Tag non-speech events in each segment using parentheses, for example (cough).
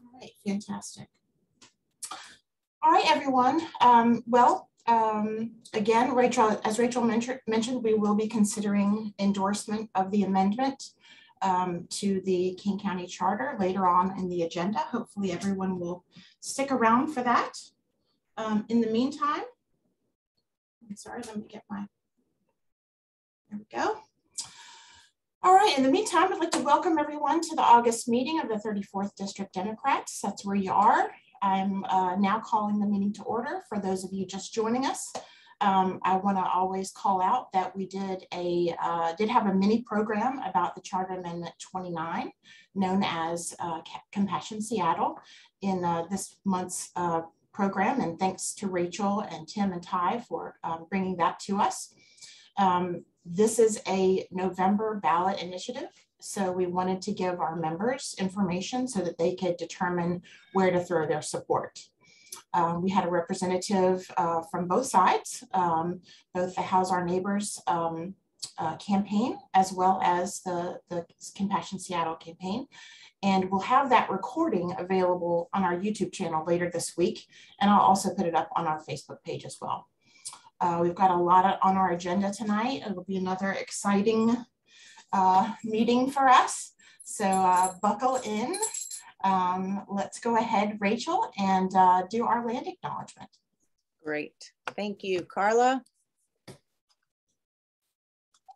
All right, fantastic. All right, everyone. Um, well, um, again, Rachel, as Rachel mentioned, we will be considering endorsement of the amendment um, to the King County Charter later on in the agenda. Hopefully everyone will stick around for that. Um, in the meantime, I'm sorry, let me get my, there we go. All right, in the meantime, I'd like to welcome everyone to the August meeting of the 34th District Democrats. That's where you are. I'm uh, now calling the meeting to order for those of you just joining us. Um, I want to always call out that we did a uh, did have a mini program about the Charter Amendment 29, known as uh, Compassion Seattle, in uh, this month's uh, program. And thanks to Rachel and Tim and Ty for um, bringing that to us. Um, this is a November ballot initiative. So we wanted to give our members information so that they could determine where to throw their support. Um, we had a representative uh, from both sides, um, both the House Our Neighbors um, uh, campaign as well as the, the Compassion Seattle campaign. And we'll have that recording available on our YouTube channel later this week. And I'll also put it up on our Facebook page as well. Uh, we've got a lot on our agenda tonight. It'll be another exciting uh, meeting for us. So uh, buckle in um, let's go ahead, Rachel, and uh, do our land acknowledgement. Great. Thank you, Carla.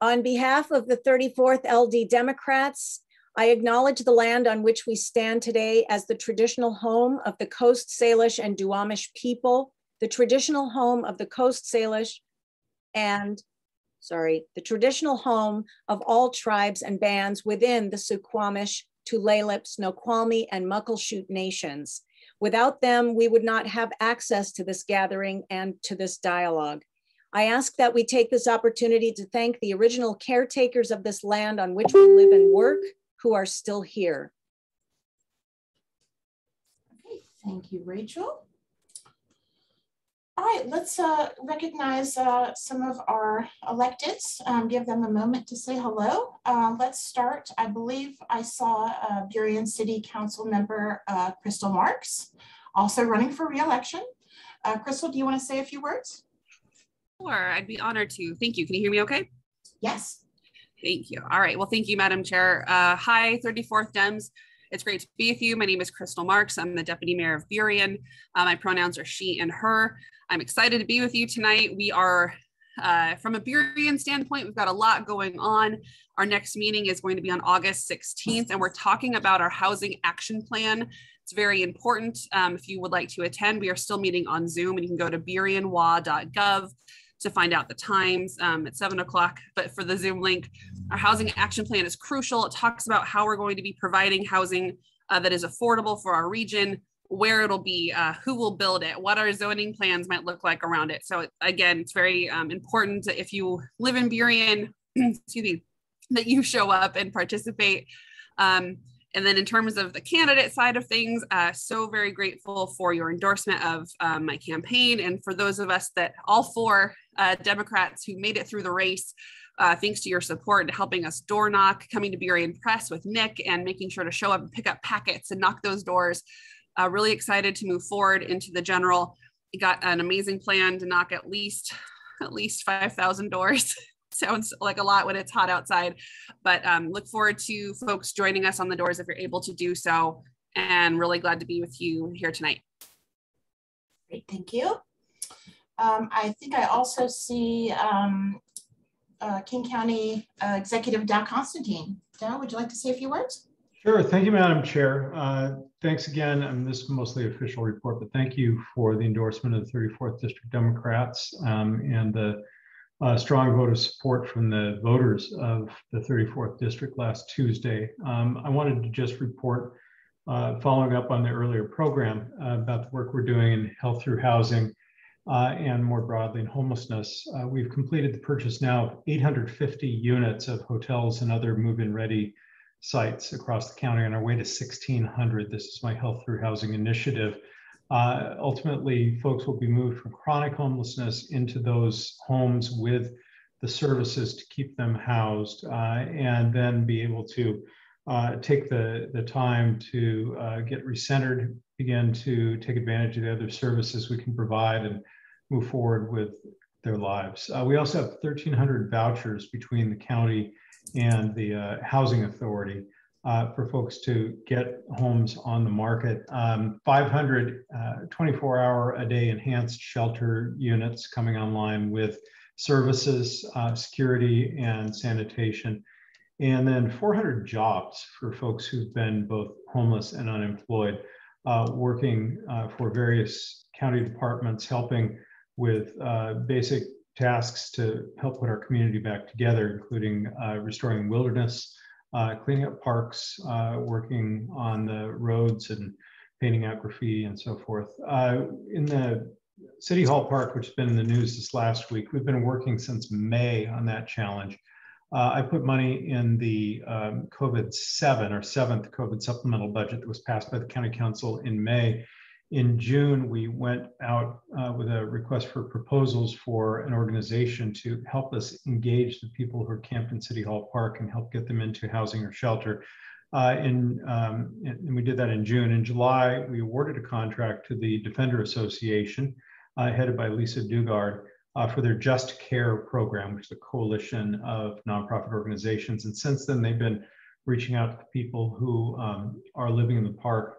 On behalf of the 34th LD Democrats, I acknowledge the land on which we stand today as the traditional home of the Coast Salish and Duwamish people, the traditional home of the Coast Salish and, sorry, the traditional home of all tribes and bands within the Suquamish Tulalip, Snoqualmie, and Muckleshoot nations. Without them, we would not have access to this gathering and to this dialogue. I ask that we take this opportunity to thank the original caretakers of this land on which we live and work, who are still here. Okay, thank you, Rachel. All right, let's uh, recognize uh, some of our electeds, um, give them a moment to say hello. Uh, let's start, I believe I saw uh, Burien City Council member uh, Crystal Marks, also running for reelection. Uh, Crystal, do you wanna say a few words? Sure, I'd be honored to. Thank you. Can you hear me okay? Yes. Thank you. All right, well, thank you, Madam Chair. Uh, hi, 34th Dems. It's great to be with you. My name is Crystal Marks. I'm the Deputy Mayor of Burien. Uh, my pronouns are she and her. I'm excited to be with you tonight. We are, uh, from a Burien standpoint, we've got a lot going on. Our next meeting is going to be on August 16th, and we're talking about our housing action plan. It's very important. Um, if you would like to attend, we are still meeting on Zoom, and you can go to burienwa.gov to find out the times um, at seven o'clock. But for the Zoom link, our housing action plan is crucial. It talks about how we're going to be providing housing uh, that is affordable for our region, where it'll be, uh, who will build it, what our zoning plans might look like around it. So again, it's very um, important if you live in Burien, (clears throat) excuse me, that you show up and participate. Um, and then in terms of the candidate side of things, uh, so very grateful for your endorsement of um, my campaign. And for those of us that all four uh, Democrats who made it through the race, uh, thanks to your support and helping us door knock, coming to Burien Press with Nick and making sure to show up and pick up packets and knock those doors uh, really excited to move forward into the general. We got an amazing plan to knock at least at least 5,000 doors. (laughs) Sounds like a lot when it's hot outside, but um, look forward to folks joining us on the doors if you're able to do so. And really glad to be with you here tonight. Great, thank you. Um, I think I also see um, uh, King County uh, Executive Dow Constantine. Dow, would you like to say a few words? Sure. Thank you, Madam Chair. Uh, thanks again. And this is mostly official report, but thank you for the endorsement of the 34th District Democrats um, and the uh, strong vote of support from the voters of the 34th District last Tuesday. Um, I wanted to just report, uh, following up on the earlier program uh, about the work we're doing in health through housing uh, and more broadly in homelessness. Uh, we've completed the purchase now of 850 units of hotels and other move-in ready sites across the county on our way to 1,600. This is my Health Through Housing initiative. Uh, ultimately, folks will be moved from chronic homelessness into those homes with the services to keep them housed uh, and then be able to uh, take the, the time to uh, get recentered, begin to take advantage of the other services we can provide and move forward with their lives. Uh, we also have 1,300 vouchers between the county and the uh, housing authority uh, for folks to get homes on the market. Um, 500 24 hour a day enhanced shelter units coming online with services, uh, security, and sanitation. And then 400 jobs for folks who've been both homeless and unemployed, uh, working uh, for various county departments, helping with uh, basic tasks to help put our community back together, including uh, restoring wilderness, uh, cleaning up parks, working on the roads and painting out graffiti and so forth. in the City Hall Park, which has been in the news this last week, we've been working since May on that challenge. Uh, I put money in the um, COVID 7 or seventh COVID supplemental budget that was passed by the County Council in May. In June, we went out uh, with a request for proposals for an organization to help us engage the people who are camped in City Hall Park and help get them into housing or shelter. Uh, in, um, and we did that in June. In July, we awarded a contract to the Defender Association, uh, headed by Lisa Daugaard, uh, for their Just Care program, which is a coalition of nonprofit organizations. And since then, they've been reaching out to people who um, are living in the park.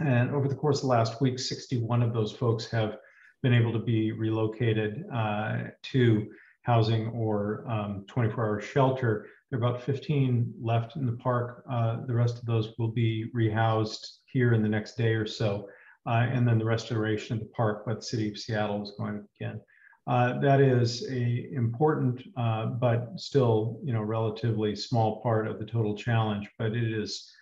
And over the course of the last week, 61 of those folks have been able to be relocated uh, to housing or 24-hour um, shelter. There are about 15 left in the park. Uh, the rest of those will be rehoused here in the next day or so. Uh, and then the restoration of the park by the city of Seattle is going to begin. Uh, that is a important, uh, but still, you know, relatively small part of the total challenge. But it is,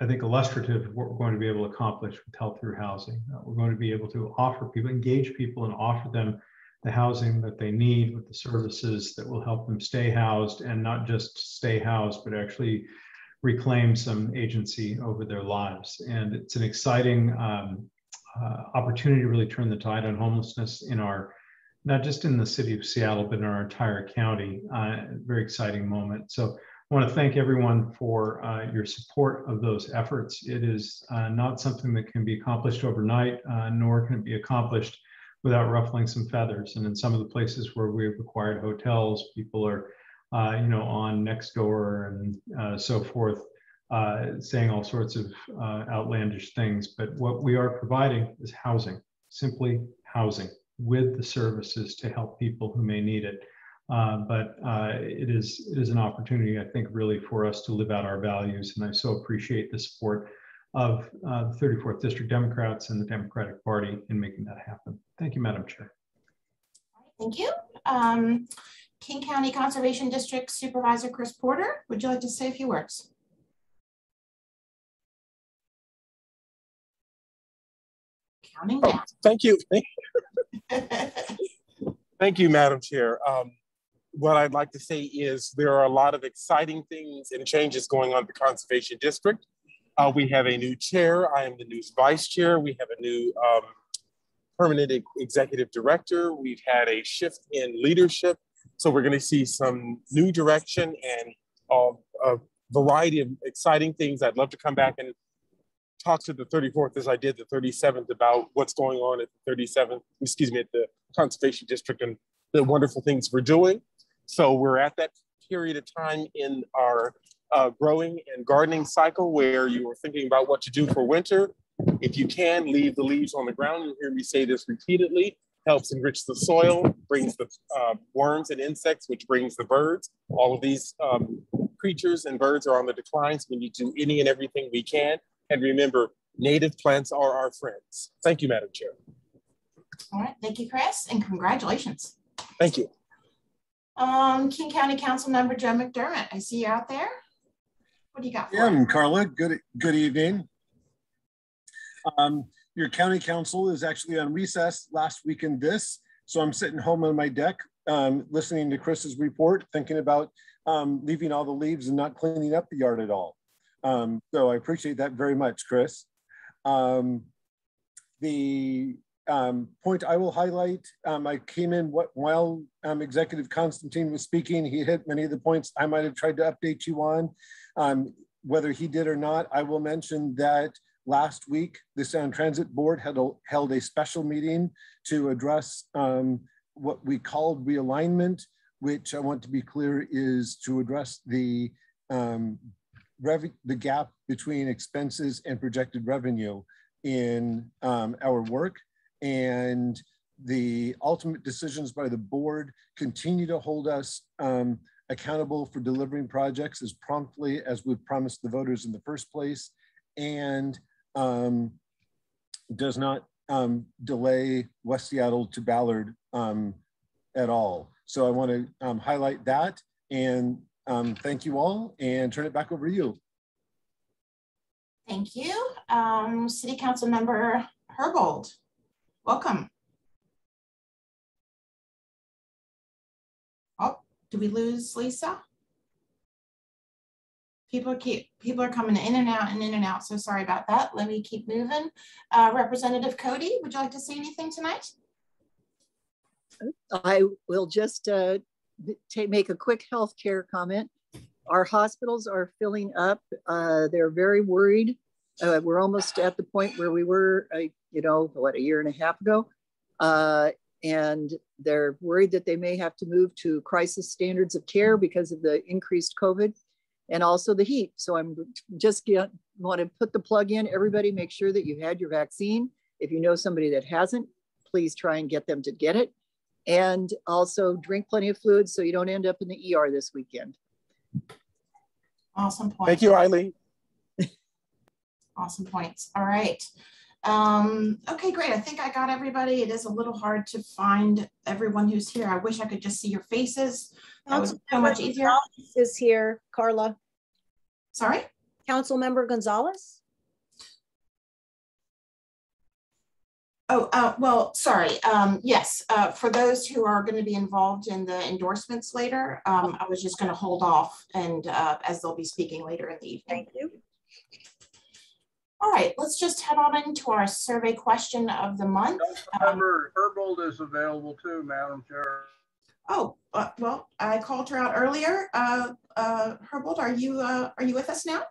I think, illustrative of what we're going to be able to accomplish with health through housing. Uh, we're going to be able to offer people, engage people, and offer them the housing that they need with the services that will help them stay housed and not just stay housed, but actually reclaim some agency over their lives. And it's an exciting um, uh, opportunity to really turn the tide on homelessness in our, not just in the city of Seattle, but in our entire county. Uh, very exciting moment. So I want to thank everyone for uh, your support of those efforts. It is uh, not something that can be accomplished overnight, uh, nor can it be accomplished without ruffling some feathers. And in some of the places where we've acquired hotels, people are, uh, you know, on Nextdoor and uh, so forth, saying all sorts of outlandish things. But what we are providing is housing, simply housing with the services to help people who may need it. Uh, but uh, it is it is an opportunity, I think, really for us to live out our values, and I so appreciate the support of uh, the 34th District Democrats and the Democratic Party in making that happen. Thank you, Madam Chair. Thank you. Um, King County Conservation District Supervisor Chris Porter, would you like to say a few words? Counting oh, thank you. thank you, Madam Chair. Um, what I'd like to say is there are a lot of exciting things and changes going on the Conservation District. Uh, we have a new chair. I am the new vice chair. We have a new um, permanent executive director. We've had a shift in leadership. So we're going to see some new direction and uh, a variety of exciting things. I'd love to come back and talk to the 34th as I did the 37th about what's going on at the 37th, excuse me, at the Conservation District and the wonderful things we're doing. So we're at that period of time in our uh, growing and gardening cycle where you are thinking about what to do for winter. If you can, leave the leaves on the ground. You'll hear me say this repeatedly. Helps enrich the soil, brings the uh, worms and insects, which brings the birds. All of these um, creatures and birds are on the decline, so we need to do any and everything we can. And remember, native plants are our friends. Thank you, Madam Chair. All right, thank you, Chris, and congratulations. Thank you. Um, King County Council Member Joe McDermott, I see you out there. What do you got? yeah, I'm Carla. Good good evening. Um, your county council is actually on recess last week in this, so I'm sitting home on my deck, um, listening to Chris's report, thinking about um, leaving all the leaves and not cleaning up the yard at all. Um, so I appreciate that very much, Chris. Um, the um, point I will highlight, um, I came in what, while um, Executive Constantine was speaking, he hit many of the points I might have tried to update you on. Um, whether he did or not, I will mention that last week, the Sound Transit Board had a, held a special meeting to address um, what we called realignment, which I want to be clear is to address the um, the gap between expenses and projected revenue in um, our work. And the ultimate decisions by the board continue to hold us um, accountable for delivering projects as promptly as we've promised the voters in the first place and um, does not um, delay West Seattle to Ballard um, at all. So I want to um, highlight that and um, thank you all and turn it back over to you. Thank you. Um, City Council Member Herbold, welcome. Oh, do we lose Lisa? People keep people are coming in and out and in and out. So sorry about that. Let me keep moving. Uh, Representative Cody, would you like to say anything tonight? I will just uh, make a quick healthcare comment. Our hospitals are filling up. Uh, they're very worried. Uh, we're almost at the point where we were, uh, you know, what, a year and a half ago. Uh, and they're worried that they may have to move to crisis standards of care because of the increased COVID and also the heat. So I'm just get, want to put the plug in. Everybody make sure that you had your vaccine. If you know somebody that hasn't, please try and get them to get it. And also drink plenty of fluids so you don't end up in the ER this weekend. Awesome point. Thank you, Eileen. awesome points. All right. Um, okay, great. I think I got everybody. It is a little hard to find everyone who's here. I wish I could just see your faces. That was so much easier. Is here, Carla. Sorry? Council Member Gonzalez? Oh, uh, well, sorry. Um, yes, uh, for those who are going to be involved in the endorsements later, um, I was just going to hold off and uh, as they'll be speaking later in the evening. Thank you. All right, let's just head on into our survey question of the month. Um, Herbold is available too, Madam Chair. Oh, uh, well, I called her out earlier. Uh, uh, Herbold, are you uh, are you with us now?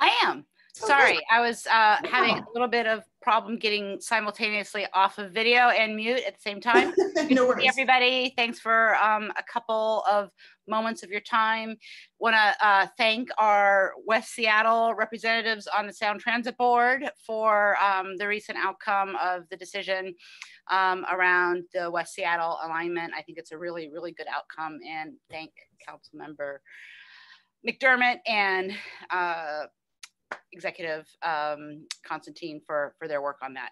I am. Sorry. I was uh, having a little bit of problem getting simultaneously off of video and mute at the same time. (laughs) no worries. everybody, thanks for um, a couple of moments of your time. Want to uh, thank our West Seattle representatives on the Sound Transit Board for um, the recent outcome of the decision um, around the West Seattle alignment. I think it's a really, really good outcome and thank Council Member McDermott and uh, Executive um, Constantine for, for their work on that.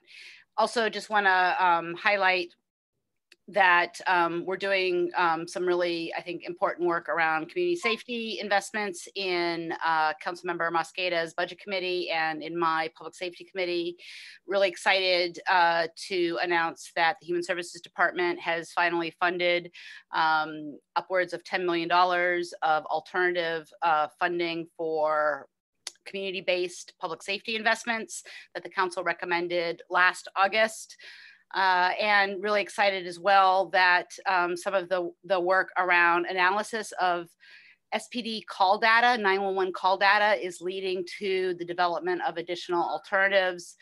Also, just want to um, highlight that um, we're doing um, some really, I think, important work around community safety investments in uh, Councilmember Mosqueda's budget committee and in my public safety committee. Really excited uh, to announce that the Human Services Department has finally funded um, upwards of $10 million of alternative uh, funding for community-based public safety investments that the council recommended last August. Uh, and really excited as well that um, some of the, the work around analysis of SPD call data, 911 call data is leading to the development of additional alternatives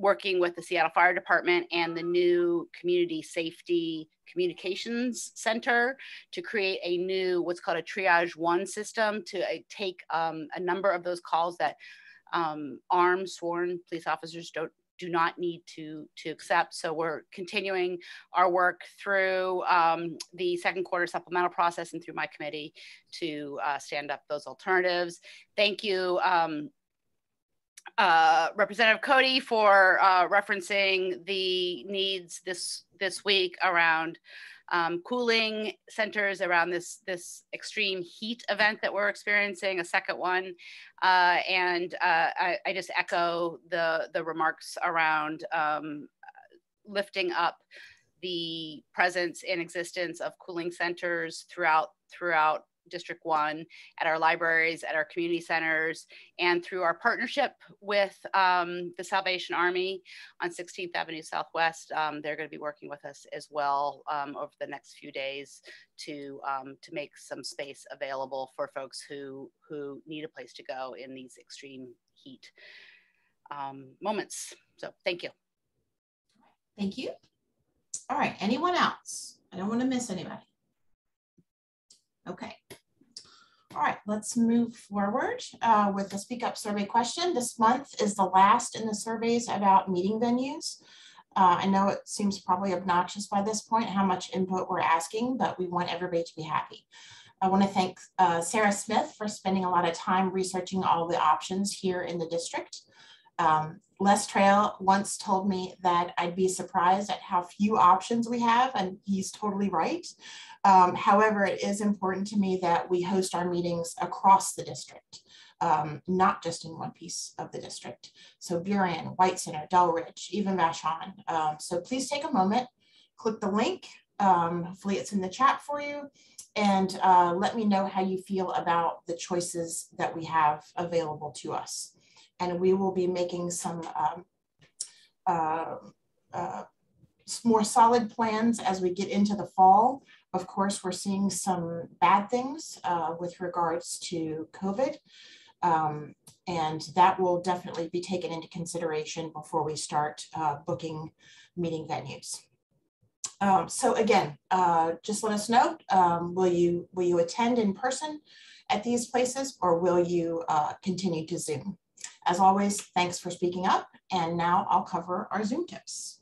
working with the Seattle Fire Department and the new Community Safety Communications Center to create a new, what's called a triage one system to uh, take um, a number of those calls that um, armed sworn police officers don't do not need to to accept. So we're continuing our work through um, the second quarter supplemental process and through my committee to uh, stand up those alternatives. Thank you, um, uh, Representative Cody for uh, referencing the needs this this week around um, cooling centers around this this extreme heat event that we're experiencing, a second one, uh, and uh, I, I, just echo the the remarks around um, lifting up the presence and existence of cooling centers throughout throughout District 1 at our libraries, at our community centers, and through our partnership with um, the Salvation Army on 16th Avenue Southwest. Um, they're going to be working with us as well um, over the next few days to, um, to make some space available for folks who, who need a place to go in these extreme heat um, moments. So thank you. Thank you. All right, anyone else? I don't want to miss anybody. Okay. All right, let's move forward uh, with the Speak Up survey question. This month is the last in the surveys about meeting venues. Uh, I know it seems probably obnoxious by this point how much input we're asking, but we want everybody to be happy. I want to thank uh, Sarah Smith for spending a lot of time researching all the options here in the district. Um, Les Trail once told me that I'd be surprised at how few options we have, and he's totally right. Um, however, it is important to me that we host our meetings across the district, um, not just in one piece of the district. So Burien, White Center, Delridge, even Vashon. Um, so please take a moment, click the link. Um, hopefully it's in the chat for you and uh, let me know how you feel about the choices that we have available to us and we will be making some um, uh, uh, more solid plans as we get into the fall. Of course, we're seeing some bad things uh, with regards to COVID. Um, and that will definitely be taken into consideration before we start uh, booking meeting venues. Um, so again, uh, just let us know, um, will, you, will you attend in person at these places or will you uh, continue to Zoom? As always, thanks for speaking up. And now I'll cover our Zoom tips.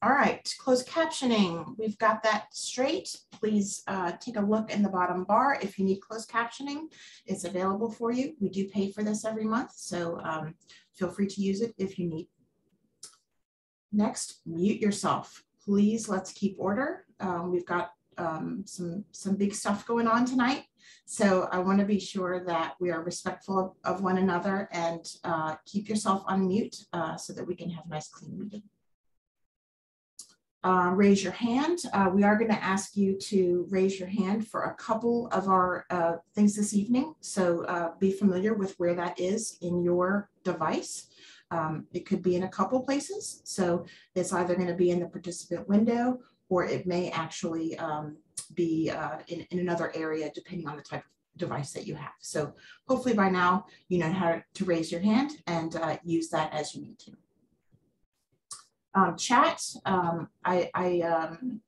All right, closed captioning. We've got that straight. Please uh, take a look in the bottom bar. If you need closed captioning, it's available for you. We do pay for this every month, so um, feel free to use it if you need. Next, mute yourself. Please, let's keep order. Um, we've got um, some, some big stuff going on tonight. So I want to be sure that we are respectful of, one another and uh, keep yourself on mute uh, so that we can have a nice clean meeting. Uh, raise your hand. Uh, we are going to ask you to raise your hand for a couple of our uh, things this evening. So uh, be familiar with where that is in your device. Um, it could be in a couple places. So it's either going to be in the participant window or it may actually um, be uh, in, in another area depending on the type of device that you have. So hopefully by now you know how to raise your hand and uh, use that as you need to. Um, chat, um, I, I, um,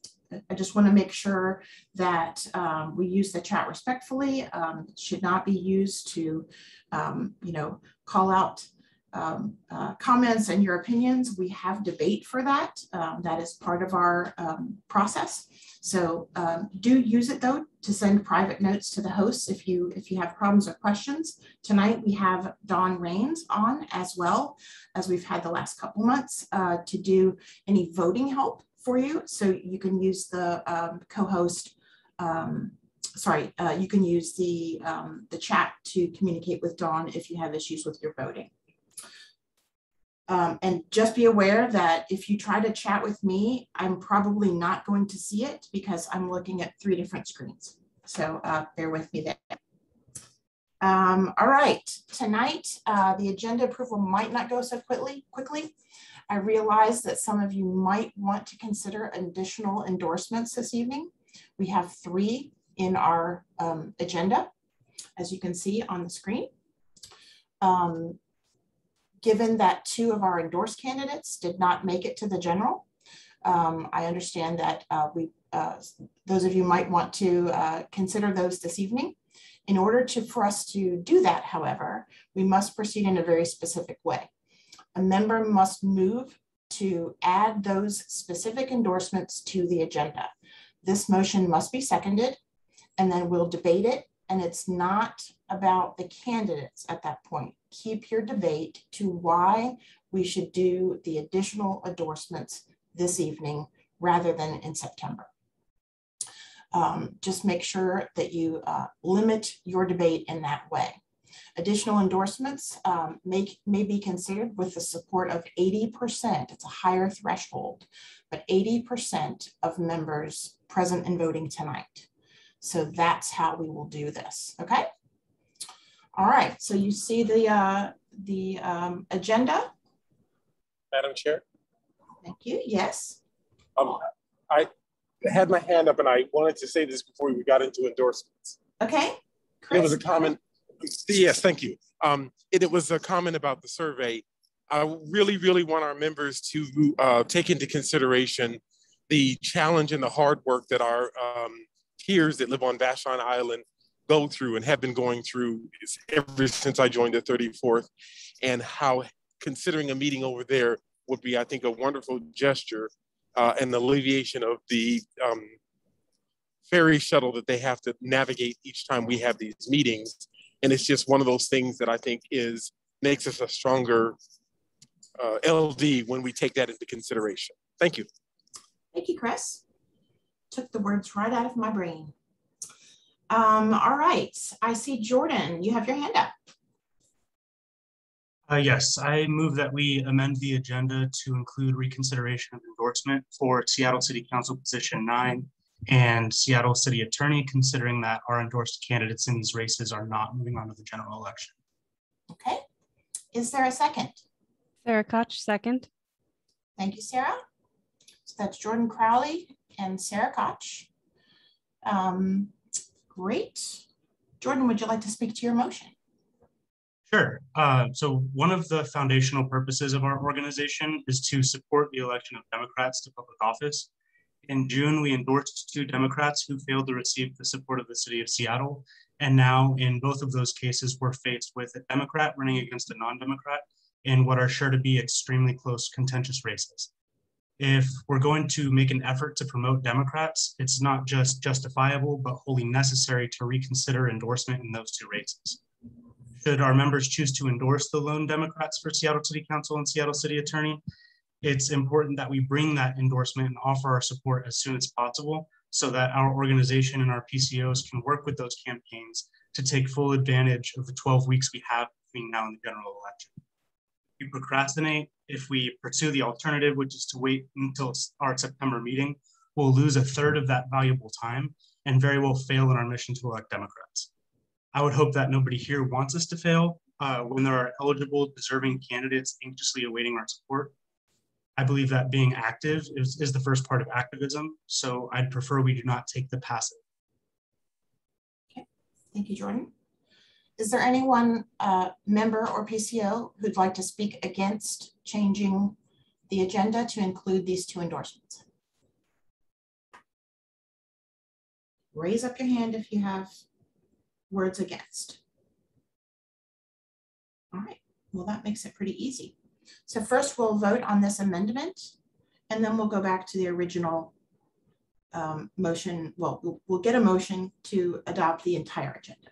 I, just want to make sure that um, we use the chat respectfully. Um, should not be used to, um, you know, call out um, uh, comments and your opinions. We have debate for that. Um, that is part of our um, process. So um, do use it though to send private notes to the hosts if you if you have problems or questions. Tonight we have Dawn Rains on as well as we've had the last couple months uh, to do any voting help for you. So you can use the um, co-host um, sorry, uh, you can use the, um, the chat to communicate with Dawn if you have issues with your voting. Um, and just be aware that if you try to chat with me, I'm probably not going to see it because I'm looking at three different screens. So uh, bear with me there. Um, all right, tonight, uh, the agenda approval might not go so quickly. quickly. I realize that some of you might want to consider additional endorsements this evening. We have three in our um, agenda, as you can see on the screen. Um, given that two of our endorsed candidates did not make it to the general, um, I understand that uh, we, uh, those of you might want to uh, consider those this evening. In order to, for us to do that, however, we must proceed in a very specific way. A member must move to add those specific endorsements to the agenda. This motion must be seconded and then we'll debate it and it's not about the candidates at that point. Keep your debate to why we should do the additional endorsements this evening rather than in September. Um, just make sure that you uh, limit your debate in that way. Additional endorsements um, may, may be considered with the support of 80%. It's a higher threshold, but 80% of members present and voting tonight. So that's how we will do this, okay? All right, so you see the, uh, the um, agenda? Madam Chair? Thank you, yes. Um, I had my hand up and I wanted to say this before we got into endorsements. Okay. It was a comment. Yes, thank you. Um, it, it was a comment about the survey. I really, really want our members to uh, take into consideration the challenge and the hard work that our um, peers that live on Vashon Island go through and have been going through ever since I joined the 34th, and how considering a meeting over there would be, I think, a wonderful gesture uh, and alleviation of the um, ferry shuttle that they have to navigate each time we have these meetings. And it's just one of those things that I think is makes us a stronger uh, LD when we take that into consideration. Thank you. Thank you, Chris. Took the words right out of my brain. Um, all right, I see Jordan, you have your hand up. Uh, yes, I move that we amend the agenda to include reconsideration of endorsement for Seattle City Council position nine and Seattle City Attorney, considering that our endorsed candidates in these races are not moving on to the general election. Okay, is there a second? Sarah Koch, second. Thank you, Sarah. So that's Jordan Crowley and Sarah Koch. Um, great. Jordan, would you like to speak to your motion? Sure. Uh, so one of the foundational purposes of our organization is to support the election of Democrats to public office. In June, we endorsed two Democrats who failed to receive the support of the city of Seattle. And now in both of those cases, we're faced with a Democrat running against a non-Democrat in what are sure to be extremely close contentious races. If we're going to make an effort to promote Democrats, it's not just justifiable, but wholly necessary to reconsider endorsement in those two races. Should our members choose to endorse the lone Democrats for Seattle City Council and Seattle City Attorney, it's important that we bring that endorsement and offer our support as soon as possible so that our organization and our PCOs can work with those campaigns to take full advantage of the 12 weeks we have between now and the general election. If we procrastinate, if we pursue the alternative, which is to wait until our September meeting, we'll lose a third of that valuable time and very well fail in our mission to elect Democrats. I would hope that nobody here wants us to fail uh, when there are eligible, deserving candidates anxiously awaiting our support. I believe that being active is, is the first part of activism, so I'd prefer we do not take the passive. Okay, thank you, Jordan. Is there anyone, uh, member or PCO, who'd like to speak against changing the agenda to include these two endorsements? Raise up your hand if you have words against. All right, well, that makes it pretty easy. So first we'll vote on this amendment and then we'll go back to the original um, motion. Well, well, we'll get a motion to adopt the entire agenda.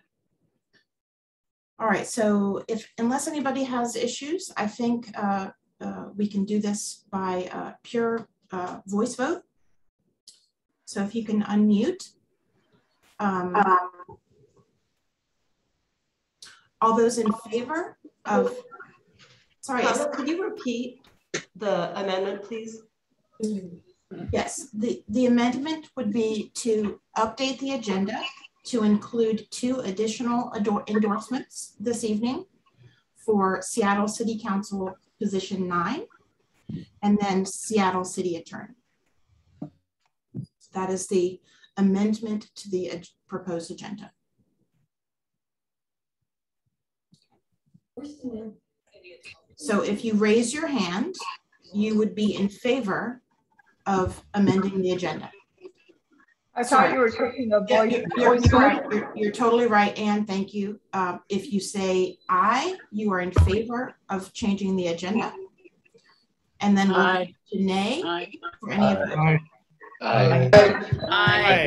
All right, so if unless anybody has issues, I think uh, uh, we can do this by uh, pure uh, voice vote. So if you can unmute. Um, all those in favor of, sorry. Could you repeat the amendment, please? Yes, the, the amendment would be to update the agenda to include two additional endorsements this evening for Seattle City Council position nine and then Seattle City Attorney. That is the amendment to the proposed agenda. So if you raise your hand, you would be in favor of amending the agenda. I thought Sorry. you were taking a voice. You're, you're, you're, you're, you're totally right, Anne. Thank you. Uh, if you say aye, you are in favor of changing the agenda. And then we'll aye. to nay aye. for any of Aye. Aye. Aye. Aye.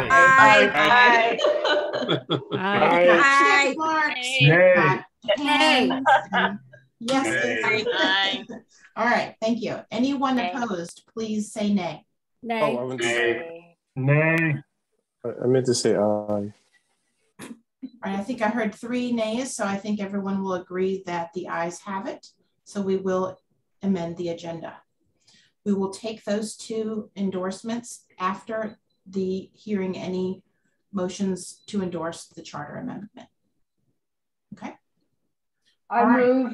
Aye. Aye. Nay. Yes. Aye. Aye. All right. Thank you. Anyone opposed, please say nay. Nay. Oh, I nay. Nay. I meant to say aye. Right, I think I heard three nays, so I think everyone will agree that the ayes have it. So we will amend the agenda. We will take those two endorsements after the hearing any motions to endorse the charter amendment? Okay. I move,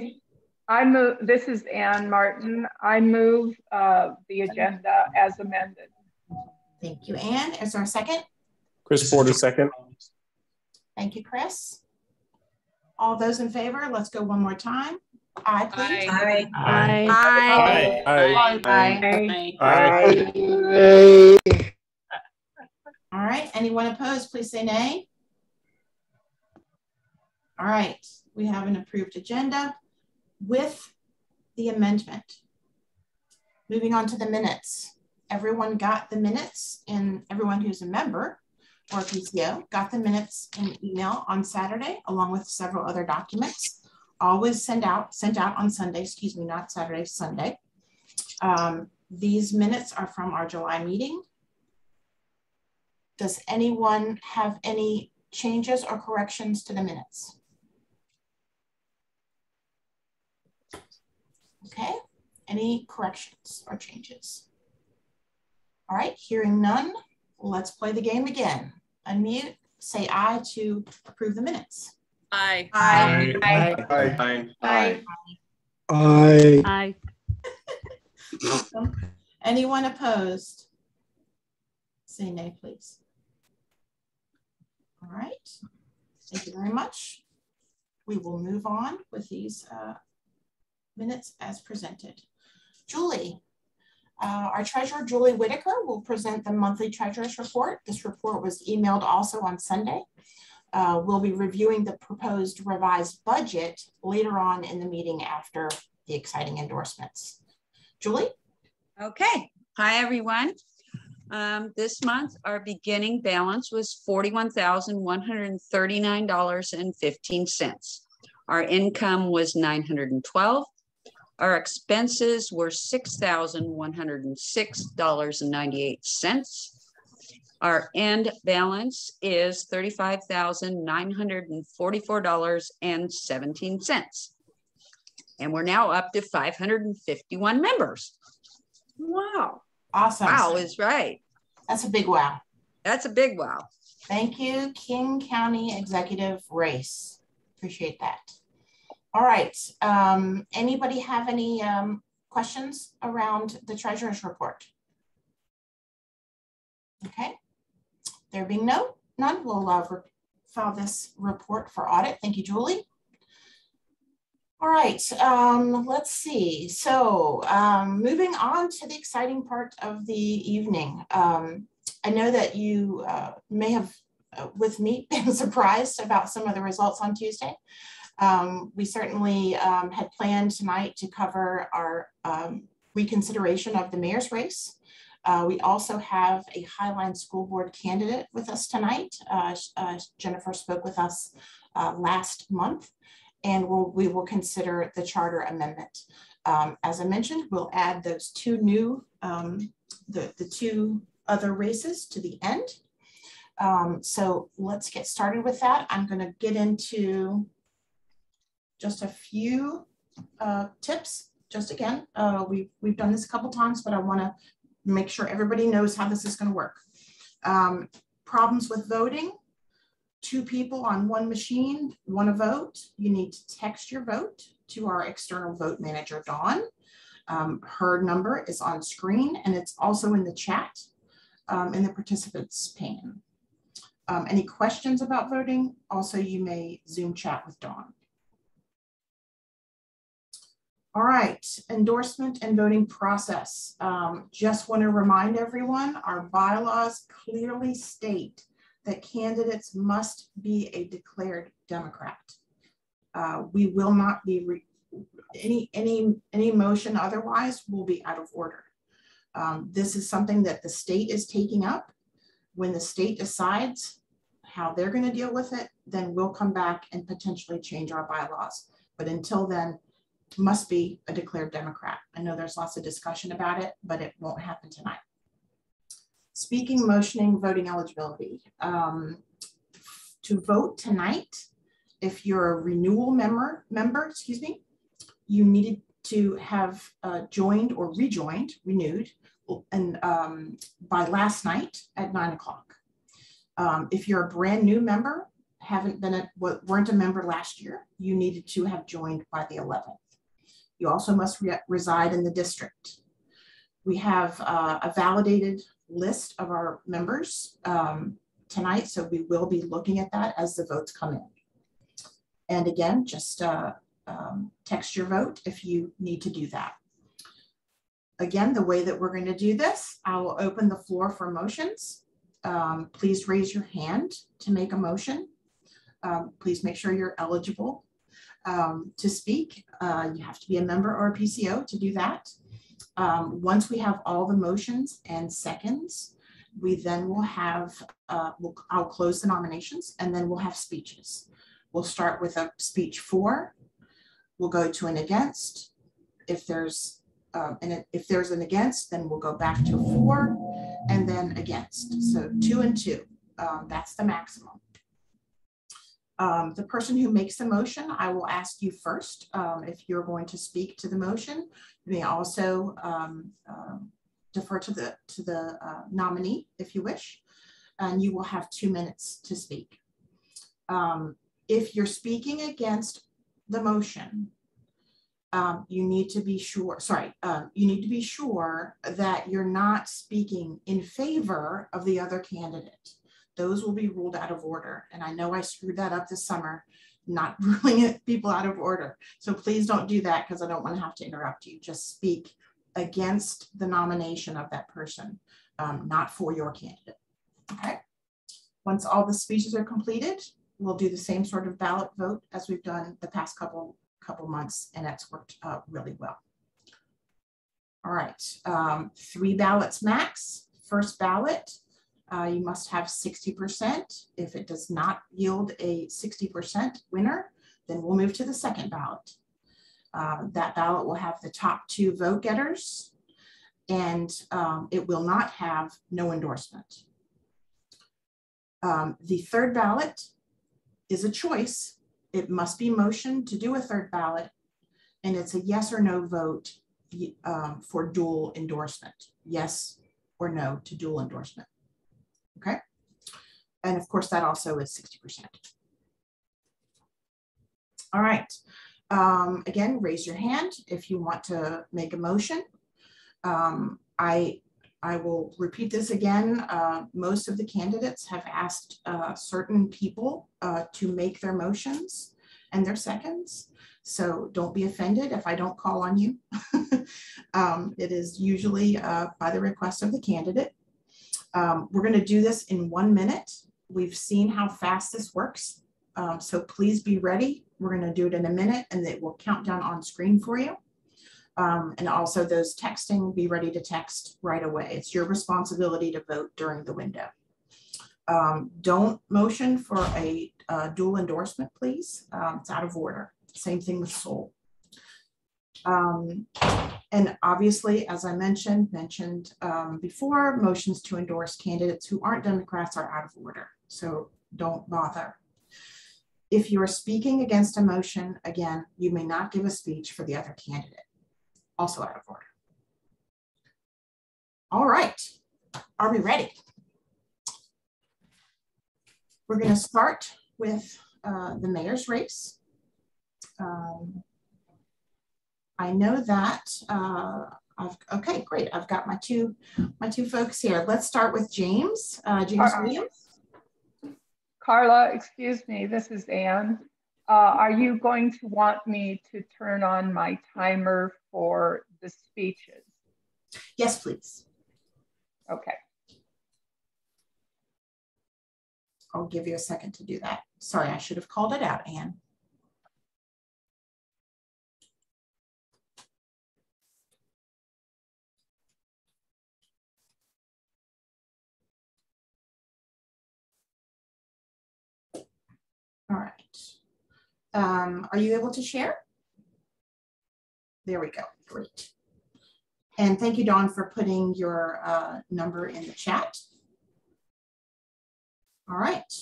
I move, this is Ann Martin. I move uh, the agenda as amended. Thank you, Ann. Is there a second? Chris Porter, second. Thank you, Chris. All those in favor, let's go one more time. Aye, please. Aye. Aye. Aye. Aye. Aye. Aye. All right, anyone opposed, please say nay. All right, we have an approved agenda with the amendment. Moving on to the minutes. Everyone got the minutes and everyone who's a member or PCO got the minutes in email on Saturday along with several other documents. Always send out, sent out on Sunday, excuse me, not Saturday, Sunday. Um, these minutes are from our July meeting. Does anyone have any changes or corrections to the minutes? Okay, any corrections or changes? All right, hearing none, let's play the game again. Unmute, say aye to approve the minutes. Aye. Aye. Aye. Aye. Aye. Aye. Awesome. (laughs) Anyone opposed? Say nay, please. All right, thank you very much. We will move on with these uh, minutes as presented. Julie, uh, our treasurer, Julie Whitaker, will present the monthly treasurer's report. This report was emailed also on Sunday. Uh, we'll be reviewing the proposed revised budget later on in the meeting after the exciting endorsements. Julie? Okay. Hi, everyone. Um, this month, our beginning balance was $41,139.15. Our income was 912. Our expenses were $6,106.98. Our end balance is $35,944.17. And we're now up to 551 members. Wow. Awesome. Wow is right. That's a big wow. That's a big wow. Thank you, King County Executive Race. Appreciate that. All right. Um, anybody have any um, questions around the treasurer's report? Okay. There being no, none, we'll uh, file this report for audit. Thank you, Julie. All right, um, let's see. So um, moving on to the exciting part of the evening. Um, I know that you uh, may have, uh, with me, (laughs) been surprised about some of the results on Tuesday. Um, we certainly um, had planned tonight to cover our um, reconsideration of the mayor's race. Uh, we also have a Highline School Board candidate with us tonight. Uh, uh, Jennifer spoke with us uh, last month and we'll, we will consider the charter amendment. Um, as I mentioned, we'll add those two new, um, the, the two other races to the end. Um, so let's get started with that. I'm gonna get into just a few uh, tips. Just again, uh, we've, we've done this a couple times, but I wanna make sure everybody knows how this is gonna work. Um, problems with voting, two people on one machine want to vote, you need to text your vote to our external vote manager, Dawn. Um, her number is on screen and it's also in the chat um, in the participants pane. Um, any questions about voting? Also, you may Zoom chat with Dawn. All right, endorsement and voting process. Um, just want to remind everyone, our bylaws clearly state that candidates must be a declared Democrat. Uh, we will not be any any any motion otherwise will be out of order. Um, this is something that the state is taking up. When the state decides how they're going to deal with it, then we'll come back and potentially change our bylaws. But until then, must be a declared Democrat. I know there's lots of discussion about it, but it won't happen tonight. Speaking, motioning, voting eligibility. Um, to vote tonight, if you're a renewal member, member, excuse me, you needed to have uh, joined or rejoined, renewed and um, by last night at nine o'clock. Um, if you're a brand new member, haven't been a, weren't a member last year, you needed to have joined by the 11th. You also must re reside in the district. We have uh, a validated list of our members um, tonight, so we will be looking at that as the votes come in. And again, just uh, um, text your vote if you need to do that. Again, the way that we're going to do this, I will open the floor for motions. Um, please raise your hand to make a motion. Um, please make sure you're eligible um, to speak. Uh, you have to be a member or a PCO to do that. Um, once we have all the motions and seconds, we then will have, uh, we'll, I'll close the nominations and then we'll have speeches. We'll start with a speech for, we'll go to an against. If there's um, and if there's an against, then we'll go back to four and then against. So two and two, um, that's the maximum. Um, the person who makes the motion, I will ask you first um, if you're going to speak to the motion. You may also um, uh, defer to the, to the uh, nominee if you wish, and you will have two minutes to speak. Um, if you're speaking against the motion, um, you need to be sure, sorry, um, you need to be sure that you're not speaking in favor of the other candidate. Those will be ruled out of order. And I know I screwed that up this summer, not (laughs) ruling people out of order. So please don't do that because I don't want to have to interrupt you. Just speak against the nomination of that person, um, not for your candidate. Okay. Once all the speeches are completed, we'll do the same sort of ballot vote as we've done the past couple couple months, and that's worked uh, really well. All right, um, three ballots max. First ballot, uh, you must have 60%. If it does not yield a 60% winner, then we'll move to the second ballot. Uh, that ballot will have the top two vote getters, and um, it will not have no endorsement. Um, the third ballot is a choice it must be motioned to do a third ballot, and it's a yes or no vote um, for dual endorsement. Yes or no to dual endorsement. Okay. And of course, that also is 60%. All right. Um, again, raise your hand if you want to make a motion. Um, I I will repeat this again. Uh, most of the candidates have asked uh, certain people uh, to make their motions and their seconds. So don't be offended if I don't call on you. (laughs) um, it is usually uh, by the request of the candidate. Um, we're going to do this in one minute. We've seen how fast this works. Um, so please be ready. We're going to do it in a minute and it will count down on screen for you. Um, and also those texting, be ready to text right away. It's your responsibility to vote during the window. Um, don't motion for a, a, dual endorsement, please. Um, it's out of order. Same thing with Soul. Um, and obviously, as I mentioned, mentioned um, before, motions to endorse candidates who aren't Democrats are out of order. So don't bother. If you are speaking against a motion, again, you may not give a speech for the other candidate also out of order. All right, are we ready? We're going to start with uh, the mayor's race. Um, I know that uh, I've, okay, great. I've got my two, my two folks here. Let's start with James, uh, James Williams. Carla, excuse me, this is Anne. Uh, are you going to want me to turn on my timer for the speeches? Yes, please. Okay. I'll give you a second to do that. Sorry, I should have called it out, Anne. All right. Um, are you able to share? There we go, great. And thank you, Dawn, for putting your uh, number in the chat. All right.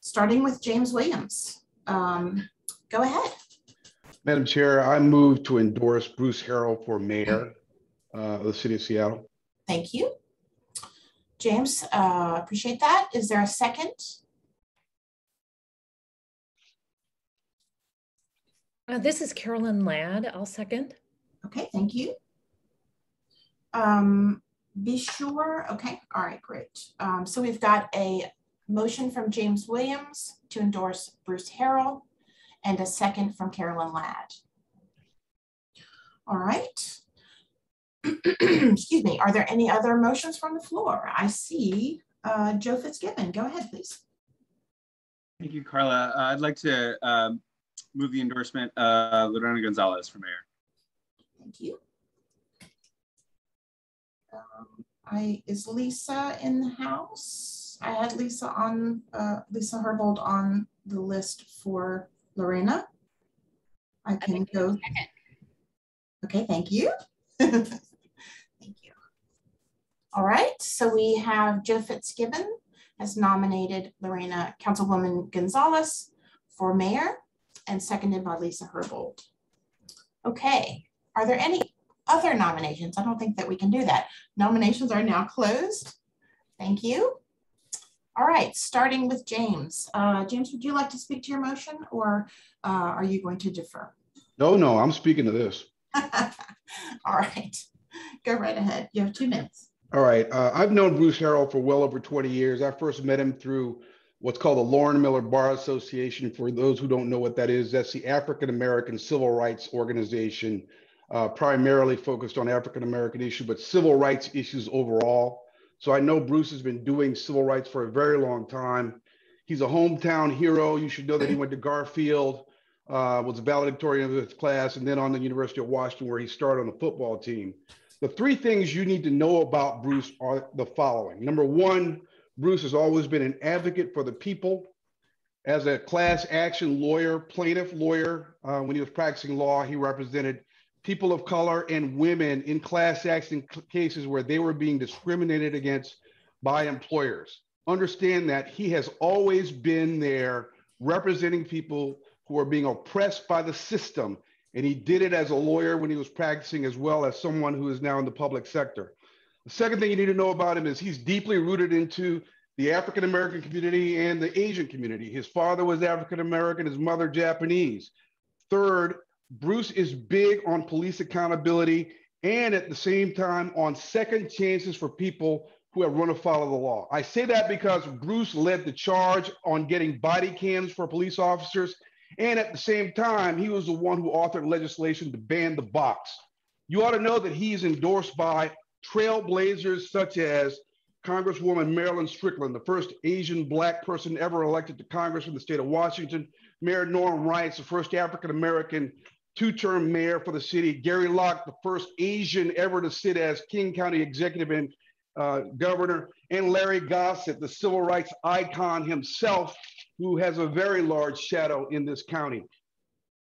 Starting with James Williams. Um, go ahead. Madam Chair, I move to endorse Bruce Harrell for mayor. uh, of the city of Seattle. Thank you. James, uh, appreciate that. Is there a second? Uh, this is Carolyn Ladd. I'll second. Okay, thank you. Um, be sure, okay, all right, great. Um, so we've got a motion from James Williams to endorse Bruce Harrell and a second from Carolyn Ladd. All right. (clears throat) Excuse me, are there any other motions from the floor? I see uh, Joe Fitzgibbon. Go ahead, please. Thank you, Carla. Uh, I'd like to um, move the endorsement of Lorena Gonzalez for mayor. Thank you. Um, I is Lisa in the house? I had Lisa on uh, Lisa Herbold on the list for Lorena. I can I go. Okay, thank you. (laughs) thank you. All right, so we have Joe Fitzgibbon has nominated Lorena Councilwoman Gonzalez for mayor and seconded by Lisa Herbold. Okay, are there any other nominations? I don't think that we can do that. Nominations are now closed. Thank you. All right, starting with James. Uh, James, would you like to speak to your motion or uh, are you going to defer? No, no, I'm speaking to this. (laughs) All right, go right ahead. You have two minutes. All right, uh, I've known Bruce Harrell for well over 20 years. I first met him through what's called the Loren Miller Bar Association. For those who don't know what that is, that's the African American Civil Rights Organization, uh, primarily focused on African American issues, but civil rights issues overall. So I know Bruce has been doing civil rights for a very long time. He's a hometown hero. You should know that he went to Garfield, uh, was a valedictorian of his class, and then on the University of Washington, where he started on the football team. The three things you need to know about Bruce are the following. Number one, Bruce has always been an advocate for the people. As a class action lawyer, plaintiff lawyer, uh, when he was practicing law, he represented people of color and women in class action cases where they were being discriminated against by employers. Understand that he has always been there representing people who are being oppressed by the system. And he did it as a lawyer when he was practicing, as well as someone who is now in the public sector. The second thing you need to know about him is he's deeply rooted into the African American community and the Asian community. His father was African American, his mother Japanese. Third, Bruce is big on police accountability and at the same time on second chances for people who have run afoul of the law. I say that because Bruce led the charge on getting body cams for police officers. And at the same time, he was the one who authored legislation to ban the box. You ought to know that he is endorsed by trailblazers such as Congresswoman Marilyn Strickland, the first Asian Black person ever elected to Congress in the state of Washington, Mayor Norm Rice, the first African American two term mayor for the city, Gary Locke, the first Asian ever to sit as King County executive and uh, governor, and Larry Gossett, the civil rights icon himself, who has a very large shadow in this county.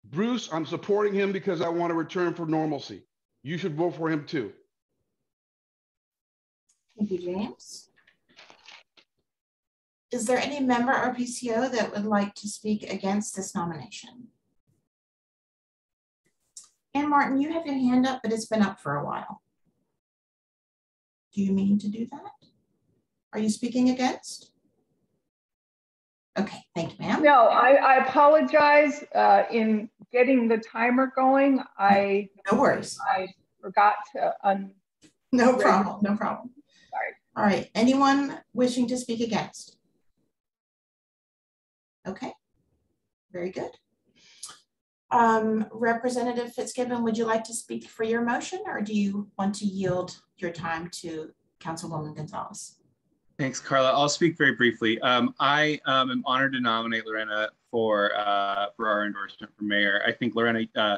Bruce, I'm supporting him because I want to return for normalcy. You should vote for him too. Thank you, James. Is there any member or PCO that would like to speak against this nomination? And Martin, you have your hand up, but it's been up for a while. Do you mean to do that? Are you speaking against? Okay, thank you, ma'am. No, I, I apologize. Uh, in getting the timer going, I no worries. I forgot to un. No problem. No problem. All right. Anyone wishing to speak against? Okay. Very good. Um, Representative Fitzgibbon, would you like to speak for your motion or do you want to yield your time to Councilwoman Gonzalez? Thanks, Carla. I'll speak very briefly. Um, I um, am honored to nominate Lorena for uh, for our endorsement for mayor. I think Lorena uh,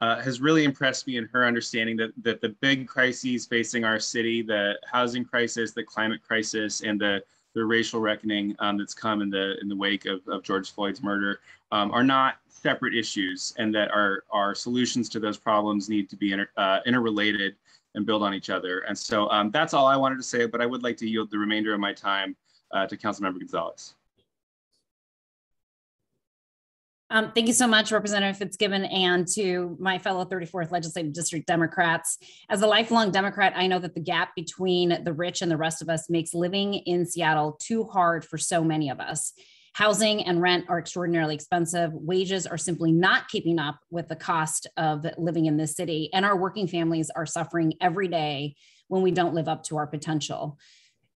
uh, has really impressed me in her understanding that that the big crises facing our city, the housing crisis, the climate crisis, and the the racial reckoning um, that's come in the in the wake of, of George Floyd's murder um, are not separate issues, and that our our solutions to those problems need to be inter, uh, interrelated and build on each other. And so um, that's all I wanted to say, but I would like to yield the remainder of my time uh, to Councilmember Gonzalez. Um, thank you so much, Representative Fitzgibbon, and to my fellow 34th Legislative District Democrats. As a lifelong Democrat, I know that the gap between the rich and the rest of us makes living in Seattle too hard for so many of us. Housing and rent are extraordinarily expensive. Wages are simply not keeping up with the cost of living in this city. And our working families are suffering every day when we don't live up to our potential.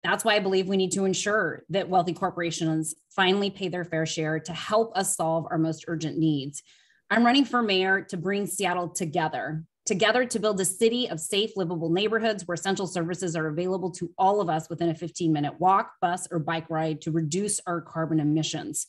That's why I believe we need to ensure that wealthy corporations finally pay their fair share to help us solve our most urgent needs. I'm running for mayor to bring Seattle together, together to build a city of safe, livable neighborhoods where essential services are available to all of us within a 15 minute walk, bus, or bike ride to reduce our carbon emissions.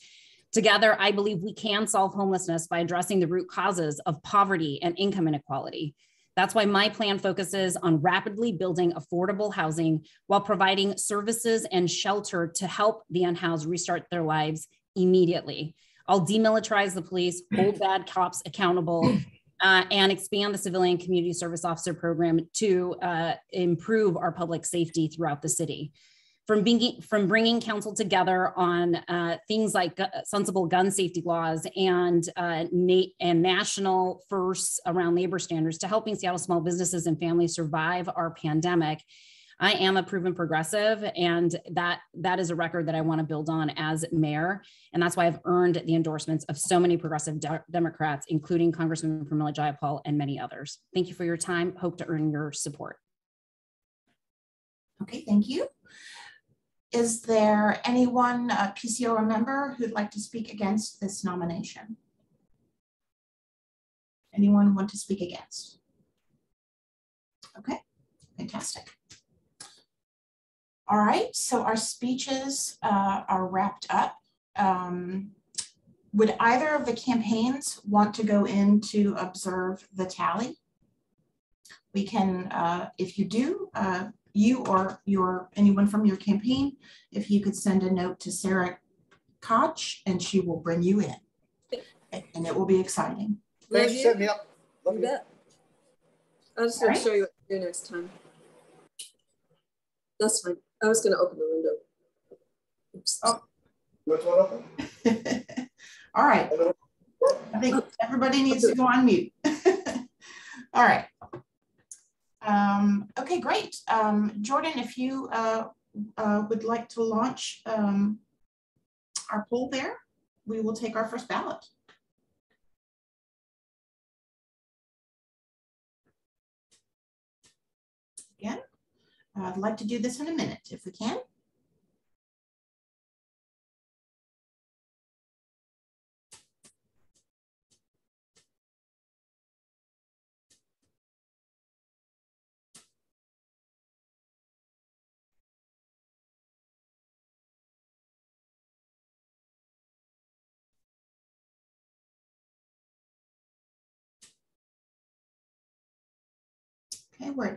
Together, I believe we can solve homelessness by addressing the root causes of poverty and income inequality. That's why my plan focuses on rapidly building affordable housing while providing services and shelter to help the unhoused restart their lives immediately. I'll demilitarize the police, hold bad cops accountable, (clears throat) uh, and expand the civilian community service officer program to uh, improve our public safety throughout the city from being from bringing council together on uh, things like sensible gun safety laws and uh, na- and national firsts around labor standards to helping Seattle small businesses and families survive our pandemic. I am a proven progressive, and that that is a record that I want to build on as mayor, and that's why I've earned the endorsements of so many progressive de- Democrats, including Congressman Pramila Jayapal and many others. Thank you for your time. Hope to earn your support. Okay, thank you. Is there anyone, a PCO member, who'd like to speak against this nomination? Anyone want to speak against? Okay, fantastic. All right, so our speeches uh, are wrapped up. Um, would either of the campaigns want to go in to observe the tally? We can, uh, if you do, uh, you or your anyone from your campaign, if you could send a note to Sarah Koch and she will bring you in. And it will be exciting. Thanks for setting me up. Love you bet. I'm just going right. to show you what to do next time. That's fine. I was going to open the window. Oops. Oh. Which one open? (laughs) All right. I think oh. everybody needs to go on mute. (laughs) All right. Um, okay, great. Um, Jordan, if you uh, uh, would like to launch um, our poll there, we will take our first ballot. Again, I'd like to do this in a minute if we can.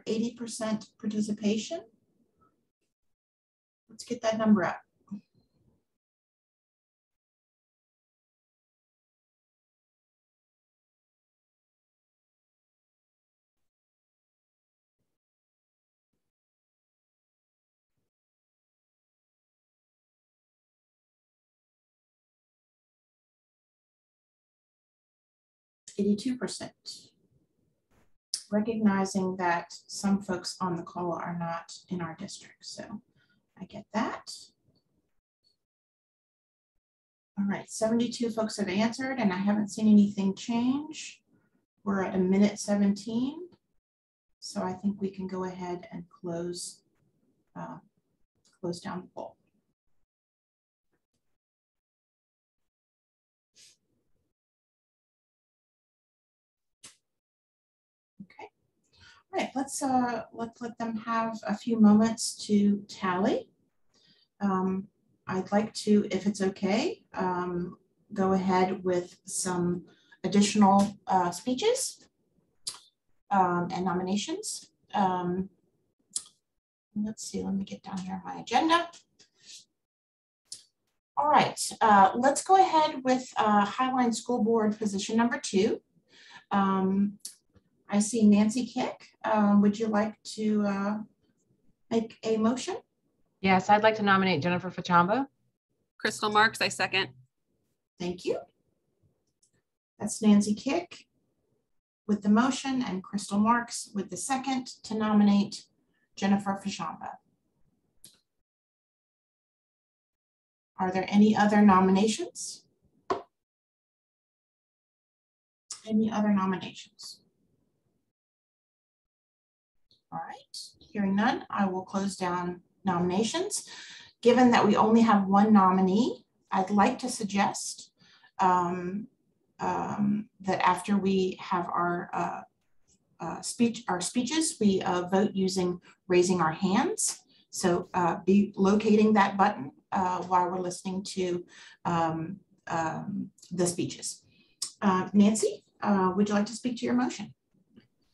80% participation. Let's get that number up. Eighty-two percent recognizing that some folks on the call are not in our district. So I get that. All right, 72 folks have answered and I haven't seen anything change. We're at a minute 17. So I think we can go ahead and close, uh, close down the poll. All right, let's uh, let's let them have a few moments to tally. Um, I'd like to, if it's okay, um, go ahead with some additional uh, speeches um, and nominations. Um, let's see, let me get down here my agenda. All right, uh, let's go ahead with uh, Highline School Board position number two. Um, I see Nancy Kick. Um, would you like to uh, make a motion? Yes, I'd like to nominate Jennifer Fashamba. Crystal Marks, I second. Thank you. That's Nancy Kick with the motion and Crystal Marks with the second to nominate Jennifer Fashamba. Are there any other nominations? Any other nominations? All right, hearing none, I will close down nominations. Given that we only have one nominee, I'd like to suggest um, um, that after we have our uh, uh, speech, our speeches, we uh, vote using raising our hands. So uh, be locating that button uh, while we're listening to um, um, the speeches. Uh, Nancy, would you like to speak to your motion?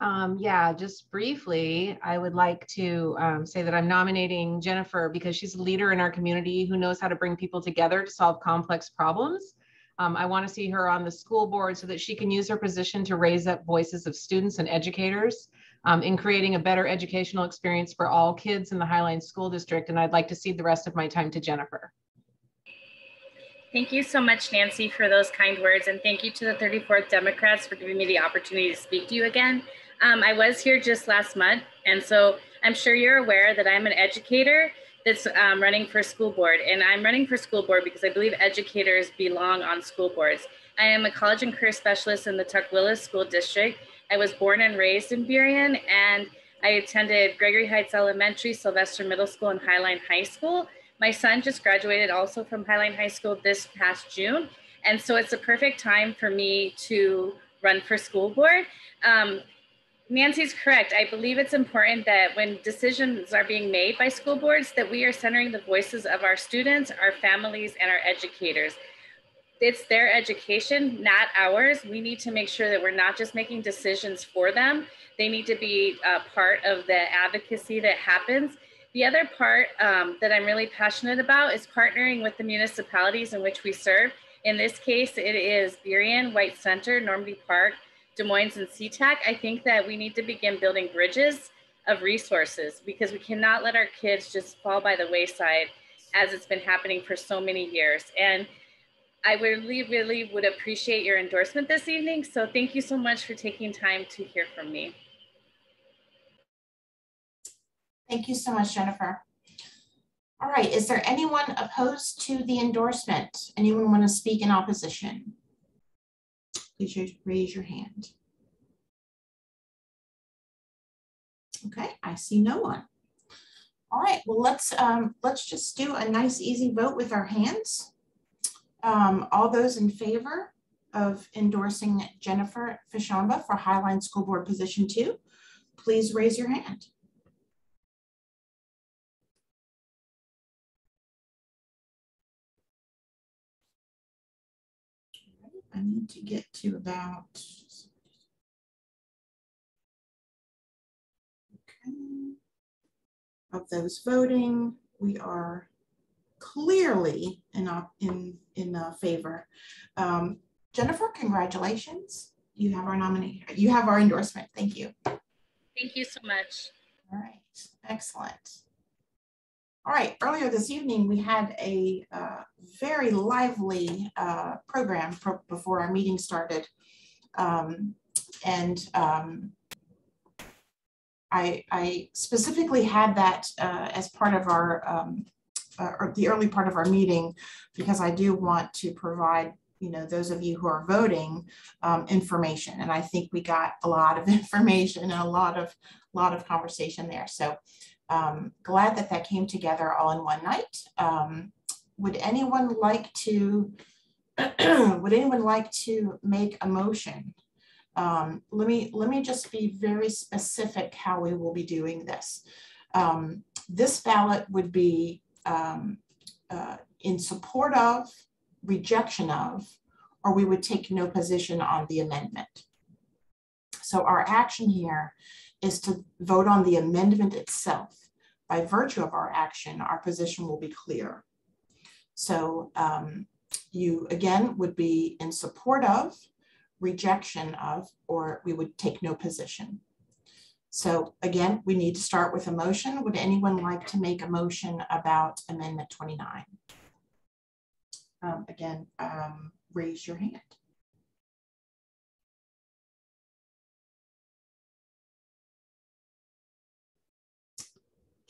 Um, yeah, just briefly, I would like to um, say that I'm nominating Jennifer because she's a leader in our community who knows how to bring people together to solve complex problems. Um, I want to see her on the school board so that she can use her position to raise up voices of students and educators um, in creating a better educational experience for all kids in the Highline School District. And I'd like to cede the rest of my time to Jennifer. Thank you so much, Nancy, for those kind words. And thank you to the 34th Democrats for giving me the opportunity to speak to you again. Um, I was here just last month, and so I'm sure you're aware that I'm an educator that's um, running for school board. And I'm running for school board because I believe educators belong on school boards. I am a college and career specialist in the Tukwila School District. I was born and raised in Burien, and I attended Gregory Heights Elementary, Sylvester Middle School, and Highline High School. My son just graduated also from Highline High School this past June. And so it's a perfect time for me to run for school board. Um, Nancy's correct. I believe it's important that when decisions are being made by school boards, that we are centering the voices of our students, our families, and our educators. It's their education, not ours. We need to make sure that we're not just making decisions for them. They need to be a part of the advocacy that happens. The other part um, that I'm really passionate about is partnering with the municipalities in which we serve. In this case, it is Burien, White Center, Normandy Park, Des Moines and SeaTac, I think that we need to begin building bridges of resources because we cannot let our kids just fall by the wayside as it's been happening for so many years. And I really, really would appreciate your endorsement this evening. So thank you so much for taking time to hear from me. Thank you so much, Jennifer. All right, is there anyone opposed to the endorsement? Anyone want to speak in opposition? Please raise your hand. Okay, I see no one. All right, well, let's, um, let's just do a nice easy vote with our hands. Um, all those in favor of endorsing Jennifer Fashamba for Highline School Board Position 2, please raise your hand. I need to get to about, okay, of those voting, we are clearly in, in, in uh, favor. Um, Jennifer, congratulations. You have our nominee, you have our endorsement. Thank you. Thank you so much. All right, excellent. All right, earlier this evening, we had a uh, very lively uh, program before our meeting started. Um, and um, I, I, specifically had that uh, as part of our, um, uh, or the early part of our meeting, because I do want to provide you know, those of you who are voting um, information. And I think we got a lot of (laughs) information and a lot of, a lot of conversation there. So um, glad that that came together all in one night. Um, would anyone like to, (clears throat) would anyone like to make a motion? Um, let me let me just be very specific how we will be doing this. Um, this ballot would be um, uh, in support of, rejection of, or we would take no position on the amendment. So our action here is to vote on the amendment itself. By virtue of our action, our position will be clear. So um, you, again, would be in support of, rejection of, or we would take no position. So again, we need to start with a motion. Would anyone like to make a motion about Amendment 29? Um, again, um, raise your hand.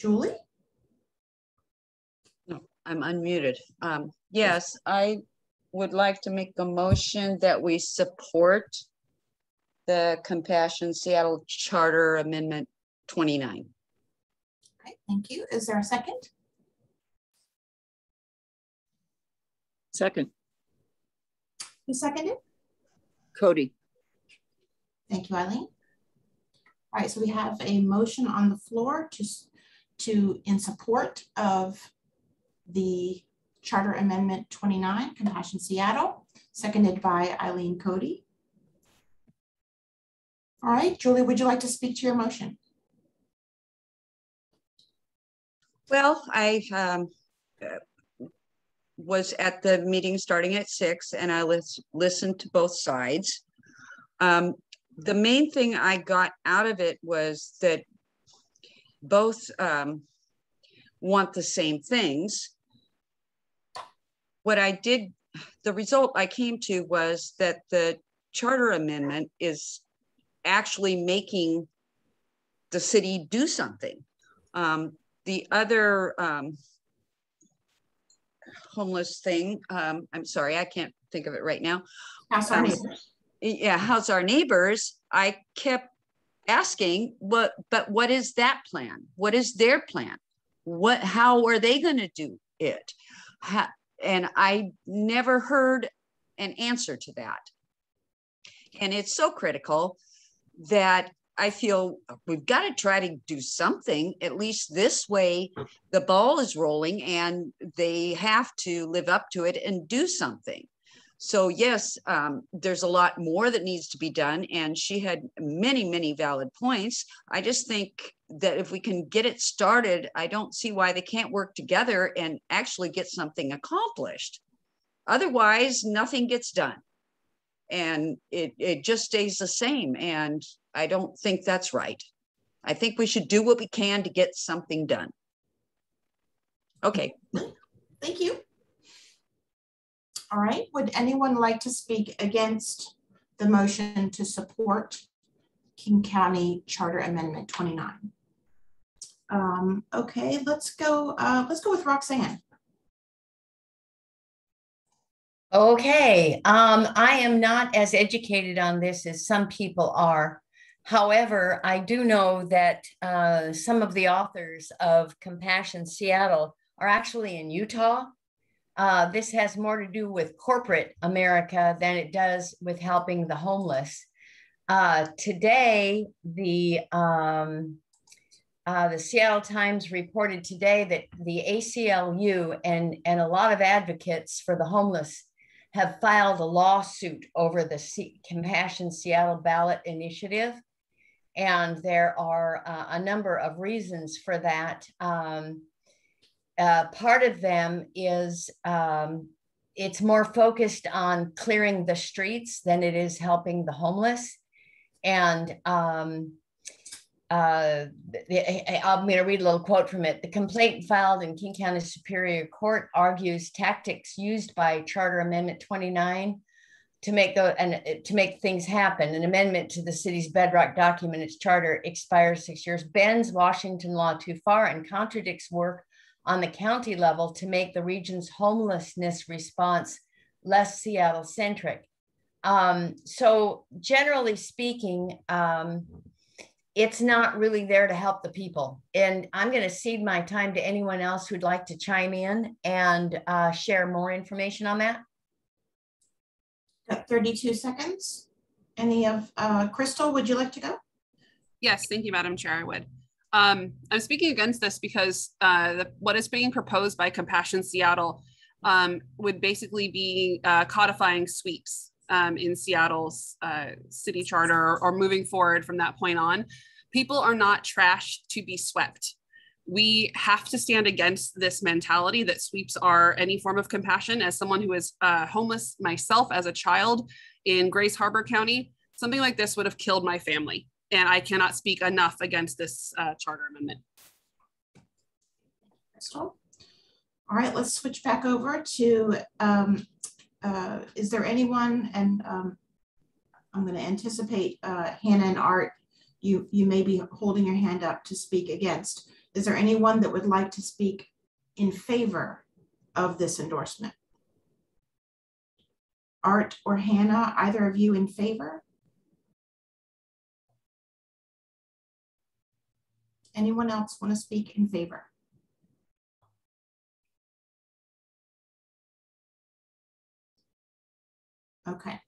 Julie? No, I'm unmuted. Um, yes, I would like to make a motion that we support the Compassion Seattle Charter Amendment 29. Okay, thank you. Is there a second? Second. Who seconded? Cody. Thank you, Eileen. All right, so we have a motion on the floor to, to in support of the Charter Amendment 29, Compassion Seattle, seconded by Eileen Cody. All right, Julie, would you like to speak to your motion? Well, I um, was at the meeting starting at six and I lis listened to both sides. Um, the main thing I got out of it was that both um, want the same things. What I did, the result I came to was that the charter amendment is actually making the city do something. Um, the other um, homeless thing, um, I'm sorry, I can't think of it right now. House our um, neighbors. Yeah, how's our neighbors? I kept asking, what, but what is that plan? What is their plan? What, how are they going to do it? How, and I never heard an answer to that. And it's so critical that I feel we've got to try to do something. At least this way, the ball is rolling and they have to live up to it and do something. So, yes, um, there's a lot more that needs to be done. And she had many, many valid points. I just think that if we can get it started, I don't see why they can't work together and actually get something accomplished. Otherwise, nothing gets done and it, it just stays the same. And I don't think that's right. I think we should do what we can to get something done. Okay. Thank you. All right, would anyone like to speak against the motion to support King County Charter Amendment 29? Um, okay, let's go, uh, let's go with Roxanne. Okay, um, I am not as educated on this as some people are. However, I do know that uh, some of the authors of Compassion Seattle are actually in Utah. Uh, this has more to do with corporate America than it does with helping the homeless. Uh, today, the um, uh, the Seattle Times reported today that the ACLU and, and a lot of advocates for the homeless have filed a lawsuit over the C- Compassion Seattle ballot initiative. And there are uh, a number of reasons for that. Um, uh, part of them is um, it's more focused on clearing the streets than it is helping the homeless. And um, uh, I'm going to read a little quote from it. The complaint filed in King County Superior Court argues tactics used by Charter Amendment 29 to make the and uh, to make things happen. An amendment to the city's bedrock document, its charter, expires six years, bends Washington law too far and contradicts work on the county level to make the region's homelessness response less Seattle centric. Um, so generally speaking, um, it's not really there to help the people. And I'm going to cede my time to anyone else who'd like to chime in and uh, share more information on that. Got 32 seconds. Any of, uh, Crystal, would you like to go? Yes, thank you, Madam Chair, I would. Um, I'm speaking against this because uh, the, what is being proposed by Compassion Seattle um, would basically be uh, codifying sweeps um, in Seattle's uh, city charter or, moving forward from that point on. People are not trash to be swept. We have to stand against this mentality that sweeps are any form of compassion. As someone who is uh, homeless myself as a child in Grays Harbor County, something like this would have killed my family. And I cannot speak enough against this uh, charter amendment. All right, let's switch back over to um, uh, is there anyone, and um, I'm going to anticipate uh, Hannah and Art, you, you may be holding your hand up to speak against. Is there anyone that would like to speak in favor of this endorsement? Art or Hannah, either of you in favor? Anyone else want to speak in favor? Okay.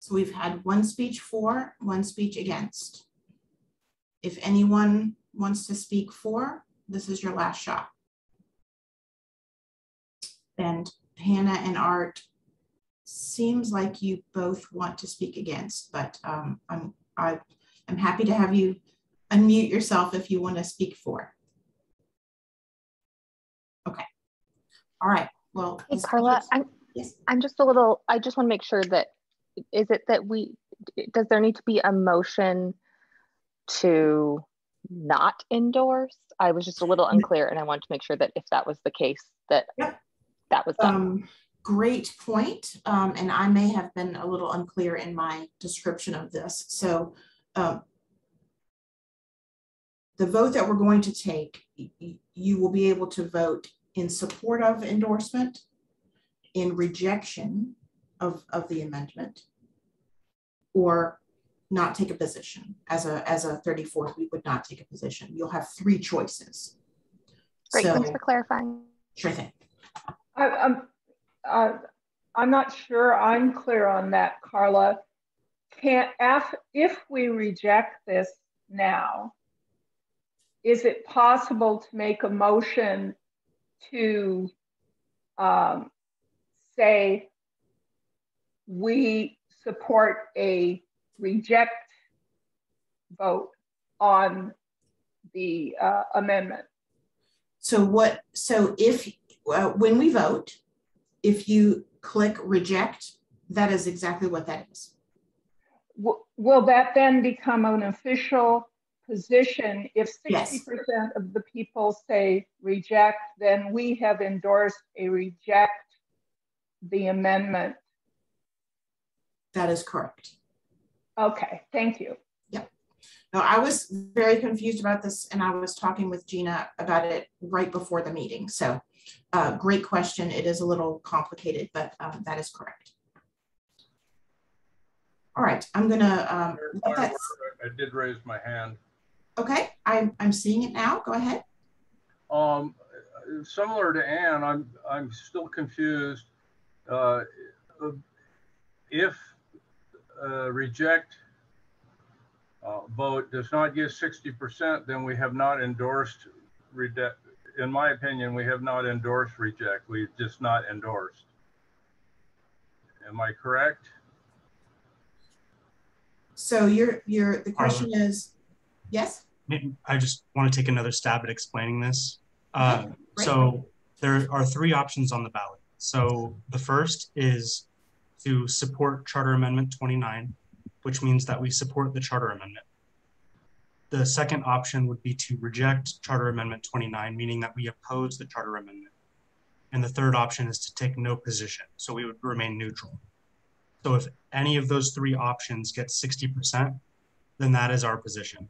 So we've had one speech for, one speech against. If anyone wants to speak for, this is your last shot. And Hannah and Art, seems like you both want to speak against, but um, I'm, I, I'm happy to have you unmute yourself if you want to speak for. Okay. All right. Well, hey, Carla, I'm, yes. I'm just a little, I just want to make sure that, is it that we, does there need to be a motion to not endorse? I was just a little unclear and I wanted to make sure that if that was the case, that yep. that was done. Um, great point. Um, and I may have been a little unclear in my description of this. So um, the vote that we're going to take, you will be able to vote in support of endorsement, in rejection of, of the amendment, or not take a position. As a, as a 34th, we would not take a position. You'll have three choices. Great, so, thanks for clarifying. Sure thing. I, I'm, uh, I'm not sure I'm clear on that, Carla. Can't, if we reject this now, is it possible to make a motion to um, say we support a reject vote on the uh, amendment? So what? So if uh, when we vote, if you click reject, that is exactly what that is. will that then become an official position? If 60% yes. of the people say reject, then we have endorsed a reject the amendment. That is correct. Okay, thank you. Yep. No, I was very confused about this and I was talking with Gina about it right before the meeting. So uh, great question. It is a little complicated, but um, that is correct. All right, I'm gonna. Um, I did raise my hand. Okay, I'm I'm seeing it now. Go ahead. Um, similar to Anne, I'm I'm still confused. Uh, if uh, reject uh, vote does not get 60%, then we have not endorsed in my opinion, we have not endorsed reject. We've just not endorsed. Am I correct? So you're, you're, the question is, yes? I just want to take another stab at explaining this. Uh, so there are three options on the ballot. So the first is to support Charter Amendment 29, which means that we support the Charter Amendment. The second option would be to reject Charter Amendment 29, meaning that we oppose the Charter Amendment. And the third option is to take no position, so we would remain neutral. So if any of those three options get 60%, then that is our position.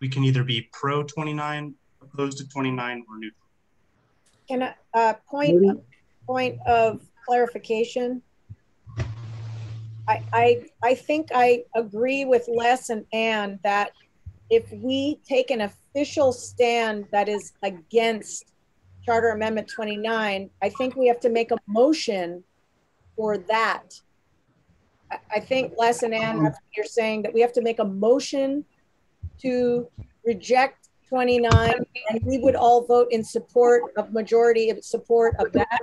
We can either be pro 29, opposed to 29, or neutral. Can I, uh, point, point of clarification? I, I, I think I agree with Les and Ann that if we take an official stand that is against Charter Amendment 29, I think we have to make a motion for that. I, I think Les and Ann, that's what you're saying, that we have to make a motion to reject 29 and we would all vote in support of majority of support of that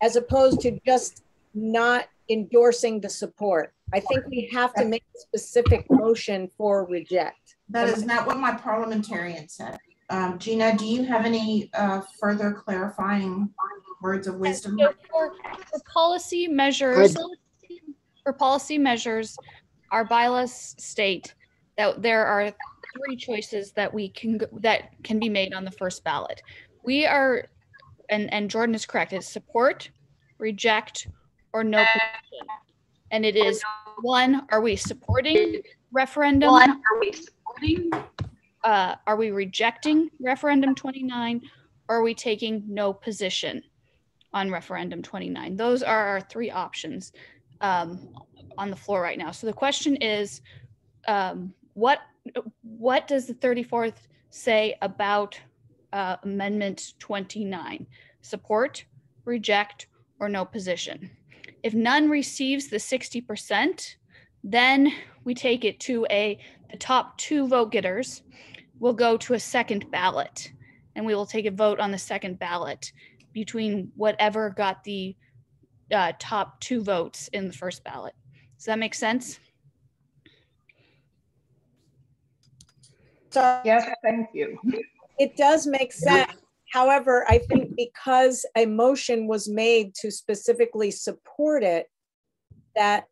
as opposed to just not endorsing the support. I think we have to make a specific motion for reject. That is not what my parliamentarian said. Um, Gina, do you have any uh, further clarifying words of wisdom? So for, for policy measures, for policy measures, our bylaws state that there are three choices that we can that can be made on the first ballot. We are, and and Jordan is correct. It's support, reject, or no position. And it is one, are we supporting referendum? One, are we supporting, uh, are we rejecting referendum 29? Or are we taking no position on referendum 29? Those are our three options um, on the floor right now. So the question is, um, what what does the 34th say about uh, Amendment 29? Support, reject, or no position? If none receives the 60%, then we take it to a the top two vote getters will go to a second ballot and we will take a vote on the second ballot between whatever got the uh, top two votes in the first ballot. Does that make sense? So, yes, thank you. It does make sense. However, I think because a motion was made to specifically support it, that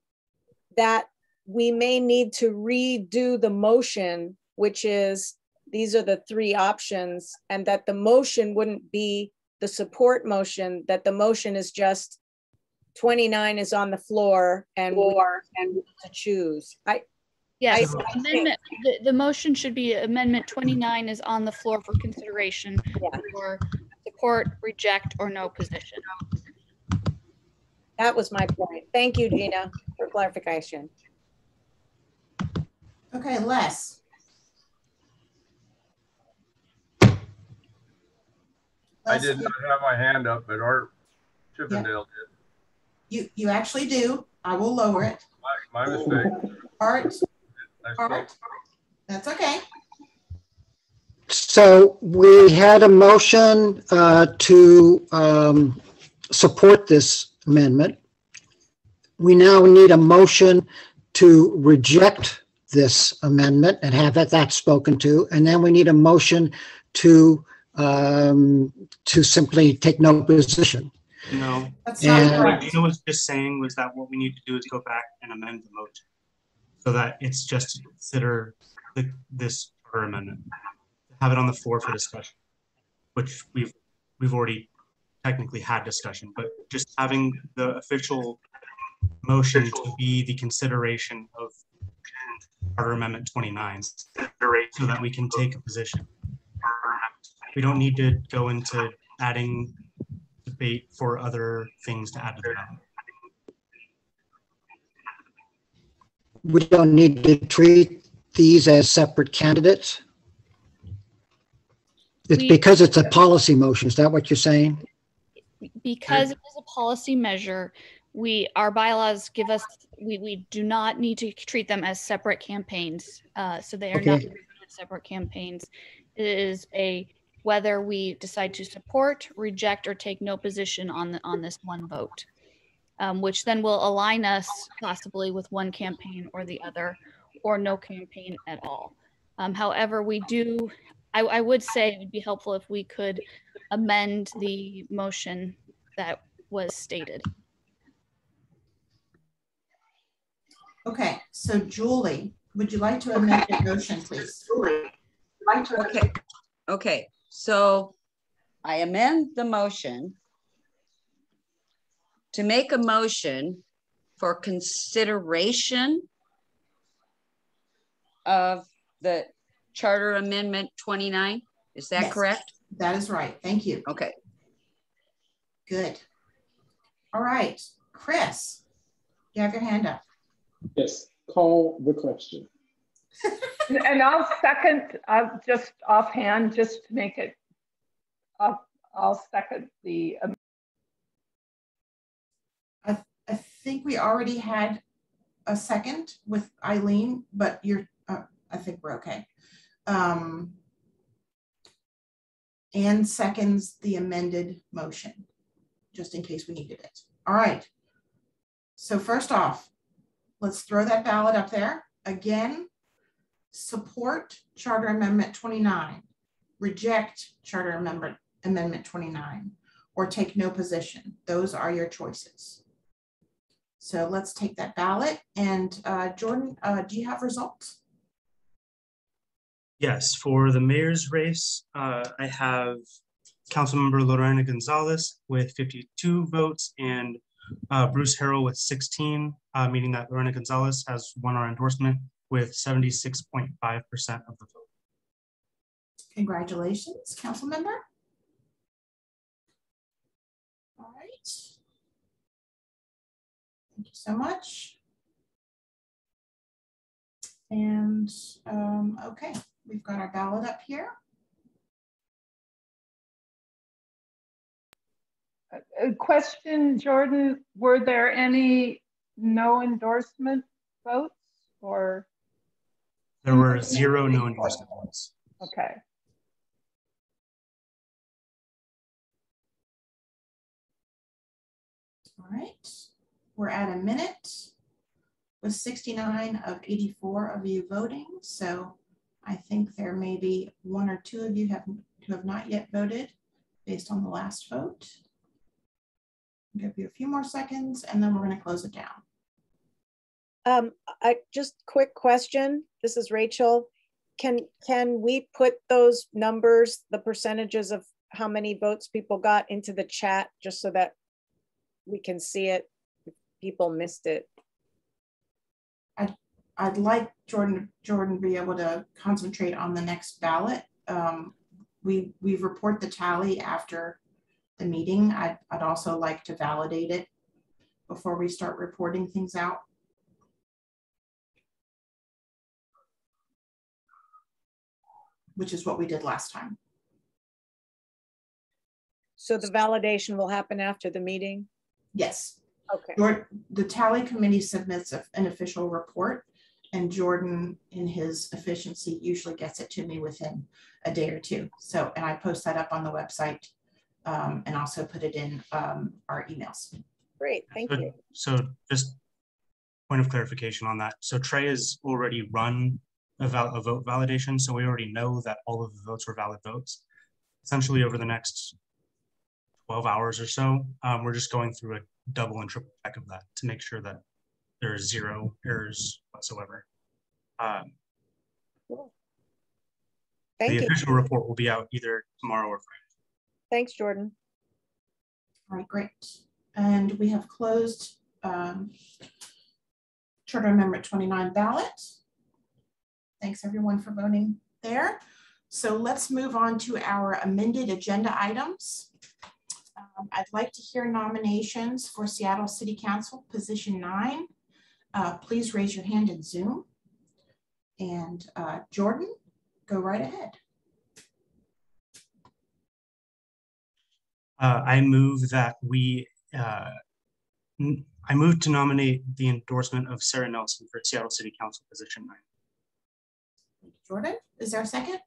that we may need to redo the motion, which is these are the three options, and that the motion wouldn't be the support motion, that the motion is just 29 is on the floor and floor and to choose. I Yes, I- I amendment, the, the motion should be amendment 29 is on the floor for consideration for support, reject, or no position. That was my point. Thank you, Gina, for clarification. Okay, Les. I did not have my hand up, but Art Chippendale did. You, you actually do. I will lower it. My, my mistake. Art, I that's okay. So we had a motion uh, to um, support this amendment. We now need a motion to reject this amendment and have that, that spoken to. And then we need a motion to, um, to simply take no position. No. That's not And correct. What Gina was just saying was that what we need to do is go back and amend the motion. So that it's just to consider the, this charter amendment. Have it on the floor for discussion, which we've, we've already technically had discussion, but just having the official motion to be the consideration of Charter Amendment 29, so that we can take a position. We don't need to go into adding debate for other things to add to the ballot. We don't need to treat these as separate candidates. It's We- because it's a policy motion. Is that what you're saying? Because it is a policy measure, we, our bylaws give us, we, we do not need to treat them as separate campaigns. Uh, so they are not Okay. separate campaigns. It is a, whether we decide to support, reject, or take no position on the, on this one vote. Um, which then will align us possibly with one campaign or the other, or no campaign at all. Um, however, we do, I, I would say it would be helpful if we could amend the motion that was stated. Okay, so Julie, would you like to amend your motion, please? Julie. like to. Okay, okay, so I amend the motion to make a motion for consideration of the Charter Amendment 29. Is that Yes. correct? That is right. Thank you. Okay. Good. All right, Chris, you have your hand up. Yes, call the question. (laughs) And I'll second, uh, just offhand, just to make it, I'll, I'll second the, um, I, I think we already had a second with Eileen, but you're, uh, I think we're okay. Um, Ann seconds the amended motion, just in case we needed it. All right. So first off, let's throw that ballot up there. Again, support Charter Amendment 29, reject Charter Amendment, Amendment 29, or take no position. Those are your choices. So let's take that ballot. And uh, Jordan, uh, do you have results? Yes, for the mayor's race, uh, I have Councilmember Lorena Gonzalez with 52 votes and uh, Bruce Harrell with 16, uh, meaning that Lorena Gonzalez has won our endorsement with 76.5% of the vote. Congratulations, council member. All right. Thank you so much. And um, okay, we've got our ballot up here. A question, Jordan, were there any no endorsement votes or? There were zero no endorsement votes. Okay. All right, we're at a minute with 69 of 84 of you voting. So I think there may be one or two of you have, who have not yet voted based on the last vote. I'll give you a few more seconds and then we're going to close it down. Um, I just quick question. This is Rachel. Can can we put those numbers, the percentages of how many votes people got into the chat just so that we can see it people missed it? I'd, I'd like Jordan Jordan be able to concentrate on the next ballot. Um, we we report the tally after the meeting. I'd, I'd also like to validate it before we start reporting things out. Which is what we did last time. So the validation will happen after the meeting? Yes. Okay. Your, the tally committee submits a- an official report and Jordan in his efficiency usually gets it to me within a day or two. So, and I post that up on the website um, and also put it in um, our emails. Great, thank So- you. So just point of clarification on that. So Trey has already run a, val- a vote validation, so we already know that all of the votes were valid votes. Essentially, over the next 12 hours or so, um, we're just going through a double and triple check of that to make sure that there is zero errors whatsoever. Um, Thank the you. official report will be out either tomorrow or Friday. Thanks, Jordan. All right, great. And we have closed um, Charter Amendment 29 ballot. Thanks everyone for voting there. So let's move on to our amended agenda items. Um, I'd like to hear nominations for Seattle City Council, position nine. Uh, please raise your hand in Zoom. And uh, Jordan, go right ahead. Uh, I move that we, uh, I move to nominate the endorsement of Sarah Nelson for Seattle City Council position nine. Jordan, is there a second?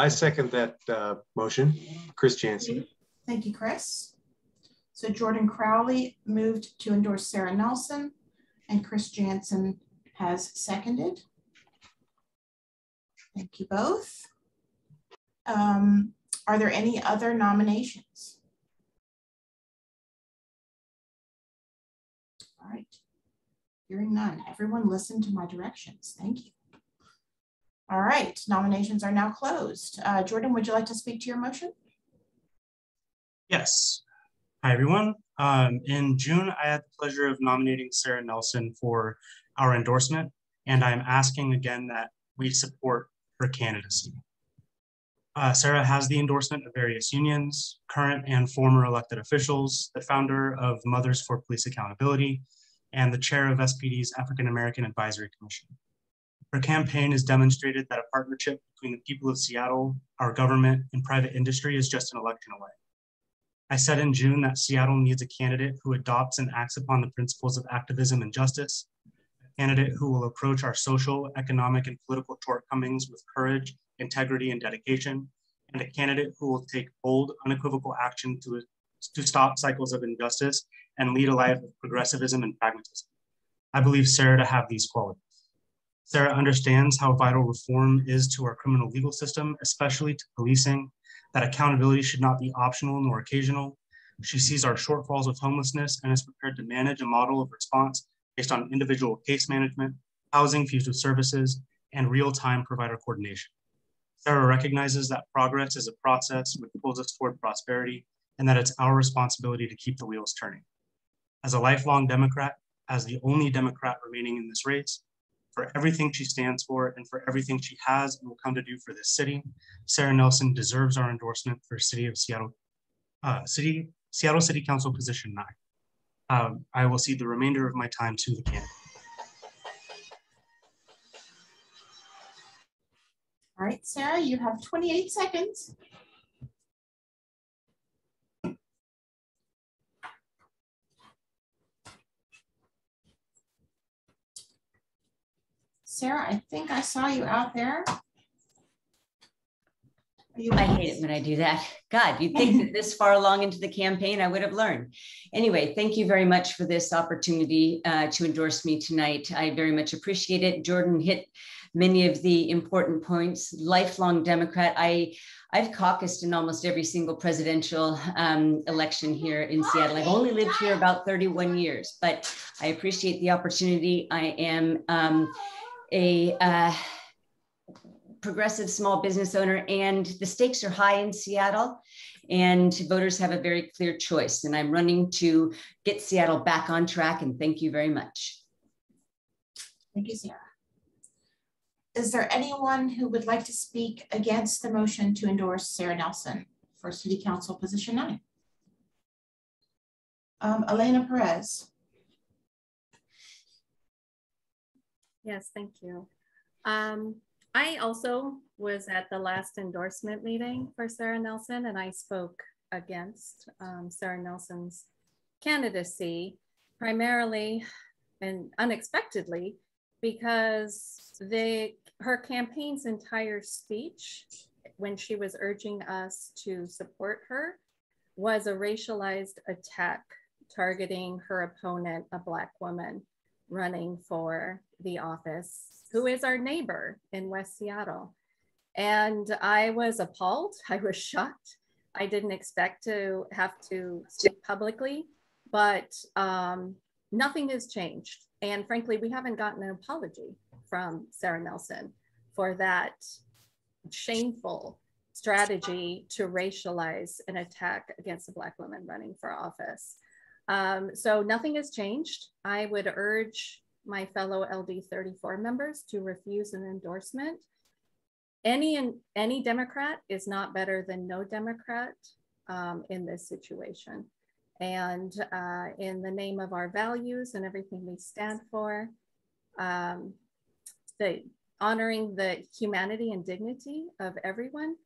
I second that uh, motion. Chris Jansen. Thank you, Chris. So Jordan Crowley moved to endorse Sarah Nelson and Chris Jansen has seconded. Thank you both. Um, are there any other nominations? All right. Hearing none. Everyone listen to my directions. Thank you. All right, nominations are now closed. Uh, Jordan, would you like to speak to your motion? Yes. Hi, everyone. Um, in June, I had the pleasure of nominating Sarah Nelson for our endorsement, and I'm asking again that we support her candidacy. Uh, Sarah has the endorsement of various unions, current and former elected officials, the founder of Mothers for Police Accountability, and the chair of SPD's African American Advisory Commission. Her campaign has demonstrated that a partnership between the people of Seattle, our government, and private industry is just an election away. I said in June that Seattle needs a candidate who adopts and acts upon the principles of activism and justice, a candidate who will approach our social, economic, and political shortcomings with courage, integrity, and dedication, and a candidate who will take bold, unequivocal action to, to stop cycles of injustice and lead a life of progressivism and pragmatism. I believe Sarah to have these qualities. Sarah understands how vital reform is to our criminal legal system, especially to policing, that accountability should not be optional nor occasional. She sees our shortfalls with homelessness and is prepared to manage a model of response based on individual case management, housing fused with services, and real-time provider coordination. Sarah recognizes that progress is a process which pulls us toward prosperity and that it's our responsibility to keep the wheels turning. As a lifelong Democrat, as the only Democrat remaining in this race, for everything she stands for and for everything she has and will come to do for this city, Sarah Nelson deserves our endorsement for City of Seattle, uh, City Seattle City Council position nine. Um, I will cede the remainder of my time to the candidate. All right, Sarah, you have 28 seconds. Sarah, I think I saw you out there. I hate it when I do that. God, you'd think that this far along into the campaign, I would have learned. Anyway, thank you very much for this opportunity uh, to endorse me tonight. I very much appreciate it. Jordan hit many of the important points. Lifelong Democrat. I I've caucused in almost every single presidential um, election here in Seattle. I've only lived here about 31 years, but I appreciate the opportunity. I am um, a uh, progressive small business owner, and the stakes are high in Seattle. And voters have a very clear choice. And I'm running to get Seattle back on track. And thank you very much. Thank you, Sarah. Is there anyone who would like to speak against the motion to endorse Sarah Nelson for City Council position nine? Um, Elena Perez. Yes, thank you. Um, I also was at the last endorsement meeting for Sarah Nelson and I spoke against um, Sarah Nelson's candidacy primarily and unexpectedly because the her campaign's entire speech when she was urging us to support her was a racialized attack targeting her opponent, a Black woman running for the office, who is our neighbor in West Seattle. And I was appalled. (laughs) I was shocked. I didn't expect to have to speak publicly, but um, nothing has changed. And frankly, we haven't gotten an apology from Sarah Nelson for that shameful strategy to racialize an attack against a Black woman running for office. Um, so nothing has changed. I would urge my fellow LD 34 members to refuse an endorsement. Any, and any Democrat is not better than no Democrat um, in this situation. And uh, in the name of our values and everything we stand for, um, the honoring the humanity and dignity of everyone,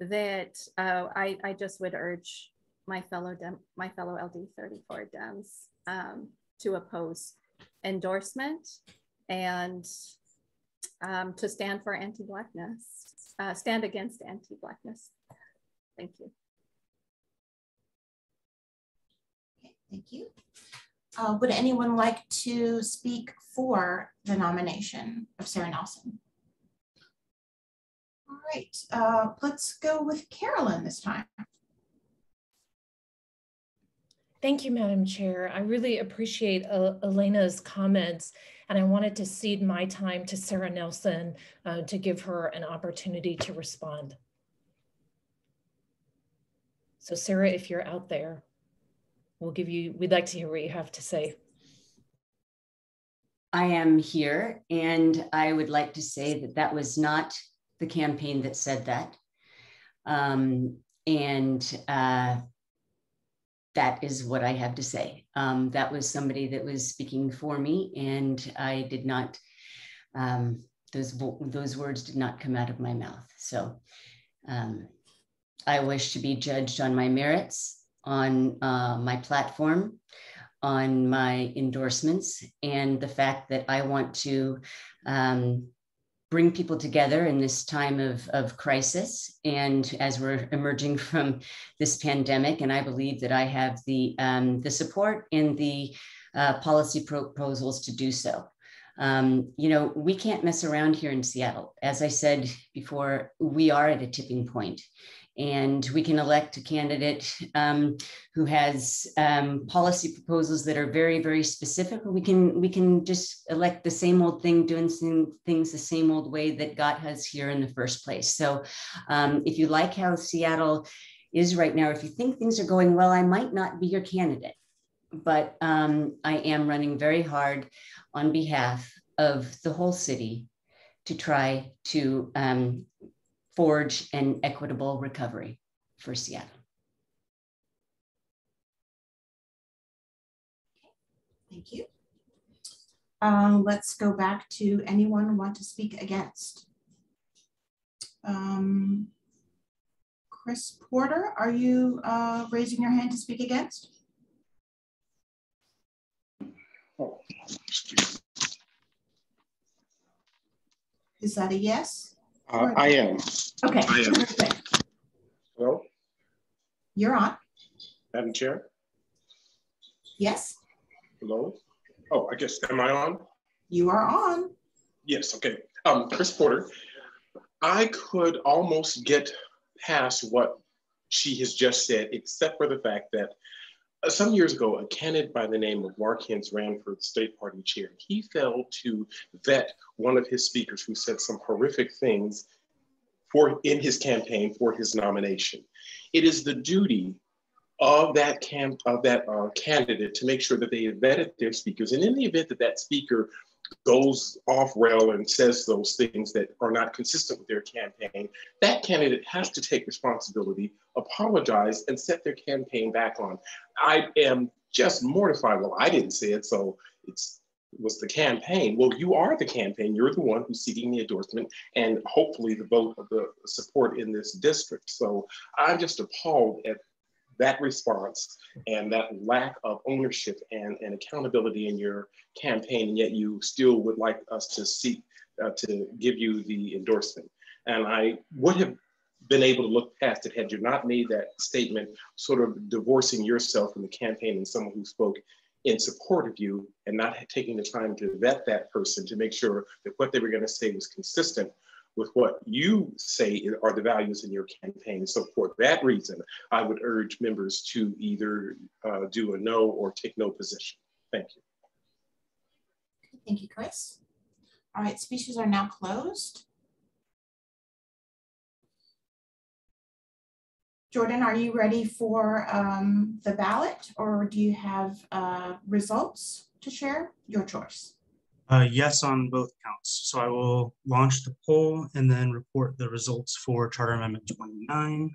that uh, I, I just would urge my fellow Dem my fellow LD 34 Dems um, to oppose endorsement and um, to stand for anti-blackness, uh, stand against anti-blackness. Thank you. Okay, thank you. Uh, would anyone like to speak for the nomination of Sarah Nelson? All right, uh, let's go with Carolyn this time. Thank you, Madam Chair. I really appreciate uh, Elena's comments, and I wanted to cede my time to Sarah Nelson uh, to give her an opportunity to respond. So Sarah, if you're out there, we'll give you, we'd like to hear what you have to say. I am here, and I would like to say that that was not the campaign that said that. Um, and uh, that is what I have to say. Um, that was somebody that was speaking for me, and I did not. Um, those those words did not come out of my mouth. So, um, I wish to be judged on my merits, on uh, my platform, on my endorsements, and the fact that I want to um, bring people together in this time of, of crisis and as we're emerging from this pandemic. And I believe that I have the, um, the support and the uh, policy proposals to do so. Um, you know, we can't mess around here in Seattle. As I said before, we are at a tipping point and we can elect a candidate um, who has um, policy proposals that are very very specific we can we can just elect the same old thing doing things the same old way that got us here in the first place. So um, if you like how seattle is right now if you think things are going well i might not be your candidate but um, I am running very hard on behalf of the whole city to try to um, forge an equitable recovery for Seattle. Thank you. Um, let's go back to anyone want to speak against. Um, Chris Porter, are you uh, raising your hand to speak against? Is that a yes? Uh, I am. Okay. I am. perfect. Hello, You're on. Madam Chair. Yes, Hello. Oh, I guess, am I on? you are on. Yes, okay. Um, Chris Porter. I could almost get past what she has just said, except for the fact that some years ago, a candidate by the name of Mark Hens ran for the state party chair. He failed to vet one of his speakers who said some horrific things for in his campaign for his nomination. It is the duty of that camp of that uh, candidate to make sure that they vetted their speakers, and in the event that that speaker goes off rail and says those things that are not consistent with their campaign, that candidate has to take responsibility, apologize, and set their campaign back on. I am just mortified. Well, I didn't say it, so it's it was the campaign. Well, you are the campaign. You're the one who's seeking the endorsement and hopefully the vote of the support in this district. So I'm just appalled at that response and that lack of ownership and, and accountability in your campaign, and yet you still would like us to seek uh, to give you the endorsement. And I would have been able to look past it had you not made that statement, sort of divorcing yourself from the campaign and someone who spoke in support of you and not taking the time to vet that person to make sure that what they were going to say was consistent with what you say are the values in your campaign. So for that reason, I would urge members to either uh, do a no or take no position. Thank you. Thank you, Chris. All right, speeches are now closed. Jordan, are you ready for um, the ballot or do you have uh, results to share? Your choice. Uh, yes on both counts. So I will launch the poll and then report the results for Charter Amendment 29.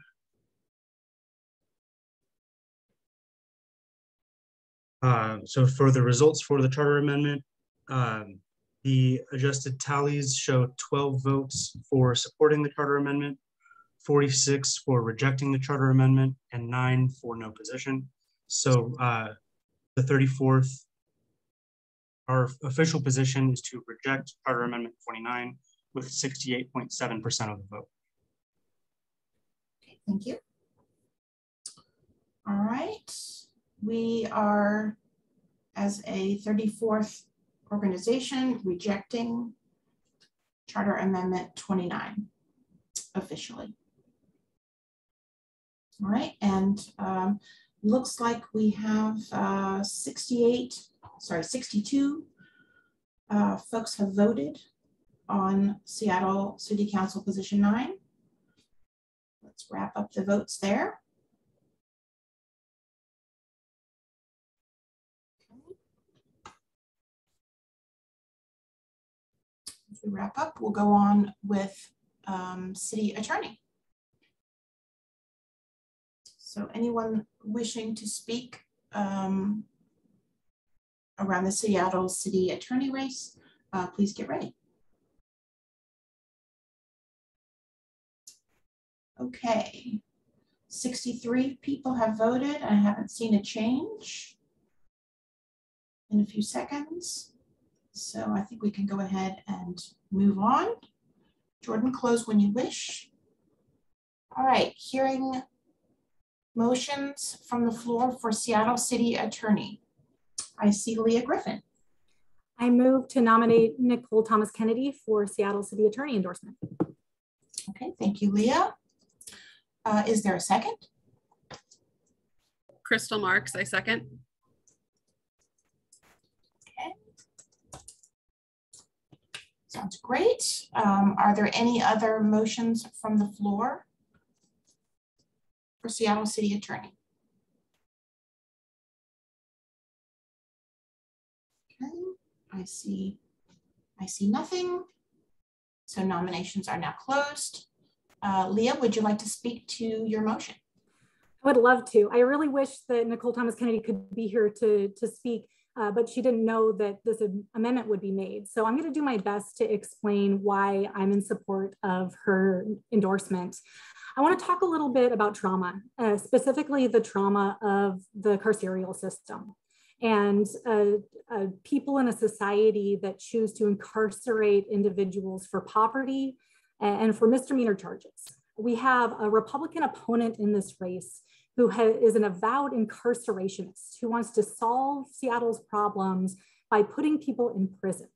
Uh, so for the results for the Charter Amendment, um, the adjusted tallies show 12 votes for supporting the Charter Amendment, 46 for rejecting the Charter Amendment, and nine for no position. So uh, the 34th our official position is to reject Charter Amendment 29 with 68.7% of the vote. Okay, thank you. All right, we are, as a 34th organization, rejecting Charter Amendment 29 officially. All right, and um, looks like we have uh, 68 sorry, 62 uh, folks have voted on Seattle City Council Position 9. Let's wrap up the votes there. As we wrap up, we'll go on with um, City Attorney. So anyone wishing to speak um, around the Seattle City Attorney race, uh, please get ready. Okay, 63 people have voted. I haven't seen a change in a few seconds. So I think we can go ahead and move on. Jordan, close when you wish. All right, hearing motions from the floor for Seattle City Attorney. I see Leah Griffin. I move to nominate Nicole Thomas Kennedy for Seattle City Attorney endorsement. Okay, thank you, Leah. Uh, is there a second? Crystal Marks, I second. Okay. Sounds great. Um, are there any other motions from the floor for Seattle City Attorney? I see, I see nothing. So nominations are now closed. Uh, Leah, would you like to speak to your motion? I would love to. I really wish that Nicole Thomas Kennedy could be here to, to speak, uh, but she didn't know that this amendment would be made. So I'm going to do my best to explain why I'm in support of her endorsement. I want to talk a little bit about trauma, uh, specifically the trauma of the carceral system and uh, uh, people in a society that choose to incarcerate individuals for poverty and for misdemeanor charges. We have a Republican opponent in this race who is an avowed incarcerationist who wants to solve Seattle's problems by putting people in prison.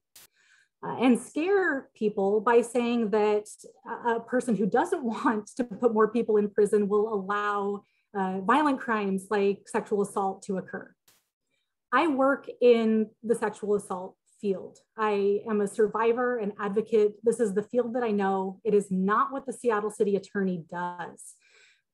Uh, and scare people by saying that a person who doesn't (laughs) want to put more people in prison will allow uh, violent crimes like sexual assault to occur. I work in the sexual assault field. I am a survivor and advocate. This is the field that I know. It is not what the Seattle City Attorney does.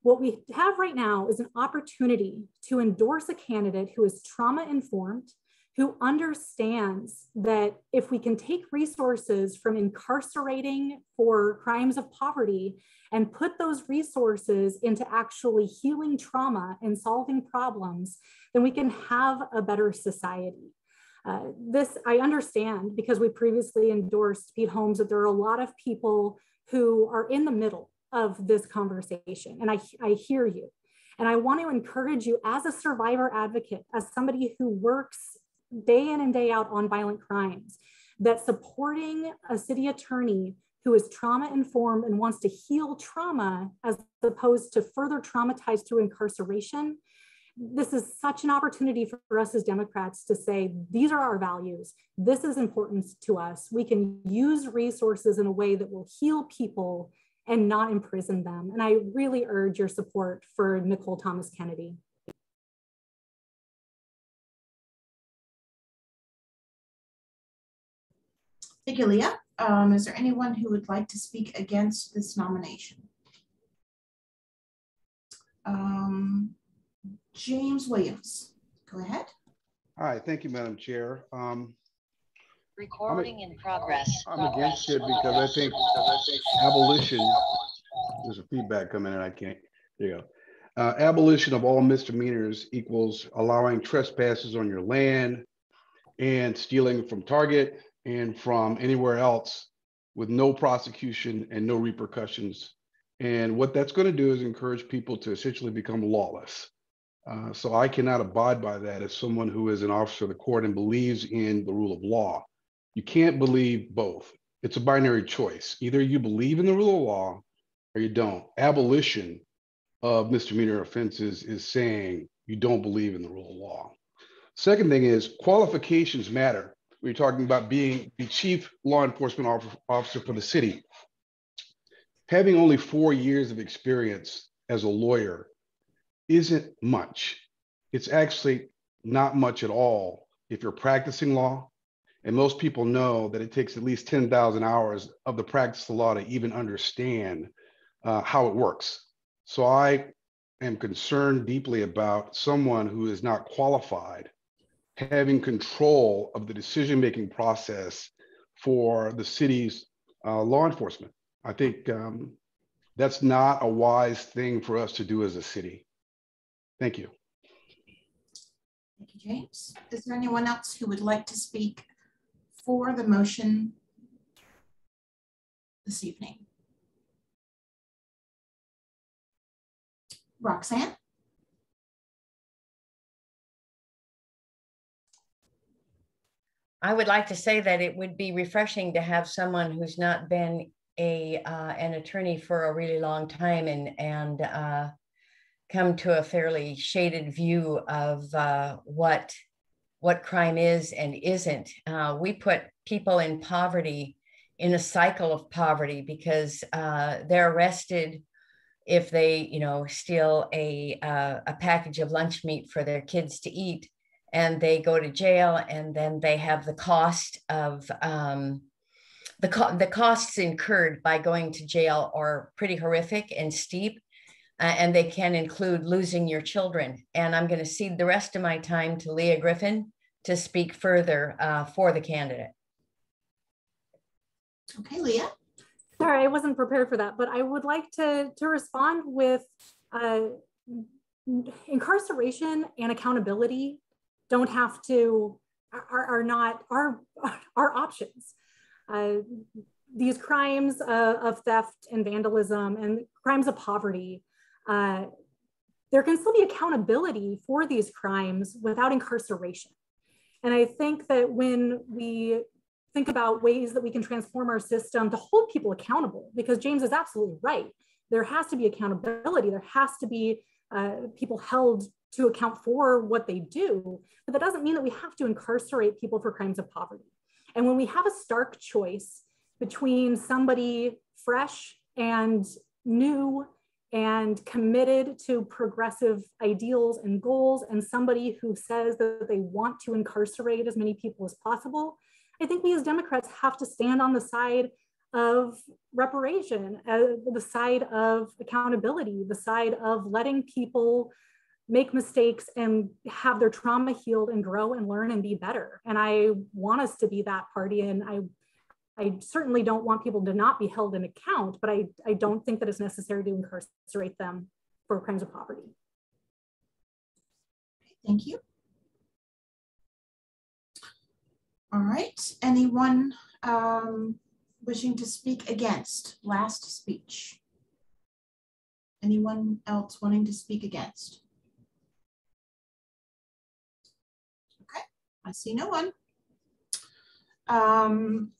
What we have right now is an opportunity to endorse a candidate who is trauma informed, who understands that if we can take resources from incarcerating for crimes of poverty and put those resources into actually healing trauma and solving problems, then we can have a better society. Uh, this I understand because we previously endorsed Pete Holmes that there are a lot of people who are in the middle of this conversation. And I, I hear you. And I want to encourage you as a survivor advocate, as somebody who works day in and day out on violent crimes that supporting a city attorney who is trauma informed and wants to heal trauma as opposed to further traumatize through incarceration. This is such an opportunity for us as Democrats to say, these are our values. This is important to us. We can use resources in a way that will heal people and not imprison them. And I really urge your support for Nicole Thomas Kennedy. Thank you, Leah. Um, is there anyone who would like to speak against this nomination? Um, James Williams, go ahead. All right, thank you, Madam Chair. Um, Recording in progress. I'm against it because I think abolition, there's a feedback coming in, I can't, there you go. Uh, abolition of all misdemeanors equals allowing trespasses on your land and stealing from Target and from anywhere else with no prosecution and no repercussions. And what that's going to do is encourage people to essentially become lawless. Uh, so I cannot abide by that as someone who is an officer of the court and believes in the rule of law. You can't believe both. It's a binary choice. Either you believe in the rule of law or you don't. Abolition of misdemeanor offenses is saying you don't believe in the rule of law. Second thing is qualifications matter we are talking about being the chief law enforcement officer for the city. Having only four years of experience as a lawyer isn't much. It's actually not much at all if you're practicing law. And most people know that it takes at least 10,000 hours of the practice of law to even understand uh, how it works. So I am concerned deeply about someone who is not qualified having control of the decision making process for the city's uh, law enforcement. I think um, that's not a wise thing for us to do as a city. Thank you. Thank you, James. Is there anyone else who would like to speak for the motion this evening? Roxanne? I would like to say that it would be refreshing to have someone who's not been a uh, an attorney for a really long time and and uh, come to a fairly shaded view of uh, what what crime is and isn't. Uh, we put people in poverty in a cycle of poverty because uh, they're arrested if they you know steal a uh, a package of lunch meat for their kids to eat and they go to jail and then they have the cost of um, the, co- the costs incurred by going to jail are pretty horrific and steep uh, and they can include losing your children and i'm going to cede the rest of my time to leah griffin to speak further uh, for the candidate. Okay, Leah. Sorry, I wasn't prepared for that, but I would like to, to respond with uh, incarceration and accountability don't have to, are, are not our, our options. Uh, these crimes uh, of theft and vandalism and crimes of poverty, uh, there can still be accountability for these crimes without incarceration. And I think that when we think about ways that we can transform our system to hold people accountable, because James is absolutely right. There has to be accountability. There has to be uh, people held to account for what they do. But that doesn't mean that we have to incarcerate people for crimes of poverty. And when we have a stark choice between somebody fresh and new and committed to progressive ideals and goals and somebody who says that they want to incarcerate as many people as possible, I think we as Democrats have to stand on the side of reparation, uh, the side of accountability, the side of letting people make mistakes and have their trauma healed and grow and learn and be better. And I want us to be that party. And I, I certainly don't want people to not be held in account, but I, I don't think that it's necessary to incarcerate them for crimes of poverty. Thank you. All right, anyone um, wishing to speak against last speech? Anyone else wanting to speak against? I see no one. Um,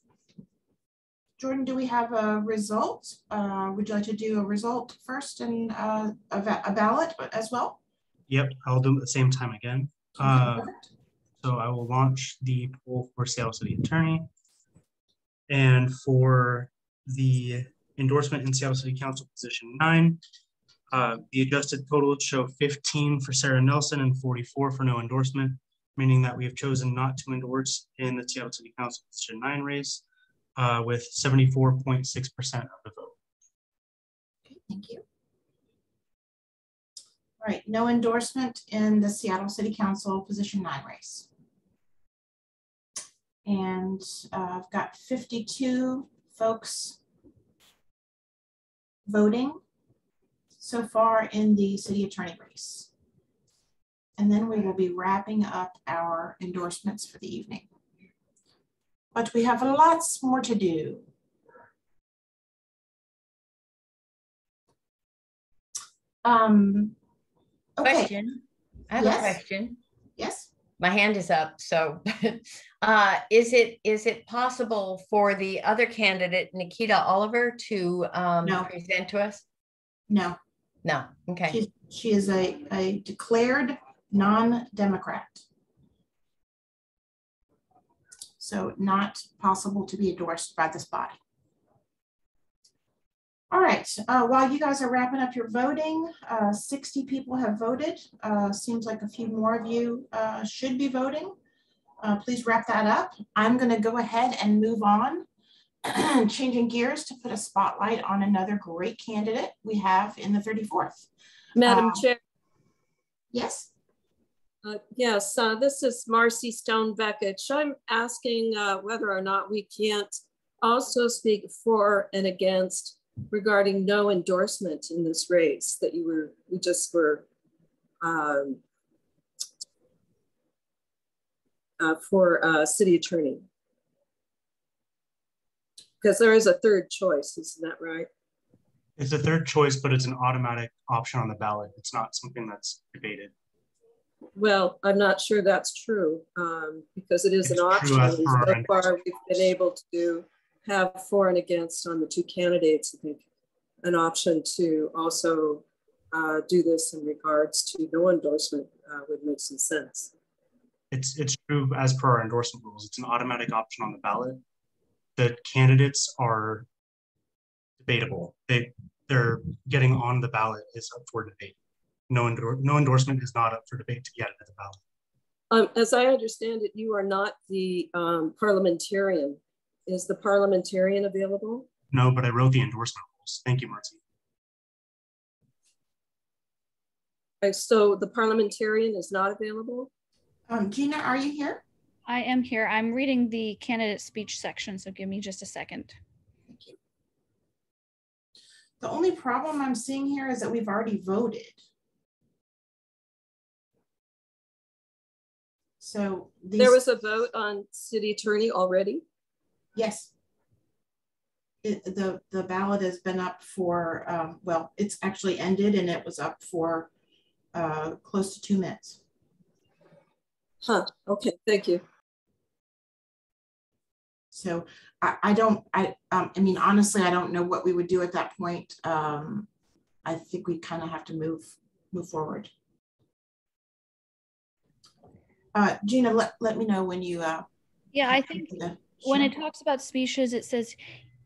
Jordan, do we have a result? Uh, would you like to do a result first and uh, a, a, ballot as well? Yep, I'll do it at the same time again. Uh, so I will launch the poll for Seattle City Attorney. And for the endorsement in Seattle City Council position nine, uh, the adjusted totals show 15 for Sarah Nelson and 44 for no endorsement, meaning that we have chosen not to endorse in the Seattle City Council position nine race uh, with 74.6% of the vote. Okay, thank you. All right, no endorsement in the Seattle City Council position nine race. And uh, I've got 52 folks voting so far in the city attorney race. And then we will be wrapping up our endorsements for the evening. But we have lots more to do. Um, okay. Question. I have yes. a question. Yes. My hand is up. So, (laughs) uh, is it is it possible for the other candidate, Nikita Oliver, to um, no. present to us? No. No. Okay. She's, she is a, a declared non-Democrat. So not possible to be endorsed by this body. All right, uh, while you guys are wrapping up your voting, uh, 60 people have voted. Uh, seems like a few more of you uh, should be voting. Uh, please wrap that up. I'm gonna go ahead and move on, (clears throat) changing gears to put a spotlight on another great candidate we have in the 34th. Madam um, Chair. Yes. Uh, yes, this is Marcy Stone Bekich. I'm asking whether or not we can't also speak for and against regarding no endorsement in this race that you were, you just were um, uh, for uh, city attorney? Because there is a third choice, isn't that right? It's a third choice, but it's an automatic option on the ballot. It's not something that's debated. Well, I'm not sure that's true um, because it is it's an option. So far, we've been able to have for and against on the two candidates, I think an option to also uh, do this in regards to no endorsement uh, would make some sense. It's, it's true as per our endorsement rules. It's an automatic option on the ballot. The candidates are debatable. They, they're getting on the ballot is up for debate. No, endor no endorsement is not up for debate to get at the ballot. Um, as I understand it, you are not the um, parliamentarian is the parliamentarian available? No, but I wrote the endorsement rules. Thank you, Marcy. Okay, so the parliamentarian is not available? Um, Gina, are you here? I am here. I'm reading the candidate speech section, so give me just a second. Thank you. The only problem I'm seeing here is that we've already voted. So these, There was a vote on city attorney already? yes. It, the, the ballot has been up for, um, well, it's actually ended and it was up for uh, close to two minutes. Huh, okay, thank you. So I, I don't, I, um, I mean, honestly, I don't know what we would do at that point. Um, I think we kind of have to move, move forward. Uh, Gina, let, let me know when you, uh, Yeah, I think the- when it talks about speeches, it says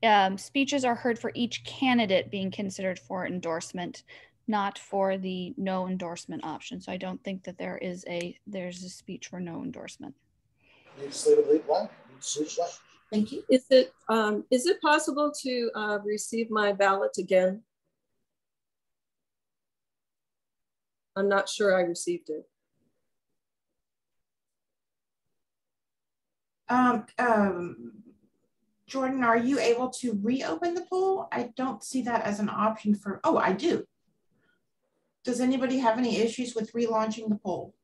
um, speeches are heard for each candidate being considered for endorsement, not for the no endorsement option. So I don't think that there is a there's a speech for no endorsement. Thank you. Is it, um, is it possible to, uh, receive my ballot again? I'm not sure I received it. Um, um, Jordan, are you able to reopen the poll? I don't see that as an option for, oh, I do. Does anybody have any issues with relaunching the poll?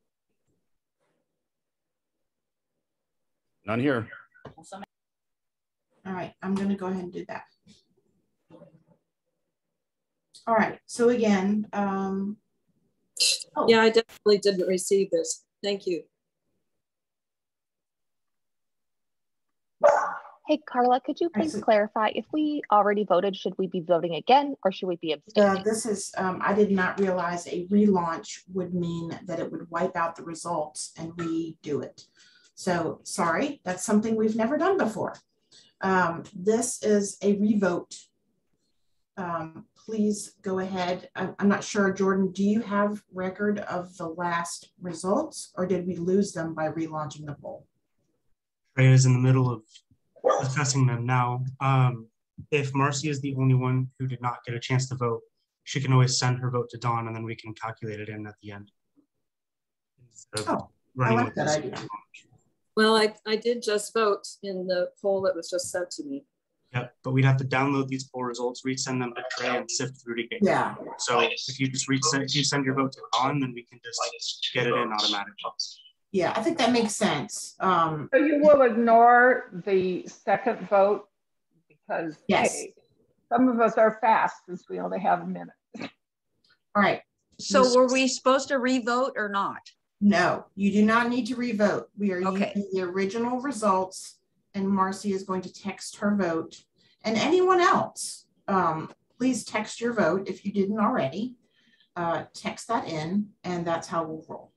None here. All right, I'm gonna go ahead and do that. All right, so again, um, Yeah, I definitely didn't receive this. Thank you. Hey, Carla, could you please clarify if we already voted, should we be voting again or should we be abstaining? uh, this is, um, I did not realize a relaunch would mean that it would wipe out the results and redo it. So sorry, that's something we've never done before. Um, this is a revote. Um, please go ahead. I'm, I'm not sure, Jordan, do you have record of the last results or did we lose them by relaunching the poll? Trey is in the middle of assessing them now. Um, if Marcy is the only one who did not get a chance to vote, she can always send her vote to Dawn and then we can calculate it in at the end. Instead of Oh, I like that this idea. Well, I, I did just vote in the poll that was just sent to me. Yep, but we'd have to download these poll results, resend them to Trey and sift through to get. Yeah. So if you just resend, if you send your vote to Dawn, then we can just get it in automatically. Yeah, I think that makes sense. Um, So you will ignore the second vote because Yes. hey, some of us are fast since we only have a minute. all right. So were we supposed to revote or not? No, you do not need to revote. We are Okay. using the original results and Marcy is going to text her vote. And anyone else, um, please text your vote if you didn't already. Uh, text that in and that's how we'll roll.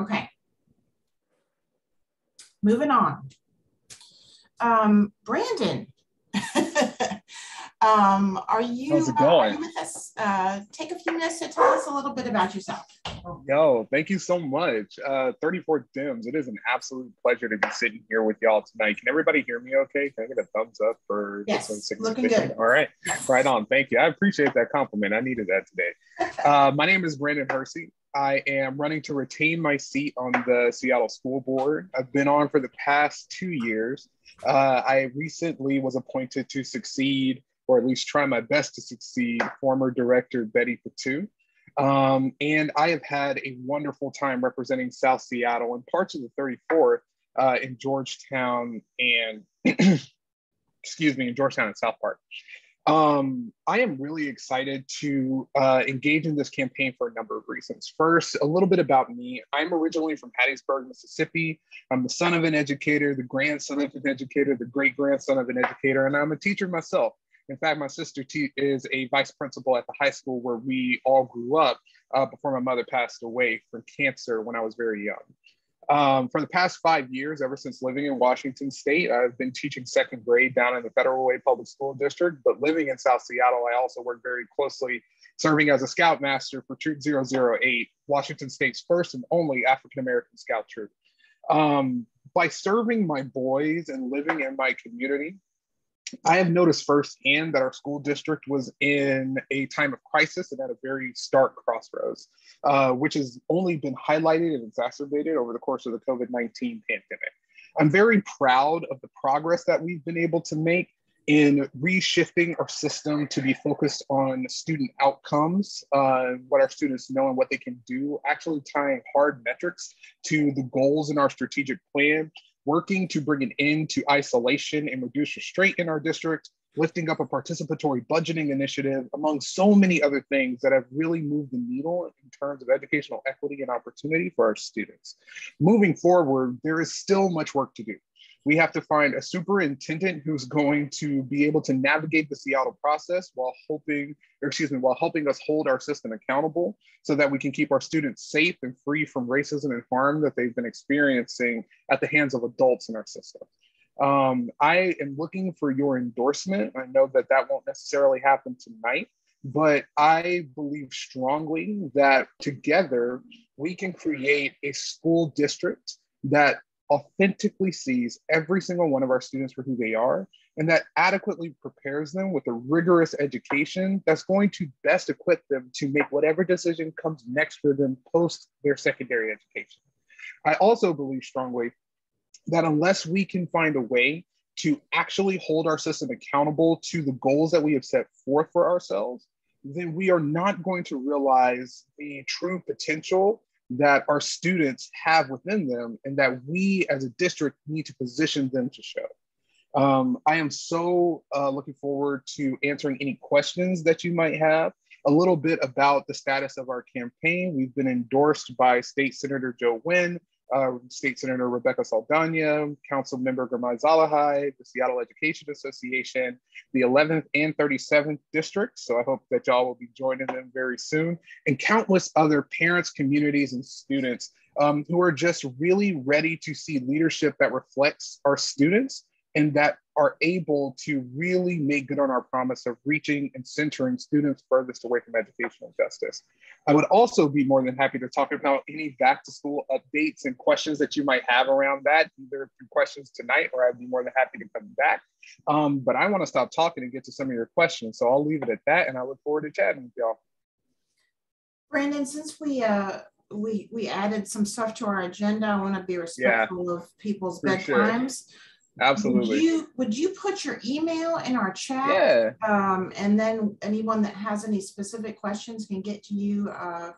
Okay. Moving on. Um, Brandon. (laughs) um, are you, How's it uh, going? you with us? Uh, take a few minutes to tell us a little bit about yourself. Yo, thank you so much. Uh, 34 Dems, it is an absolute pleasure to be sitting here with y'all tonight. Can everybody hear me okay? Can I get a thumbs up for Yes, this one? Looking good. All right, right on. Thank you. I appreciate that compliment. I needed that today. (laughs) Uh, my name is Brandon Hersey. I am running to retain my seat on the Seattle School Board. I've been on for the past two years. Uh, I recently was appointed to succeed, or at least try my best to succeed, former director Betty Patu. Um, and I have had a wonderful time representing South Seattle and parts of the 34th uh, in Georgetown and, (clears throat) excuse me, in Georgetown and South Park. Um, I am really excited to uh, engage in this campaign for a number of reasons. First, a little bit about me. I'm originally from Hattiesburg, Mississippi. I'm the son of an educator, the grandson of an educator, the great grandson of an educator, and I'm a teacher myself. In fact, my sister te- is a vice principal at the high school where we all grew up uh, before my mother passed away from cancer when I was very young. Um, for the past five years, ever since living in Washington State, I've been teaching second grade down in the Federal Way Public School District. But living in South Seattle, I also work very closely serving as a Scoutmaster for Troop 008, Washington State's first and only African American Scout troop. Um, by serving my boys and living in my community, I have noticed firsthand that our school district was in a time of crisis and at a very stark crossroads, uh, which has only been highlighted and exacerbated over the course of the COVID 19 pandemic. I'm very proud of the progress that we've been able to make in reshifting our system to be focused on student outcomes, uh, what our students know and what they can do, actually tying hard metrics to the goals in our strategic plan, working to bring an end to isolation and reduce restraint in our district, lifting up a participatory budgeting initiative, among so many other things that have really moved the needle in terms of educational equity and opportunity for our students. Moving forward, there is still much work to do we have to find a superintendent who's going to be able to navigate the Seattle process while hoping, or excuse me, while helping us hold our system accountable so that we can keep our students safe and free from racism and harm that they've been experiencing at the hands of adults in our system. Um, I am looking for your endorsement. I know that that won't necessarily happen tonight, but I believe strongly that together we can create a school district that authentically sees every single one of our students for who they are and that adequately prepares them with a rigorous education that's going to best equip them to make whatever decision comes next for them post their secondary education. I also believe strongly that unless we can find a way to actually hold our system accountable to the goals that we have set forth for ourselves, then we are not going to realize the true potential that our students have within them and that we as a district need to position them to show. Um, I am so uh, looking forward to answering any questions that you might have. A little bit about the status of our campaign. We've been endorsed by State Senator Joe Nguyen, uh, State Senator Rebecca Saldana, Council Member Girmay Zahilay, the Seattle Education Association, the 11th and 37th districts. So I hope that y'all will be joining them very soon, and countless other parents, communities, and students um, who are just really ready to see leadership that reflects our students and that are able to really make good on our promise of reaching and centering students furthest away from educational justice. I would also be more than happy to talk about any back to school updates and questions that you might have around that, either through questions tonight or I'd be more than happy to come back. Um, but I want to stop talking and get to some of your questions. So I'll leave it at that and I look forward to chatting with y'all. Brandon, since we uh, we we added some stuff to our agenda, I want to be respectful yeah, of people's bedtimes. Sure. Absolutely. Would you would you put your email in our chat? Yeah. Um, and then anyone that has any specific questions can get to you uh,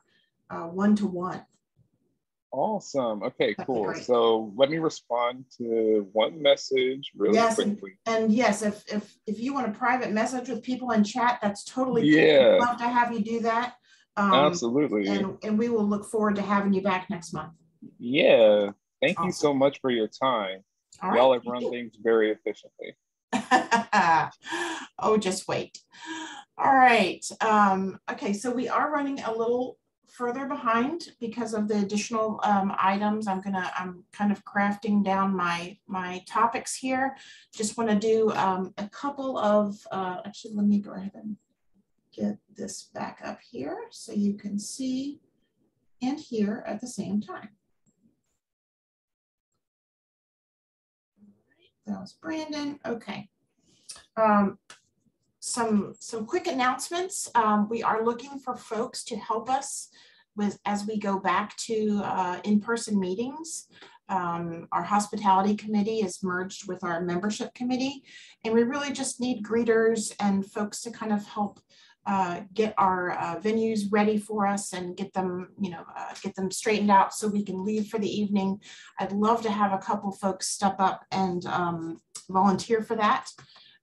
uh, one to one. Awesome. Okay, That'd cool. So let me respond to one message really yes, quickly. And, and, yes, if, if if you want a private message with people in chat, that's totally yeah. Cool. We'd love to have you do that. Um, Absolutely. And, and we will look forward to having you back next month. Yeah. Thank awesome. you so much for your time. All Y'all right. have run things very efficiently. (laughs) oh, just wait. All right. Um, okay, so we are running a little further behind because of the additional um, items. I'm gonna, I'm kind of crafting down my, my topics here. Just wanna do um, a couple of, uh, actually, let me go ahead and get this back up here so you can see and hear at the same time. That was Brandon. Okay. Um, some, some quick announcements. Um, we are looking for folks to help us with as we go back to uh, in-person meetings. Um, our hospitality committee is merged with our membership committee, and we really just need greeters and folks to kind of help uh, get our uh, venues ready for us and get them, you know, uh, get them straightened out so we can leave for the evening. I'd love to have a couple folks step up and um, volunteer for that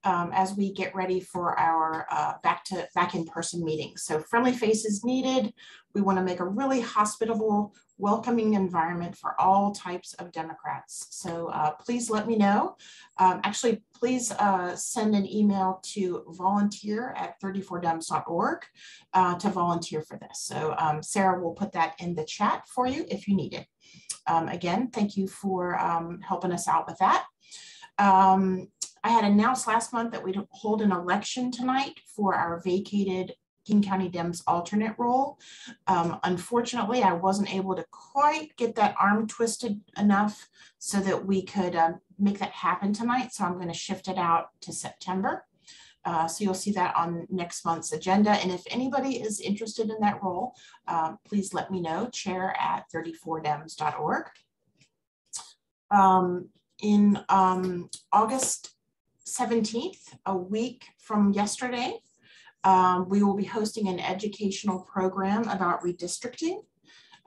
um, as we get ready for our uh, back to back in person meetings. So friendly faces needed. We want to make a really hospitable, welcoming environment for all types of Democrats. So uh, please let me know. Um, actually, please uh, send an email to volunteer at 34dems.org uh, to volunteer for this. So um, Sarah will put that in the chat for you if you need it. Um, again, thank you for um, helping us out with that. Um, I had announced last month that we'd hold an election tonight for our vacated King County Dems alternate role. Um, unfortunately, I wasn't able to quite get that arm twisted enough so that we could uh, make that happen tonight, so I'm going to shift it out to September. Uh, so you'll see that on next month's agenda. And if anybody is interested in that role, uh, please let me know, chair at 34dems.org. Um, in um, August 17th, a week from yesterday, um, we will be hosting an educational program about redistricting.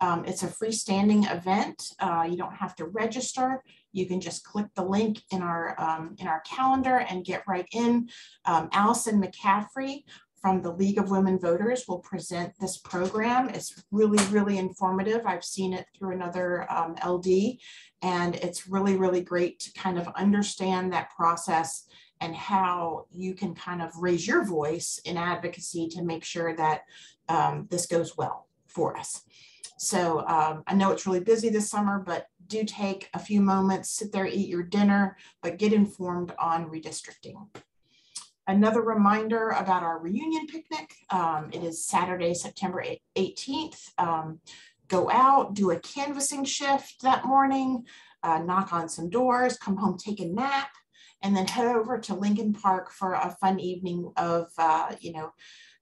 Um, it's a freestanding event. Uh, you don't have to register. You can just click the link in our, um, in our calendar and get right in. Um, Allison McCaffrey from the League of Women Voters will present this program. It's really, really informative. I've seen it through another um, LD, and it's really, really great to kind of understand that process and how you can kind of raise your voice in advocacy to make sure that um, this goes well for us. So um, I know it's really busy this summer, but do take a few moments, sit there, eat your dinner, but get informed on redistricting. Another reminder about our reunion picnic. Um, it is Saturday, September 18th. Um, go out, do a canvassing shift that morning, uh, knock on some doors, come home, take a nap, and then head over to Lincoln Park for a fun evening of, uh, you know,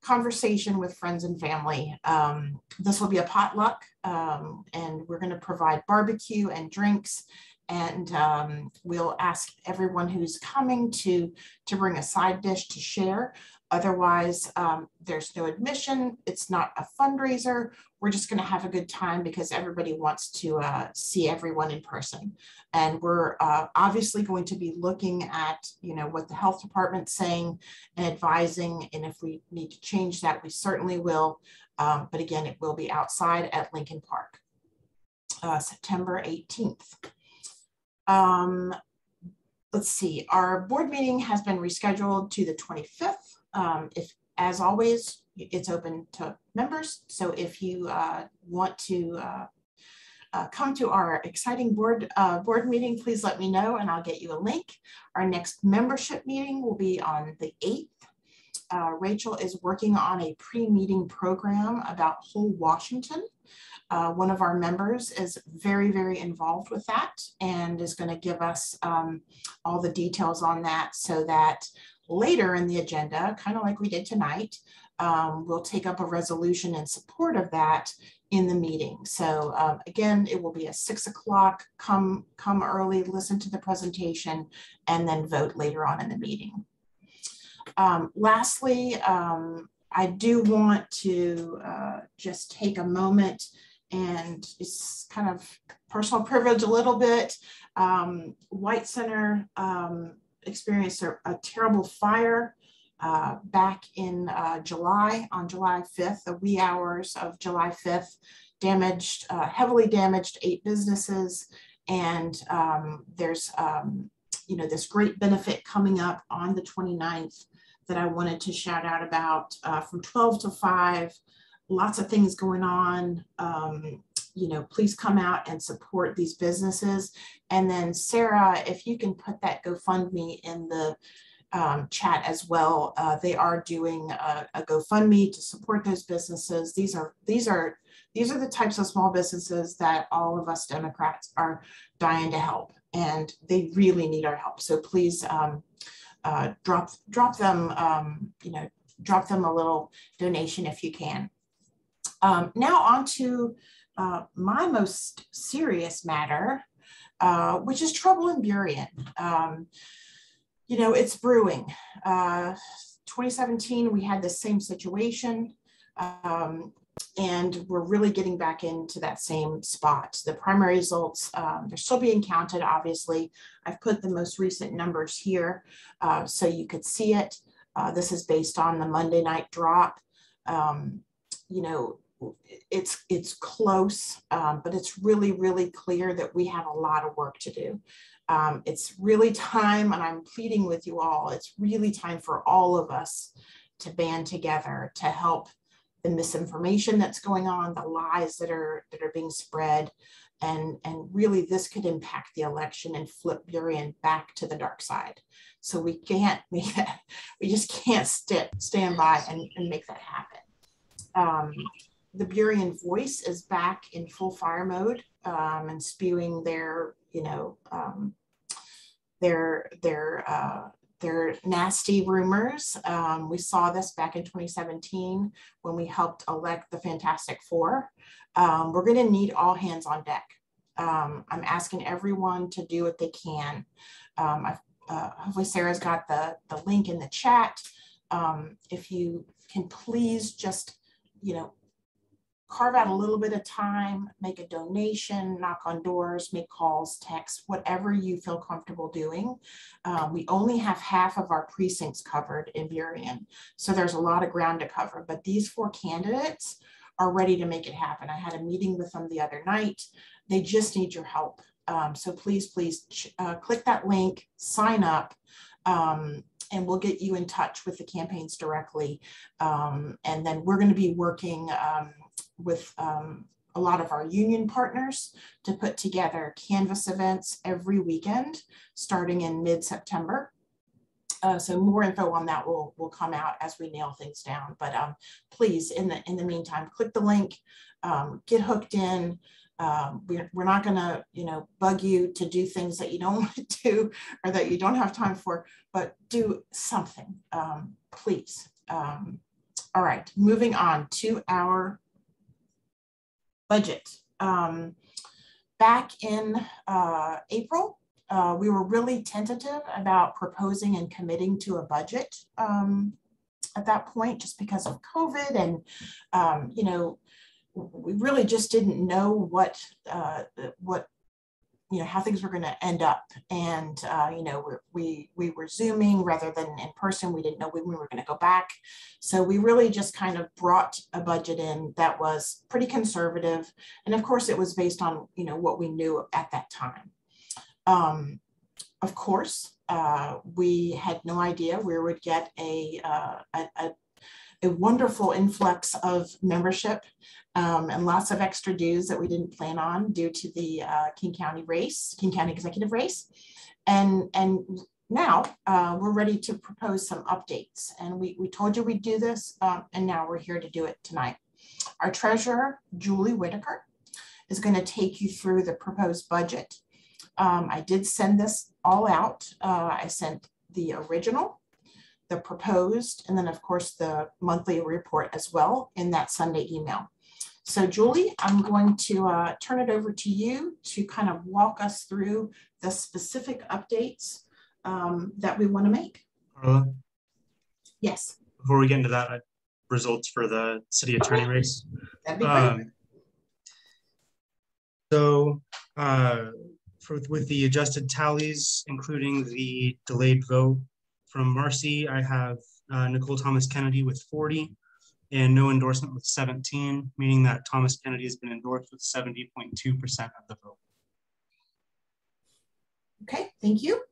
conversation with friends and family. Um, this will be a potluck um, and we're gonna provide barbecue and drinks and um, we'll ask everyone who's coming to, to bring a side dish to share. Otherwise, um, there's no admission. It's not a fundraiser. We're just going to have a good time because everybody wants to uh, see everyone in person. And we're uh, obviously going to be looking at, you know, what the health department's saying and advising. And if we need to change that, we certainly will. Um, but again, it will be outside at Lincoln Park, uh, September 18th. Um, let's see, our board meeting has been rescheduled to the 25th. Um, if, as always, it's open to members. So if you uh, want to uh, uh, come to our exciting board uh, board meeting, please let me know and I'll get you a link. Our next membership meeting will be on the 8th. Uh, Rachel is working on a pre-meeting program about whole Washington. Uh, one of our members is very, very involved with that and is going to give us um, all the details on that so that later in the agenda, kind of like we did tonight, um, we'll take up a resolution in support of that in the meeting. So um, again, it will be a six o'clock, come, come early, listen to the presentation, and then vote later on in the meeting. Um, lastly, um, I do want to uh, just take a moment and it's kind of personal privilege a little bit. Um, White Center um, experienced a, a, terrible fire uh, back in uh, July, on July 5th, the wee hours of July 5th, damaged, uh, heavily damaged eight businesses. And um, there's, um, you know, this great benefit coming up on the 29th that I wanted to shout out about uh, from 12 to 5 lots of things going on. Um, you know, please come out and support these businesses. And then Sarah, if you can put that GoFundMe in the um, chat as well. Uh, they are doing a, a, GoFundMe to support those businesses. These are these are these are the types of small businesses that all of us Democrats are dying to help, and they really need our help. So please um, uh, drop drop them um, you know drop them a little donation if you can. Um, now on to uh, my most serious matter, uh, which is trouble in Burien. Um, you know, it's brewing. Uh, 2017, we had the same situation. Um, and we're really getting back into that same spot. The primary results, um, they're still being counted, obviously. I've put the most recent numbers here uh, so you could see it. Uh, this is based on the Monday night drop. Um, you know, it's it's close, um, but it's really, really clear that we have a lot of work to do. Um, it's really time, and I'm pleading with you all, it's really time for all of us to band together to help the misinformation that's going on, the lies that are that are being spread, and and really this could impact the election and flip Burien back to the dark side. So we can't (laughs) make we just can't st stand by and, and make that happen. Um, the Burien voice is back in full fire mode um, and spewing their, you know, um, their their uh, their nasty rumors. Um, we saw this back in 2017 when we helped elect the Fantastic Four. Um, we're going to need all hands on deck. Um, I'm asking everyone to do what they can. Um, uh, hopefully Sarah's got the, the link in the chat. Um, if you can please just, you know, carve out a little bit of time, make a donation, knock on doors, make calls, text, whatever you feel comfortable doing. Um, we only have half of our precincts covered in Burien. So there's a lot of ground to cover, but these four candidates are ready to make it happen. I had a meeting with them the other night. They just need your help. Um, so please, please uh, click that link, sign up. Um, and we'll get you in touch with the campaigns directly. Um, and then we're going to be working um, with um, a lot of our union partners to put together canvass events every weekend starting in mid-September. Uh, so more info on that will, will come out as we nail things down. But um, please, in the, in the meantime, click the link, um, get hooked in. Um, we're, we're not going to, you know, bug you to do things that you don't (laughs) want to do or that you don't have time for, but do something, um, please. Um, all right, moving on to our budget. Um, back in uh, April, uh, we were really tentative about proposing and committing to a budget um, at that point, just because of COVID and, um, you know, we really just didn't know what uh, what you know how things were going to end up. And uh, you know we we were zooming rather than in person. We didn't know when we were going to go back. So we really just kind of brought a budget in that was pretty conservative. And of course it was based on you know what we knew at that time. Um, of course uh, we had no idea we would get a, uh, a, a wonderful influx of membership um, and lots of extra dues that we didn't plan on due to the uh, King County race, King County executive race. And, and now uh, we're ready to propose some updates. And we, we told you we'd do this, uh, and now we're here to do it tonight. Our treasurer, Julie Whitaker, is going to take you through the proposed budget. Um, I did send this all out. Uh, I sent the original, the proposed, and then of course the monthly report as well in that Sunday email. So Julie, I'm going to uh, turn it over to you to kind of walk us through the specific updates um, that we want to make. Carla? Yes. Before we get into that, uh, results for the city attorney race. That'd be great. Um, so uh, for, with the adjusted tallies, including the delayed vote from Marcy, I have uh, Nicole Thomas Kennedy with 40, and no endorsement with 17, meaning that Thomas Kennedy has been endorsed with 70.2% of the vote. Okay, thank you.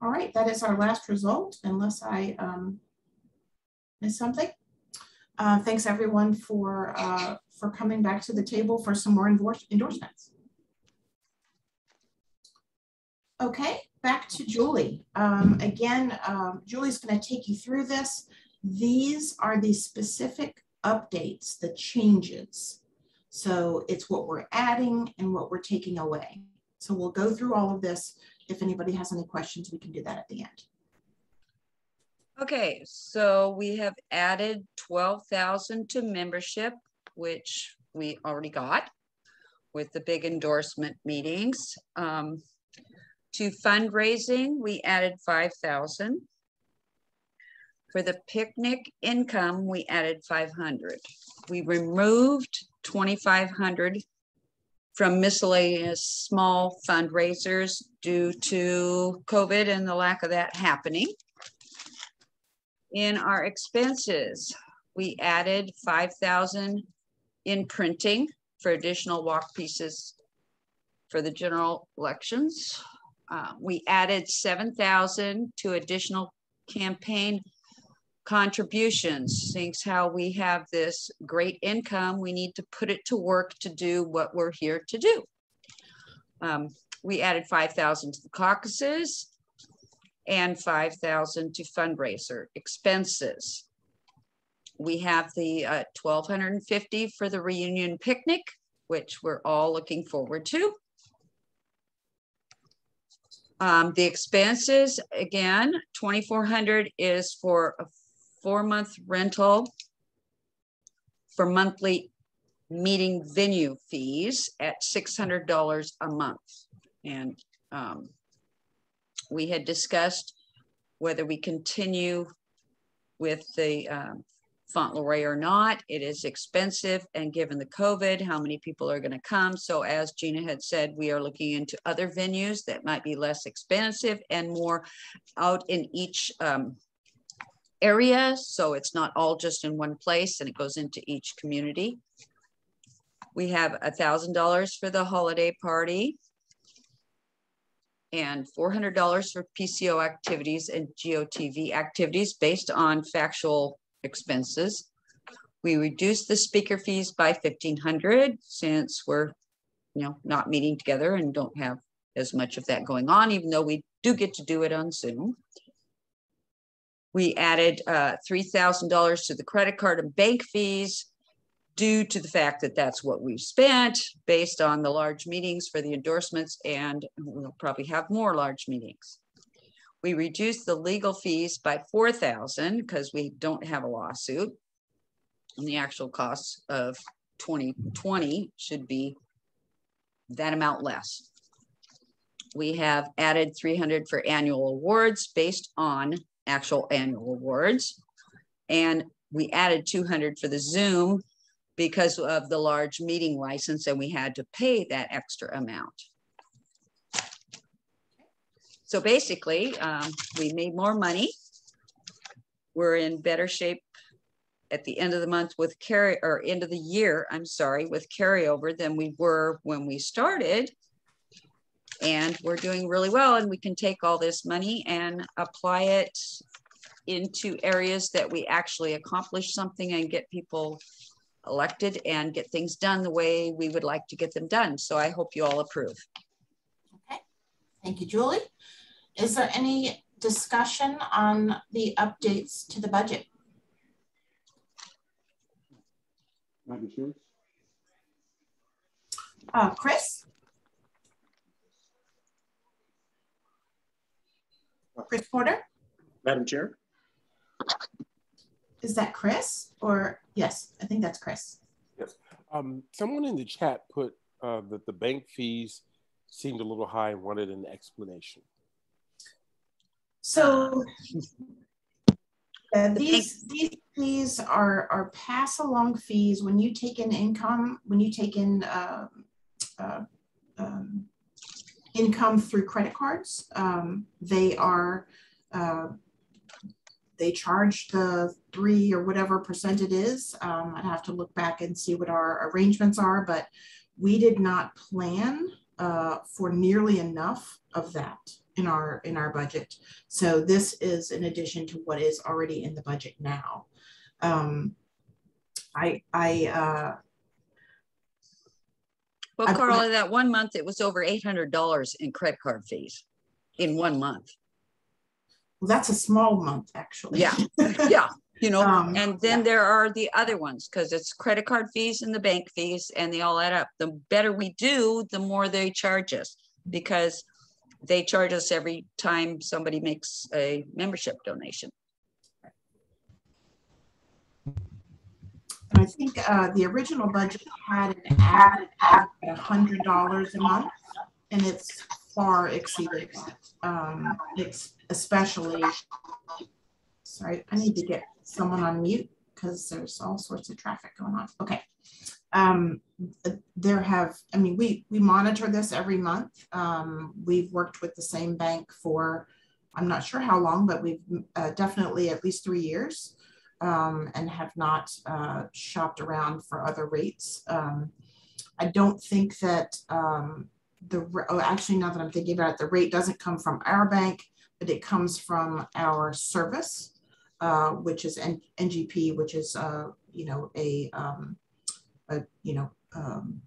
All right, that is our last result, unless I um, something. Uh, thanks everyone for, uh, for coming back to the table for some more endorse endorsements. Okay, back to Julie. Um, again, um, Julie's gonna take you through this. These are the specific updates, the changes. So it's what we're adding and what we're taking away. So we'll go through all of this. If anybody has any questions, we can do that at the end. Okay, so we have added 12,000 to membership, which we already got with the big endorsement meetings. Um, to fundraising, we added 5,000. For the picnic income, we added 500. We removed 2,500 from miscellaneous small fundraisers due to COVID and the lack of that happening. In our expenses, we added 5,000 in printing for additional walk pieces for the general elections. Uh, we added 7,000 to additional campaign contributions, things how we have this great income, we need to put it to work to do what we're here to do. Um, we added 5,000 to the caucuses and 5,000 to fundraiser expenses. We have the uh, 1,250 for the reunion picnic, which we're all looking forward to. Um, the expenses, again, 2,400 is for a four month rental for monthly meeting venue fees at $600 a month. And um, we had discussed whether we continue with the um, Fauntleroy or not. It is expensive and given the COVID, how many people are gonna come? So as Gina had said, we are looking into other venues that might be less expensive and more out in each um, area. So it's not all just in one place and it goes into each community. We have a thousand dollars for the holiday party and $400 for PCO activities and GOTV activities based on factual expenses. We reduced the speaker fees by 1500 since we're you know, not meeting together and don't have as much of that going on, even though we do get to do it on Zoom. We added uh, $3,000 to the credit card and bank fees due to the fact that that's what we've spent based on the large meetings for the endorsements and we'll probably have more large meetings. We reduced the legal fees by 4,000 because we don't have a lawsuit. And the actual costs of 2020 should be that amount less. We have added 300 for annual awards based on actual annual awards. And we added 200 for the Zoom because of the large meeting license and we had to pay that extra amount. So basically, um, we made more money. We're in better shape at the end of the month with carry or end of the year, I'm sorry, with carryover than we were when we started. And we're doing really well. And we can take all this money and apply it into areas that we actually accomplish something and get people elected and get things done the way we would like to get them done. So I hope you all approve. Okay, thank you, Julie. Is there any discussion on the updates to the budget? Madam Chair. Uh, Chris? Chris Porter? Madam Chair? Is that Chris or yes, I think that's Chris. Yes. Um, someone in the chat put uh, that the bank fees seemed a little high and wanted an explanation. So uh, these these fees are are pass along fees when you take in income when you take in uh, uh, um, income through credit cards. Um, they are uh, they charge the three or whatever percent it is. Um, I'd have to look back and see what our arrangements are, but we did not plan uh, for nearly enough of that in our in our budget. So this is in addition to what is already in the budget now. Um, I I uh, well, Carla, that one month it was over eight hundred dollars in credit card fees in one month. Well, that's a small month, actually. Yeah, (laughs) yeah. You know, um, and then yeah. there are the other ones because it's credit card fees and the bank fees, and they all add up. The better we do, the more they charge us because they charge us every time somebody makes a membership donation. And I think uh, the original budget had an added at $100 a month, and it's far exceeded. Um, it's especially, sorry, I need to get someone on mute because there's all sorts of traffic going on. Okay um, there have, I mean, we, we monitor this every month. Um, we've worked with the same bank for, I'm not sure how long, but we've uh, definitely at least three years um, and have not uh, shopped around for other rates. Um, I don't think that um, the, oh, actually, now that I'm thinking about it, the rate doesn't come from our bank, but it comes from our service, uh, which is N NGP, which is, uh, you know, a, um, a you know um,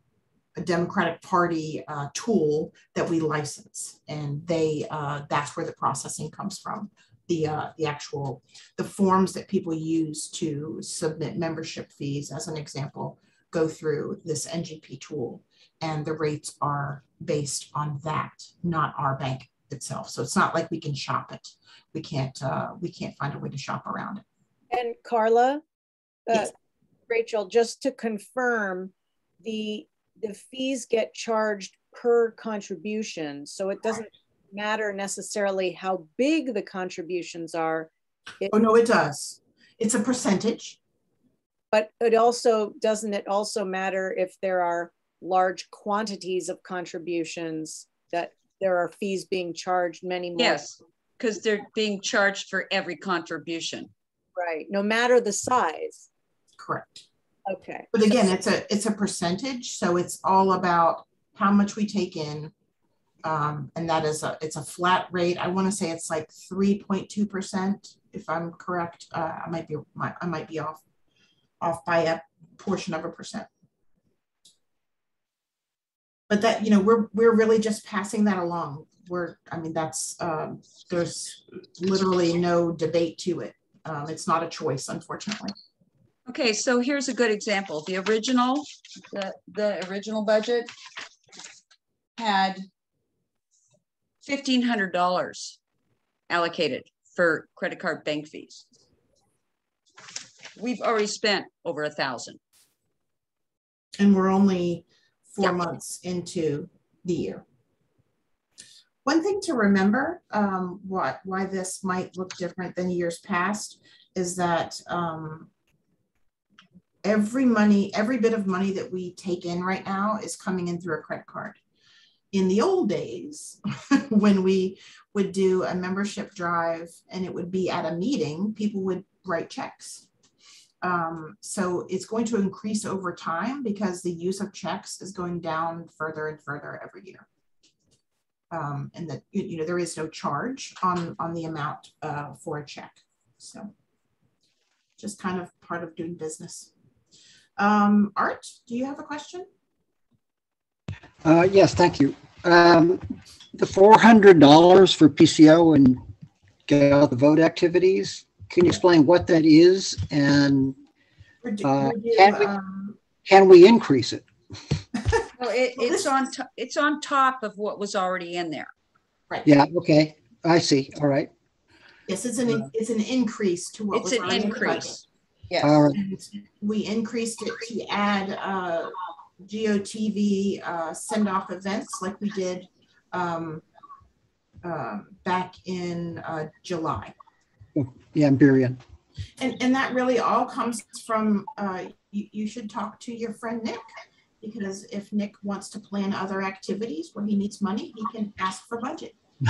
a Democratic Party uh, tool that we license, and they uh, that's where the processing comes from. The uh, the actual the forms that people use to submit membership fees, as an example, go through this NGP tool, and the rates are based on that, not our bank itself. So it's not like we can shop it. We can't uh, we can't find a way to shop around it. And Carla, uh, Yes. Rachel, just to confirm, the the fees get charged per contribution, so it doesn't matter necessarily how big the contributions are. It- Oh no, it does. It's a percentage. But it also, doesn't it also matter if there are large quantities of contributions that there are fees being charged many more? Yes, because they're being charged for every contribution. Right, no matter the size. Correct. Okay. But again, it's a it's a percentage, so it's all about how much we take in, um, and that is a it's a flat rate. I want to say it's like three point two percent, if I'm correct. Uh, I might be my, I might be off off by a portion of a percent. But that you know we're we're really just passing that along. We're I mean that's um, there's literally no debate to it. Um, it's not a choice, unfortunately. Okay, so here's a good example. The original, the, the original budget had fifteen hundred dollars allocated for credit card bank fees. We've already spent over a thousand. and we're only four months into the year. One thing to remember, um, what why this might look different than years past, is that um, every money, every bit of money that we take in right now is coming in through a credit card. In the old days, (laughs) when we would do a membership drive and it would be at a meeting, people would write checks. Um, so it's going to increase over time because the use of checks is going down further and further every year. Um, and that you, know there is no charge on on the amount uh, for a check. So just kind of part of doing business. Um, Art, do you have a question? Uh, yes, thank you. Um, the four hundred dollars for PCO and get out the vote activities. Can you explain what that is and uh, can we um, can we increase it? (laughs) Well, it, it's on, to- it's on top of what was already in there. Right. Yeah. Okay. I see. All right. Yes, it's an it's an increase to what It's was an already in the budget. increase. Yes. All right. And we increased it to add uh, GOTV uh, send off events like we did um, um, back in uh, July. Yeah, Empyrean. And, and that really all comes from, uh, you, you should talk to your friend Nick. Because if Nick wants to plan other activities where he needs money, he can ask for budget. (laughs)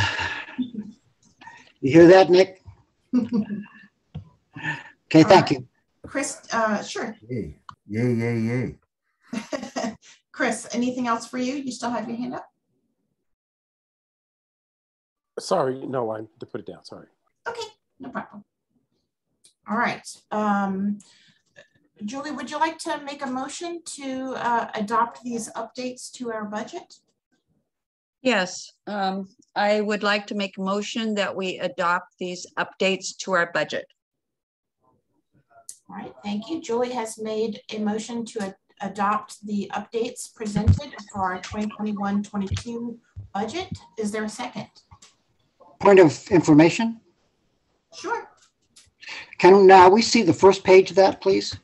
You hear that, Nick? Okay. Thank you. Chris, uh, sure. Yay, yay, yay, yay. (laughs) Chris, anything else for you? You still have your hand up? Sorry, no, I to put it down. Sorry. Okay, no problem. All right. Um, Julie, would you like to make a motion to uh, adopt these updates to our budget? Yes, um, I would like to make a motion that we adopt these updates to our budget. All right, thank you. Julie has made a motion to a- adopt the updates presented for our 2021-22 budget. Is there a second? Point of information. Sure. Can now we see the first page of that, please?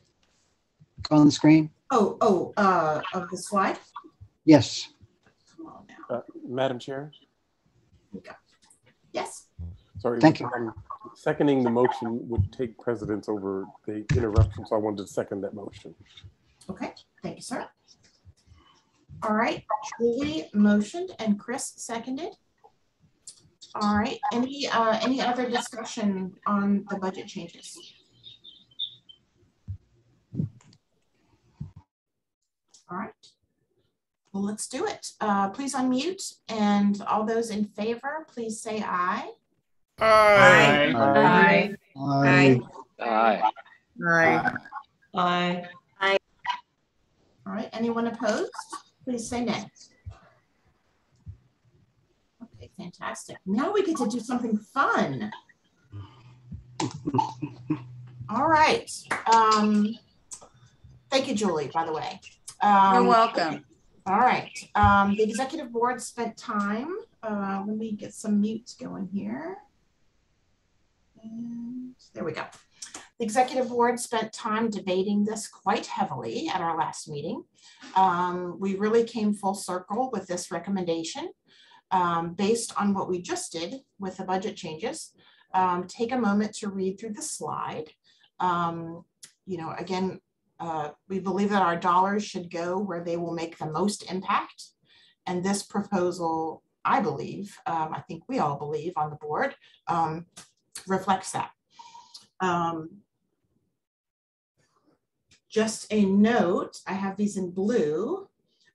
On the screen. Oh, oh, uh, of the slide? Yes. Uh, Madam Chair, Yes. sorry. Thank you. um, Seconding the motion would take precedence over the interruption, so I wanted to second that motion. Okay, thank you, sir. All right, Julie motioned and Chris seconded. All right, any, uh, any other discussion on the budget changes? All right. Well, let's do it. Uh, please unmute and all those in favor, please say aye. Aye. Aye. Aye. Aye. Aye. Aye. Aye. All right, anyone opposed? Please say nay. Okay, fantastic. Now we get to do something fun. (laughs) All right. Um, thank you, Julie, by the way. You're Um, welcome. All right. Um, the executive board spent time. Uh, let me get some mutes going here. And there we go. The executive board spent time debating this quite heavily at our last meeting. Um, we really came full circle with this recommendation um, based on what we just did with the budget changes. Um, take a moment to read through the slide. Um, you know, again, uh, we believe that our dollars should go where they will make the most impact. And this proposal, I believe, um, I think we all believe on the board, um, reflects that. Um, just a note, I have these in blue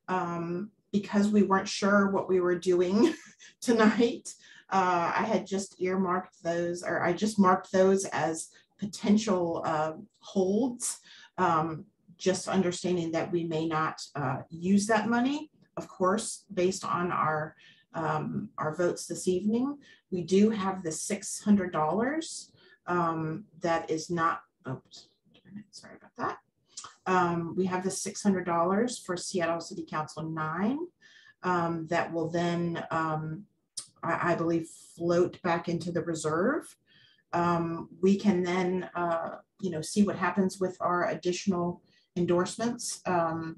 um, because we weren't sure what we were doing (laughs) tonight. Uh, I had just earmarked those, or I just marked those as potential uh, holds, um, just understanding that we may not uh, use that money. Of course, based on our um, our votes this evening, we do have the $600 um, that is not, oops, sorry about that. Um, we have the $600 for Seattle City Council 9 um, that will then, um, I, I, believe, float back into the reserve. Um, we can then, uh, you know, see what happens with our additional endorsements um,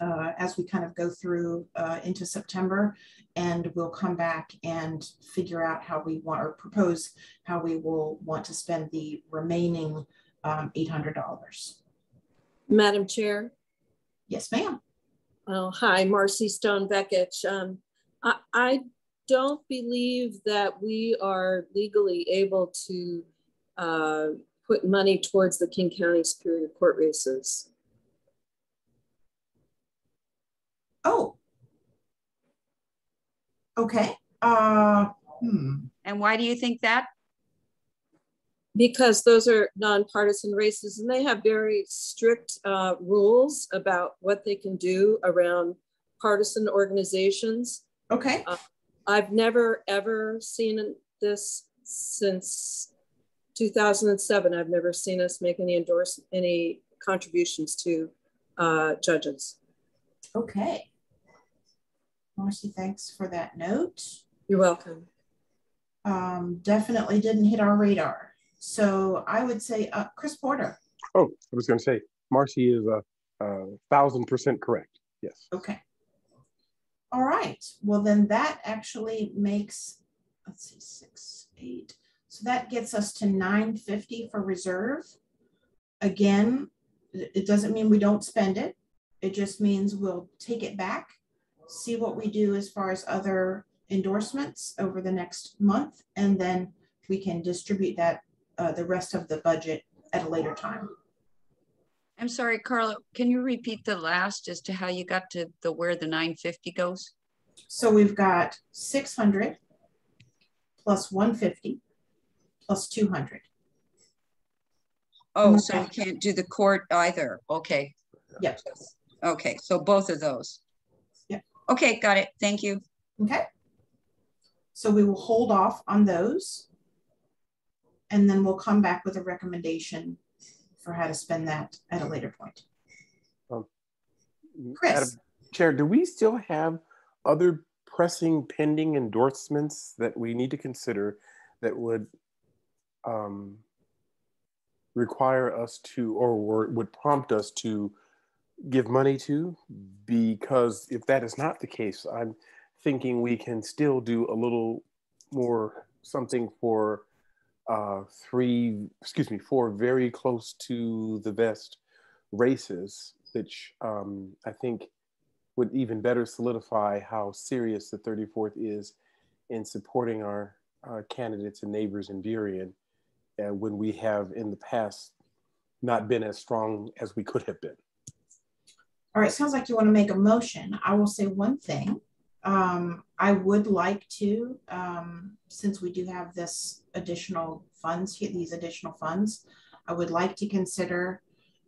uh, as we kind of go through uh, into September. And we'll come back and figure out how we want or propose how we will want to spend the remaining um, $800. Madam Chair? Yes, ma'am. Oh, hi, Marcy Stone Bekich. Um, I, I, don't believe that we are legally able to uh, put money towards the King County Superior Court races. Oh. Okay. Uh, hmm. And why do you think that? Because those are nonpartisan races and they have very strict uh, rules about what they can do around partisan organizations. Okay. Uh, I've never ever seen this since 2007. I've never seen us make any endorse any contributions to uh, judges. Okay. Marcy, thanks for that note. You're welcome. Um, definitely didn't hit our radar. So I would say uh, Chris Porter. Oh, I was going to say Marcy is a, a thousand percent correct. Yes. Okay. All right. Well, then that actually makes, let's see, six, eight. So that gets us to 950 for reserve. Again, it doesn't mean we don't spend it. It just means we'll take it back, see what we do as far as other endorsements over the next month, and then we can distribute that uh, the rest of the budget at a later time. I'm sorry, Carla, can you repeat the last as to how you got to the where the 950 goes? So we've got 600 plus 150 plus 200. Oh, so you can't do the court either. Okay. Yep. Okay, so both of those. Yep. Okay, got it. Thank you. Okay. So we will hold off on those and then we'll come back with a recommendation for how to spend that at a later point. Um, Chris. Madam Chair, do we still have other pressing pending endorsements that we need to consider that would um, require us to or would prompt us to give money to? Because if that is not the case, I'm thinking we can still do a little more something for uh, three, excuse me, four very close to the vest races, which um, I think would even better solidify how serious the 34th is in supporting our, candidates and neighbors in Burien uh, when we have in the past not been as strong as we could have been. All right, sounds like you want to make a motion. I will say one thing. Um, I would like to, um, since we do have this additional funds, these additional funds, I would like to consider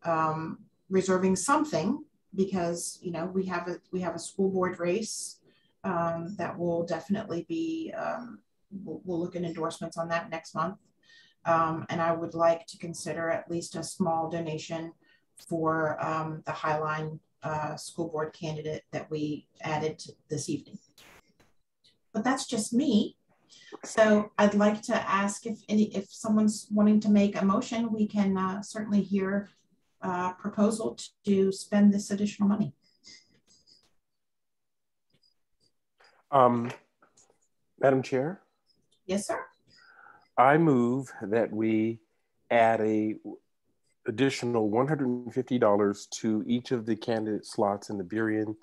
um, reserving something because you know we have a we have a school board race um, that will definitely be um, we'll, we'll, look at endorsements on that next month, um, and I would like to consider at least a small donation for um, the Highline uh, school board candidate that we added this evening. But that's just me. So I'd like to ask if any, if someone's wanting to make a motion, we can uh, certainly hear a proposal to spend this additional money. Um, Madam Chair? Yes, sir. I move that we add a additional $150 to each of the candidate slots in the Burien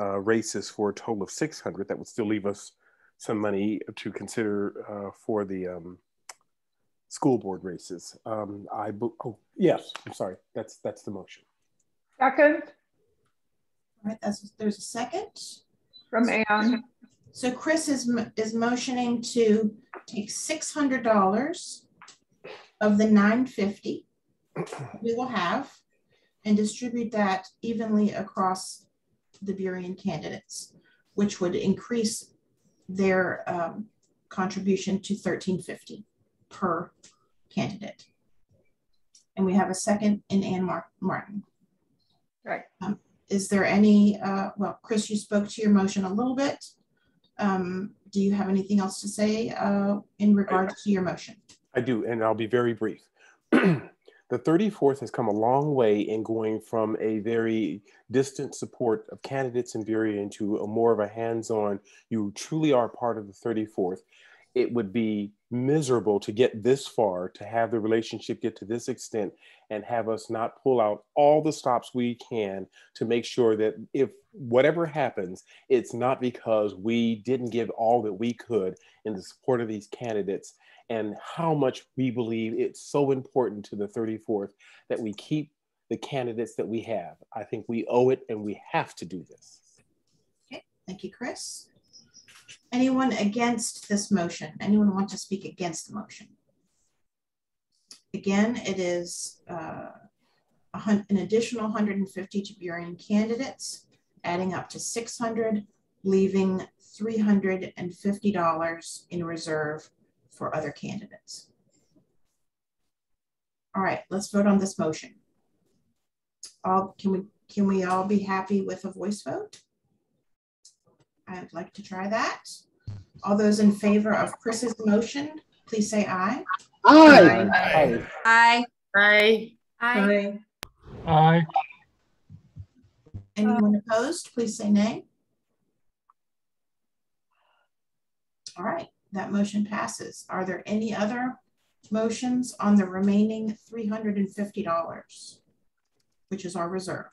uh, races for a total of 600. That would still leave us some money to consider uh, for the um, school board races. Um, I oh yes, I'm sorry. That's that's the motion. Second. All right, that's there's a second from Ann. So Chris is is motioning to take six hundred dollars of the nine fifty we will have and distribute that evenly across the Burien candidates, which would increase their um, contribution to 1350 per candidate. And we have a second in Ann Mar Martin. Right. Um, is there any, uh, well, Chris, you spoke to your motion a little bit. Um, do you have anything else to say uh, in regards I, to your motion? I do, and I'll be very brief. (clears throat) the 34th has come a long way in going from a very distant support of candidates in Burien into a more of a hands-on, you truly are part of the 34th. It would be miserable to get this far, to have the relationship get to this extent and have us not pull out all the stops we can to make sure that if whatever happens, it's not because we didn't give all that we could in the support of these candidates and how much we believe it's so important to the 34th that we keep the candidates that we have. I think we owe it and we have to do this. Okay, thank you, Chris. Anyone against this motion? Anyone want to speak against the motion? Again, it is uh, an additional 150 to Burien candidates, adding up to 600, leaving $350 in reserve for other candidates. All right, let's vote on this motion. All, can we can we all be happy with a voice vote? I'd like to try that. All those in favor of Chris's motion, please say aye. Aye. Aye. Aye. Aye. Aye. Aye. Anyone opposed, please say nay. All right. That motion passes. Are there any other motions on the remaining $350, which is our reserve?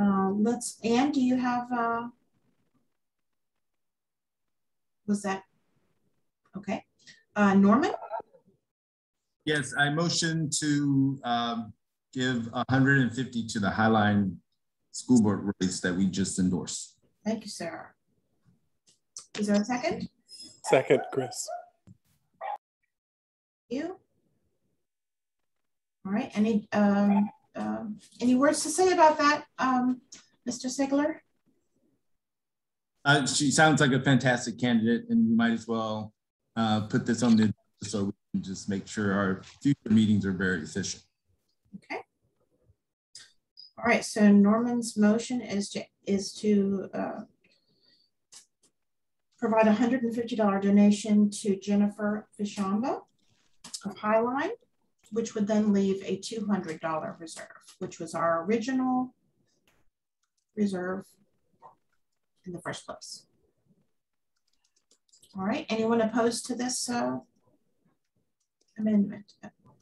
Uh, let's, Anne, do you have, uh, was that, okay. Uh, Norman? Yes, I motion to um, give 150 to the Highline school board race that we just endorsed. Thank you, Sarah. Is there a second? Second, Chris. You. All right. Any um, um, any words to say about that, um, Mr. Sigler? Uh, she sounds like a fantastic candidate, and we might as well uh, put this on the so we can just make sure our future meetings are very efficient. Okay. All right. So Norman's motion is to is to uh, provide a $150 donation to Jennifer Fashamba of Highline, which would then leave a $200 reserve, which was our original reserve in the first place. All right, anyone opposed to this uh, amendment?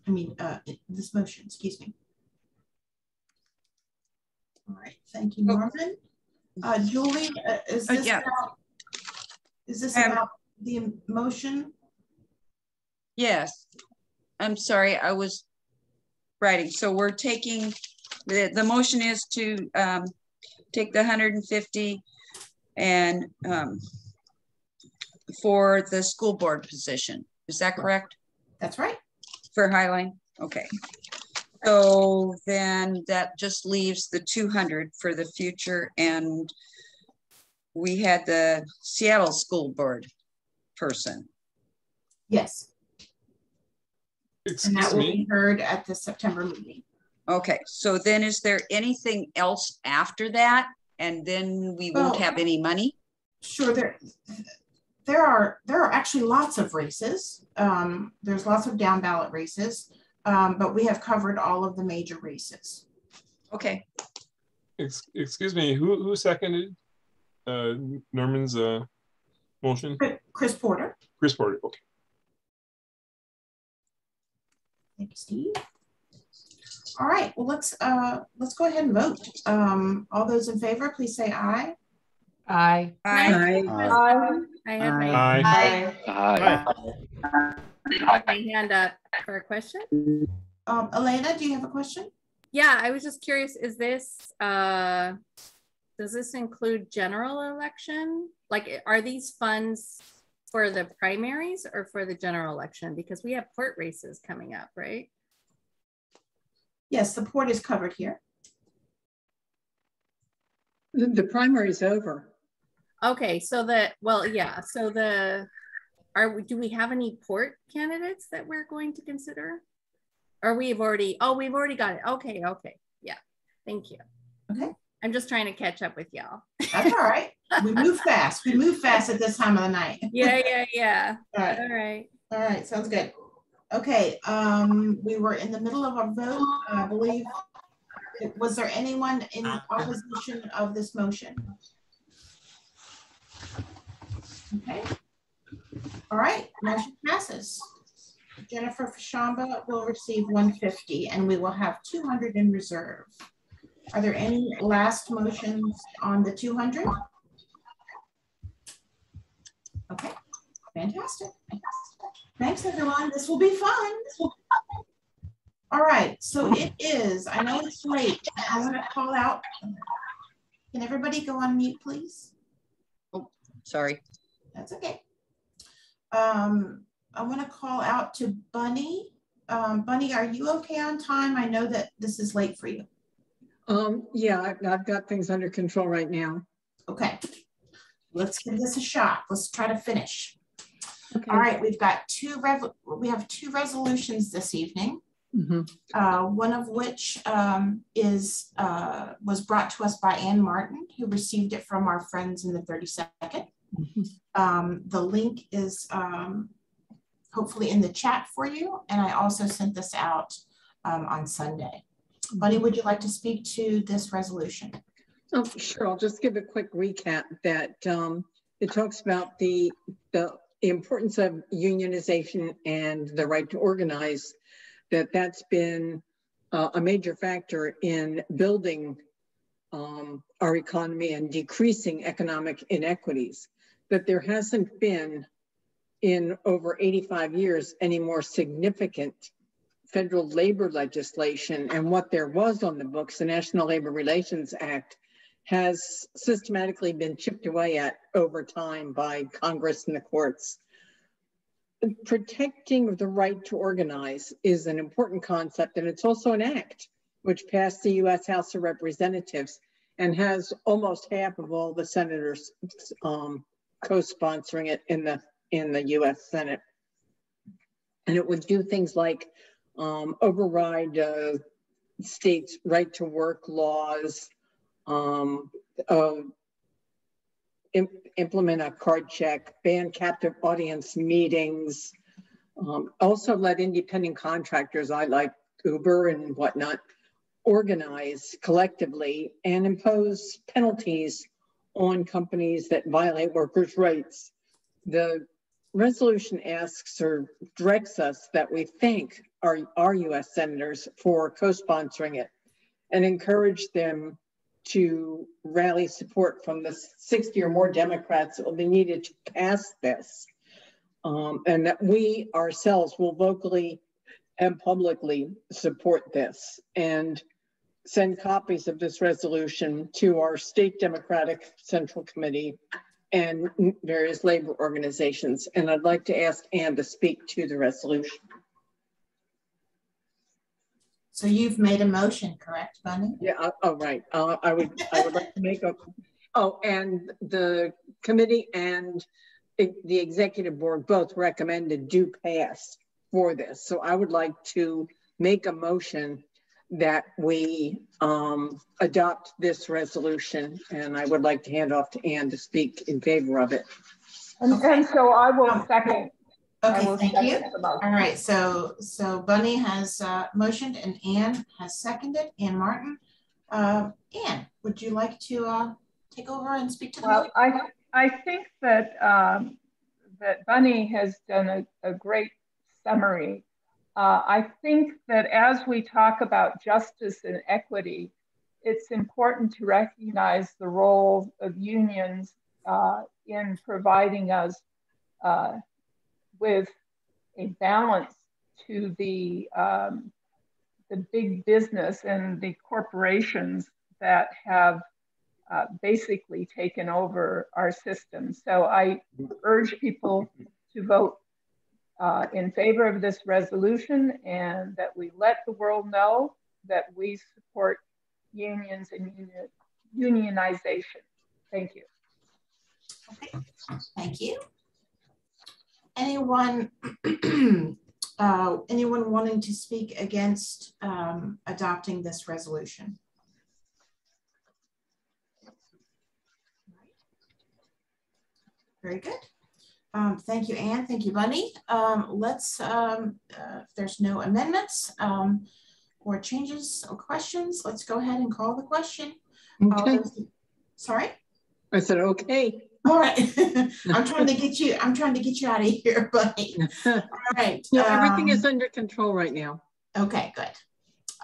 I mean, uh, this motion, excuse me. All right, thank you, Norman. Uh, Julie, uh, is uh, this, yeah. about, is this um, about the motion? Yes. I'm sorry, I was writing. So we're taking, the, the motion is to um, take the 150 and um, for the school board position. Is that correct? That's right. For Highline? Okay. So then that just leaves the 200 for the future. And we had the Seattle School Board person. Yes. And that will be heard at the September meeting. Okay, so then is there anything else after that? And then we won't Well- have any money? Sure, there, there are, there are actually lots of races. Um, there's lots of down ballot races, um, but we have covered all of the major races. Okay. Ex- excuse me, who who seconded uh, Norman's uh, motion? Chris Porter. Chris Porter. Okay. Thank you, Steve. All right, well, let's, uh, let's go ahead and vote. Um, all those in favor, please say aye. Aye. Aye. Aye. I have my, Aye. I have my hand up for a question. Um, Elena, do you have a question? Yeah, I was just curious, is this, uh, does this include general election? Like, are these funds for the primaries or for the general election? Because we have port races coming up, right? Yes, the port is covered here. The, the is over. Okay, so the, well, yeah, so the, are, we- do we have any port candidates that we're going to consider? Or we've already, oh, we've already got it. Okay, okay, yeah, thank you. Okay. I'm just trying to catch up with y'all. That's all right. We move fast. We move fast at this time of the night. (laughs) Yeah, yeah, yeah. (laughs) All right. All right. All right, sounds good. Okay, um, we were in the middle of a vote, I believe. Was there anyone in opposition of this motion? Okay. All right, motion passes. Jennifer Fashamba will receive 150 and we will have 200 in reserve. Are there any last motions on the 200? Okay, fantastic. Thanks, everyone. This will be fun. All right, so it is, I know it's late. I want to call out. Can everybody go on mute, please? Oh, sorry. That's okay. Um, I want to call out to Bunny. Um, Bunny, are you okay on time? I know that this is late for you. Um, yeah, I've, I've got things under control right now. Okay. Let's give this a shot. Let's try to finish. All right, we've got two, rev- we have two resolutions this evening. Mhm. uh, one of which um, is uh, was brought to us by Ann Martin, who received it from our friends in the 32nd. Um, the link is um, hopefully in the chat for you, and I also sent this out um, on Sunday. Buddy, would you like to speak to this resolution? Oh, sure. I'll just give a quick recap that um, it talks about the, the importance of unionization and the right to organize, that that's been uh, a major factor in building um, our economy and decreasing economic inequities, that there hasn't been in over 85 years any more significant federal labor legislation and what there was on the books, the National Labor Relations Act, has systematically been chipped away at over time by Congress and the courts. Protecting the right to organize is an important concept, and it's also an act which passed the US House of Representatives and has almost half of all the senators um, co-sponsoring it in the in the US Senate. And it would do things like um, override uh, states' right to work laws, um, uh, im- implement a card check, ban captive audience meetings, um, also let independent contractors, I like Uber and whatnot, organize collectively and impose penalties on companies that violate workers' rights. The resolution asks or directs us that we thank our, our US senators for co-sponsoring it and encourage them to rally support from the 60 or more Democrats that will be needed to pass this. Um, and that we ourselves will vocally and publicly support this and send copies of this resolution to our state Democratic Central Committee and various labor organizations. And I'd like to ask Ann to speak to the resolution. So you've made a motion, correct, Bunny? Yeah, uh, oh, right. Uh, I would, I would like to make a, oh, and the committee and the executive board both recommended do pass for this. So I would like to make a motion that we um, adopt this resolution. And I would like to hand off to Anne to speak in favor of it. And, and so I will second. Okay, will thank second you. All right, so, so Bunny has uh, motioned and Anne has seconded, Ann Martin. Uh, Ann, would you like to uh, take over and speak to the Well. I, I think that, um, that Bunny has done a, a great summary. Uh, I think that as we talk about justice and equity, it's important to recognize the role of unions uh, in providing us uh, with a balance to the, um, the big business and the corporations that have uh, basically taken over our system. So I urge people to vote uh, in favor of this resolution and that we let the world know that we support unions and union, unionization. Thank you. Okay. Thank you. Anyone, (clears throat) uh, anyone wanting to speak against um, adopting this resolution? Very good. Um, thank you, Anne. Thank you, Bunny. Um, let's, um, uh, if there's no amendments um, or changes or questions, let's go ahead and call the question. Okay. Sorry? I said, okay. All right. (laughs) I'm trying to get you, I'm trying to get you out of here, (laughs) Bunny. All right. (laughs) No, everything um, is under control right now. Okay, good.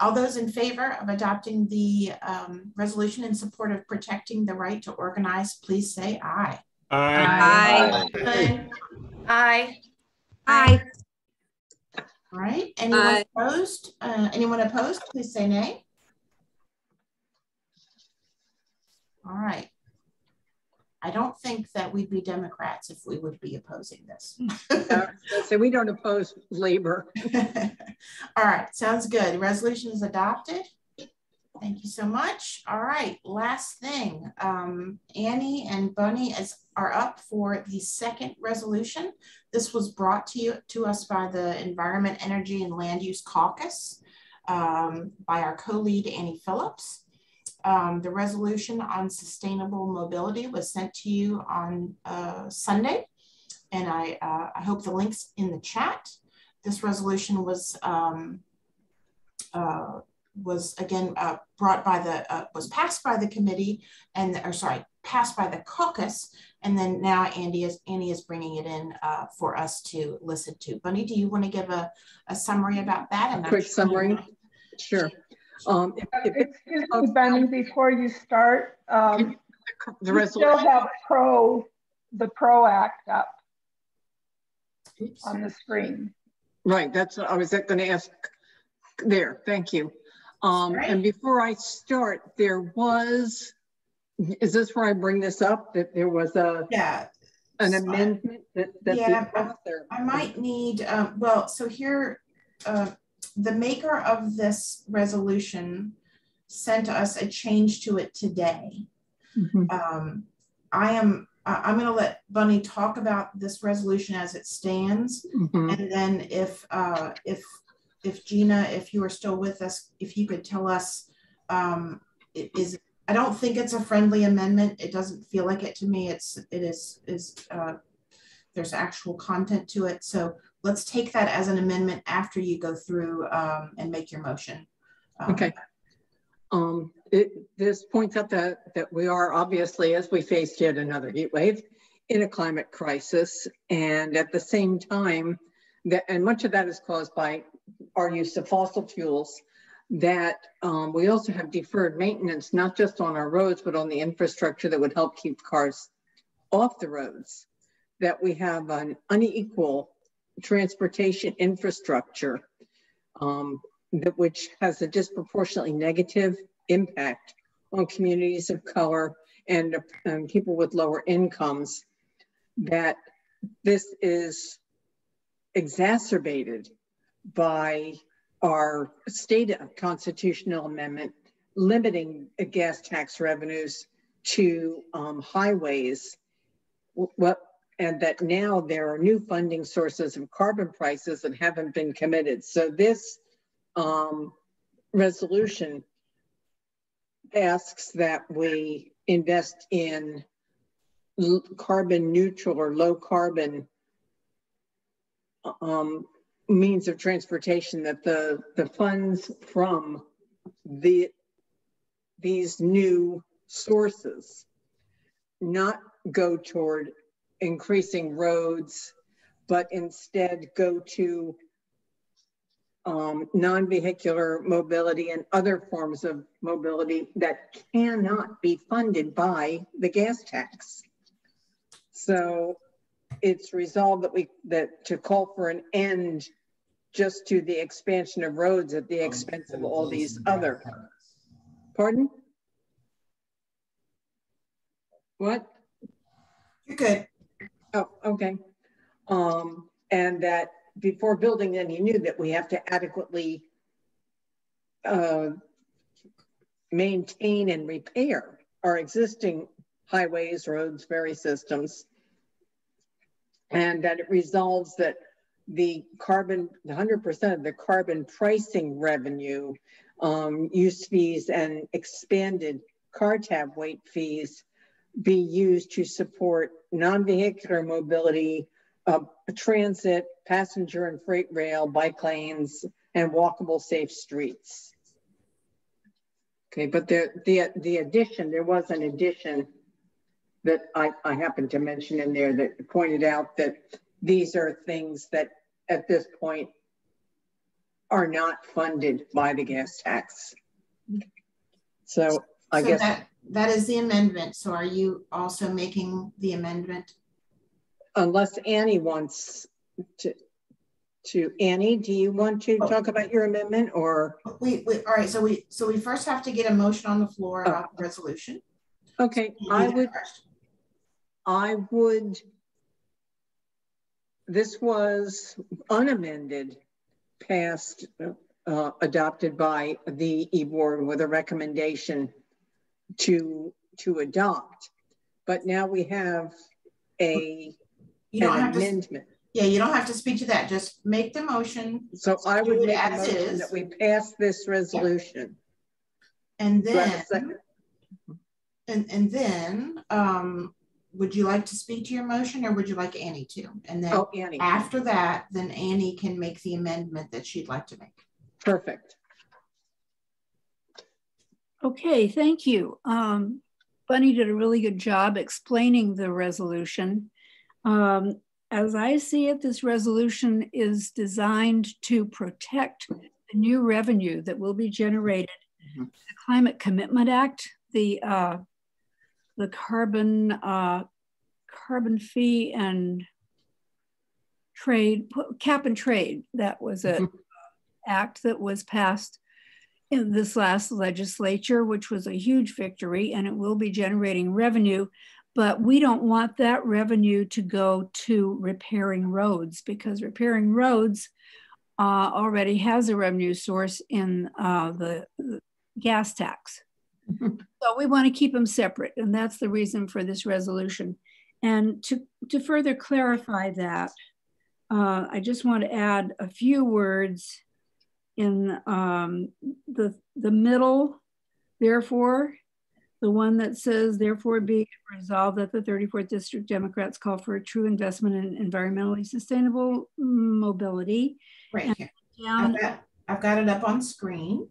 All those in favor of adopting the um, resolution in support of protecting the right to organize, please say aye. Aye. Aye. Aye. Aye. All right, anyone Aye. opposed? Uh, anyone opposed, please say nay. All right. I don't think that we'd be Democrats if we would be opposing this. Uh, (laughs) So we don't oppose labor. (laughs) All right, sounds good. Resolution is adopted. Thank you so much. All right, last thing. Um, Annie and Bunny is, are up for the second resolution. This was brought to you to us by the Environment, Energy, and Land Use Caucus um, by our co-lead Annie Phillips. Um, the resolution on sustainable mobility was sent to you on uh, Sunday, and I, uh, I hope the link's in the chat. This resolution was um, uh, was again uh, brought by the uh, was passed by the committee and or sorry passed by the caucus and then now Andy is Annie is bringing it in uh, for us to listen to. Bunny, do you want to give a, a summary about that? A I'm quick sure- summary. Sure. Um, if- if it- Excuse me, Benny, before you start, um, The we still resolution. have pro, the PRO Act up on the screen. Right, that's, what I was gonna ask, there, thank you. Um, and before I start, there was, is this where I bring this up, that there was a? Yeah. An amendment that, that Yeah. I might need, um, well, so here, uh, the maker of this resolution sent us a change to it today. Um, I am, I'm gonna let Bunny talk about this resolution as it stands. Mhm. And then if, uh, if, if Gina, if you are still with us, if you could tell us, um, it is, I don't think it's a friendly amendment. It doesn't feel like it to me. It's, it is, is, uh, there's actual content to it. So let's take that as an amendment after you go through, um, and make your motion. Um, Okay. Um, it, this points out that, that we are obviously, as we faced yet another heat wave, in a climate crisis. And at the same time, that, and much of that is caused by our use of fossil fuels, that um, we also have deferred maintenance, not just on our roads, but on the infrastructure that would help keep cars off the roads. That we have an unequal transportation infrastructure um, that which has a disproportionately negative impact on communities of color and, and people with lower incomes. That this is exacerbated by our state constitutional amendment limiting gas tax revenues to um, highways. What and that now there are new funding sources of carbon prices that haven't been committed. So this um, resolution asks that we invest in carbon neutral or low carbon um, means of transportation that the, the funds from the these new sources not go toward increasing roads, but instead go to um, non-vehicular mobility and other forms of mobility that cannot be funded by the gas tax. So it's resolved that we that to call for an end just to the expansion of roads at the expense of all these other. Pardon? What? You're good. Oh, okay. Um, and that before building any new, that we have to adequately uh, maintain and repair our existing highways, roads, ferry systems, and that it resolves that the carbon, 100% of the carbon pricing revenue, um, use fees, and expanded car tab weight fees be used to support non-vehicular mobility, uh, transit, passenger and freight rail, bike lanes, and walkable safe streets. Okay, but the, the, the addition, there was an addition that I, I happened to mention in there that pointed out that these are things that at this point are not funded by the gas tax. So I guess that, that is the amendment. So are you also making the amendment? Unless Annie wants to, to Annie, do you want to oh. talk about your amendment or? We, we, all right, so we, so we first have to get a motion on the floor oh. about the oh. resolution. Okay, I would, I would, this was unamended, passed, uh, adopted by the e-board with a recommendation to to adopt. But now we have a an amendment. To, yeah, you don't have to speak to that. Just make the motion. So I would make a motion is. that we pass this resolution. Yeah. And then and and then um would you like to speak to your motion or would you like Annie to? And then oh, Annie. after that, then Annie can make the amendment that she'd like to make. Perfect. Okay, thank you. Um, Bunny did a really good job explaining the resolution. Um, as I see it, this resolution is designed to protect the new revenue that will be generated. Mm -hmm. The Climate Commitment Act, the uh, the carbon uh, carbon fee and trade cap and trade that was an mm -hmm. act that was passed in this last legislature, which was a huge victory, and it will be generating revenue. But we don't want that revenue to go to repairing roads because repairing roads uh, already has a revenue source in uh, the, the, gas tax. (laughs) so we want to keep them separate, and that's the reason for this resolution. And to, to further clarify that, uh, I just want to add a few words in um, the, the middle, therefore, the one that says, therefore be resolved that the 34th District Democrats call for a true investment in environmentally sustainable mobility. Right here. Down, I've, got, I've got it up on screen.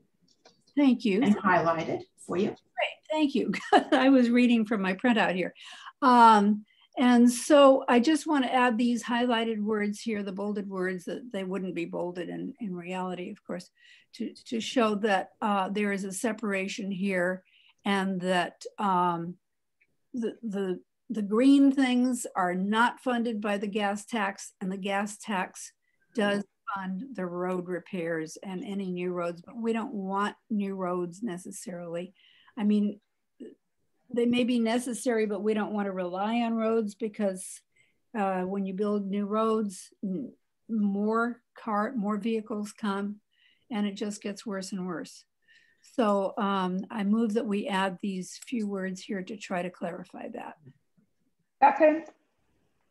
Thank you. And highlighted for you. Great, thank you. (laughs) I was reading from my printout here. Um, and so I just want to add these highlighted words here, the bolded words that they wouldn't be bolded in, in reality, of course, to, to show that uh, there is a separation here and that um, the, the, the green things are not funded by the gas tax and the gas tax does fund the road repairs and any new roads, but we don't want new roads necessarily. I mean, they may be necessary, but we don't want to rely on roads because uh, when you build new roads, more car, more vehicles come, and it just gets worse and worse. So um, I move that we add these few words here to try to clarify that. Second.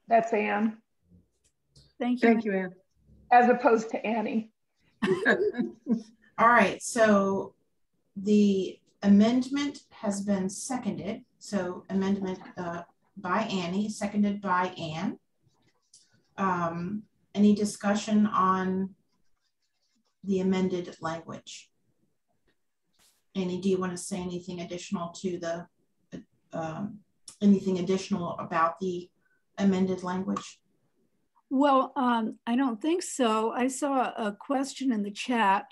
That's Anne. Thank you. Thank you, Anne. As opposed to Annie. (laughs) All right, so the amendment has been seconded. So amendment uh, by Annie, seconded by Anne. Um, any discussion on the amended language? Annie, do you want to say anything additional to the, um, anything additional about the amended language? Well, um, I don't think so. I saw a question in the chat.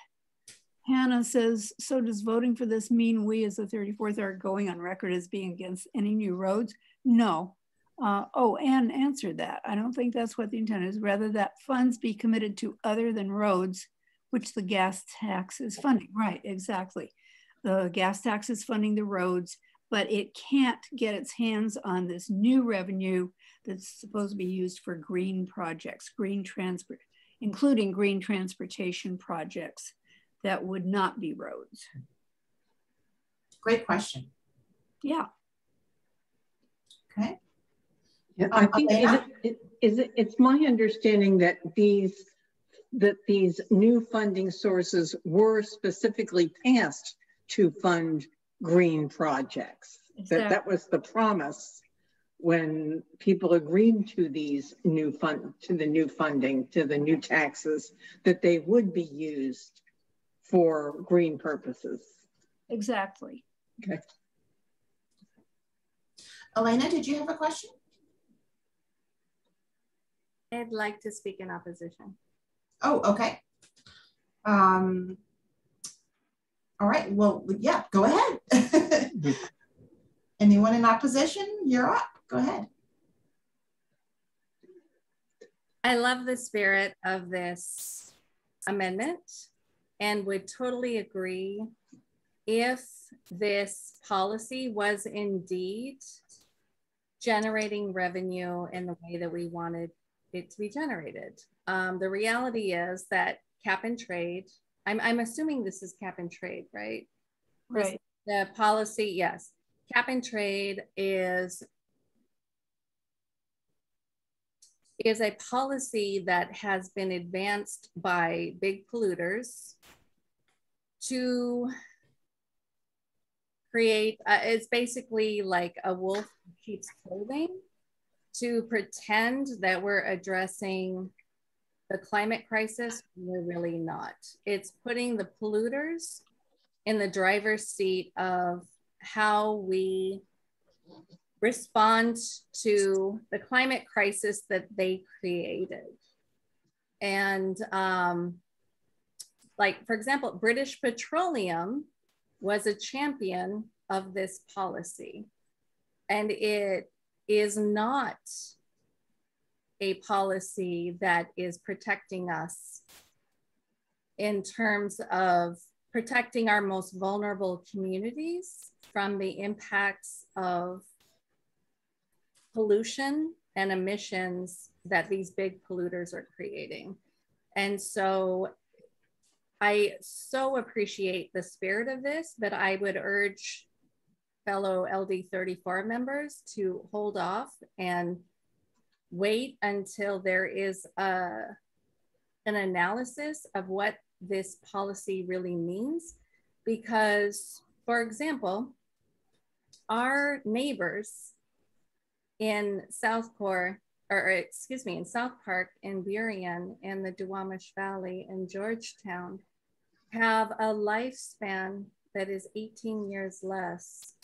Hannah says, so does voting for this mean we as the 34th are going on record as being against any new roads? No. Uh, oh, Anne answered that. I don't think that's what the intent is. Rather that funds be committed to other than roads, which the gas tax is funding. Right, exactly. The gas tax is funding the roads, but it can't get its hands on this new revenue that's supposed to be used for green projects, green transport, including green transportation projects that would not be roads. Great question. Yeah. Okay. Yeah, I think is it, it, is it, it's my understanding that these that these new funding sources were specifically passed to fund green projects. Exactly. That that was the promise when people agreed to these new fund to the new funding to the new taxes that they would be used for green purposes. Exactly. Okay. Elena, did you have a question? I'd like to speak in opposition. Oh, okay. Um, all right, well, yeah, go ahead. (laughs) Anyone in opposition, you're up, go ahead. I love the spirit of this amendment and would totally agree if this policy was indeed generating revenue in the way that we wanted it to be generated. Um, the reality is that cap and trade, I'm, I'm assuming this is cap and trade, right? Right. The policy, yes. Cap and trade is is a policy that has been advanced by big polluters to create, uh, it's basically like a wolf keeps clothing to pretend that we're addressing the climate crisis, we're really not. It's putting the polluters in the driver's seat of how we respond to the climate crisis that they created. And um, like, for example, British Petroleum was a champion of this policy. And it is not a policy that is protecting us in terms of protecting our most vulnerable communities from the impacts of pollution and emissions that these big polluters are creating. And so I so appreciate the spirit of this, but I would urge fellow LD34 members to hold off and wait until there is a, an analysis of what this policy really means. Because, for example, our neighbors in Southport, or excuse me, in South Park, in Burien, in the Duwamish Valley, in Georgetown, have a lifespan that is 18 years less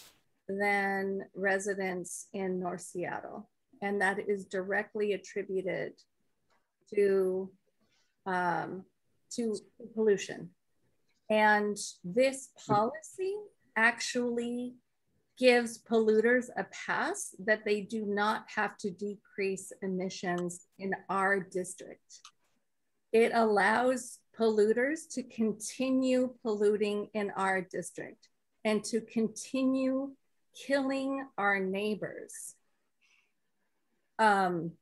than residents in North Seattle. And that is directly attributed to, um, to pollution. And this policy actually gives polluters a pass that they do not have to decrease emissions in our district. It allows polluters to continue polluting in our district and to continue killing our neighbors um,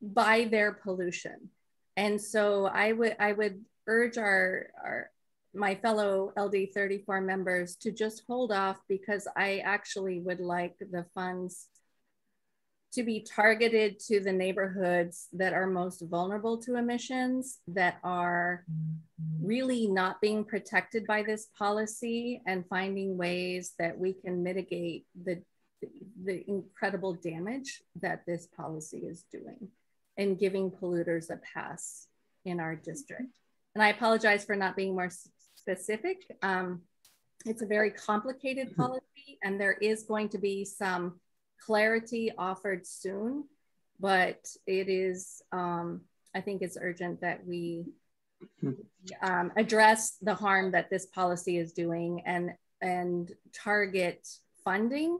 by their pollution. And so I would I would urge our, our my fellow LD 34 members to just hold off because I actually would like the funds to be targeted to the neighborhoods that are most vulnerable to emissions, that are really not being protected by this policy, and finding ways that we can mitigate the, the incredible damage that this policy is doing and giving polluters a pass in our district. And I apologize for not being more specific. Um, it's a very complicated policy and there is going to be some clarity offered soon, but it is, um, I think it's urgent that we um, address the harm that this policy is doing and, and target funding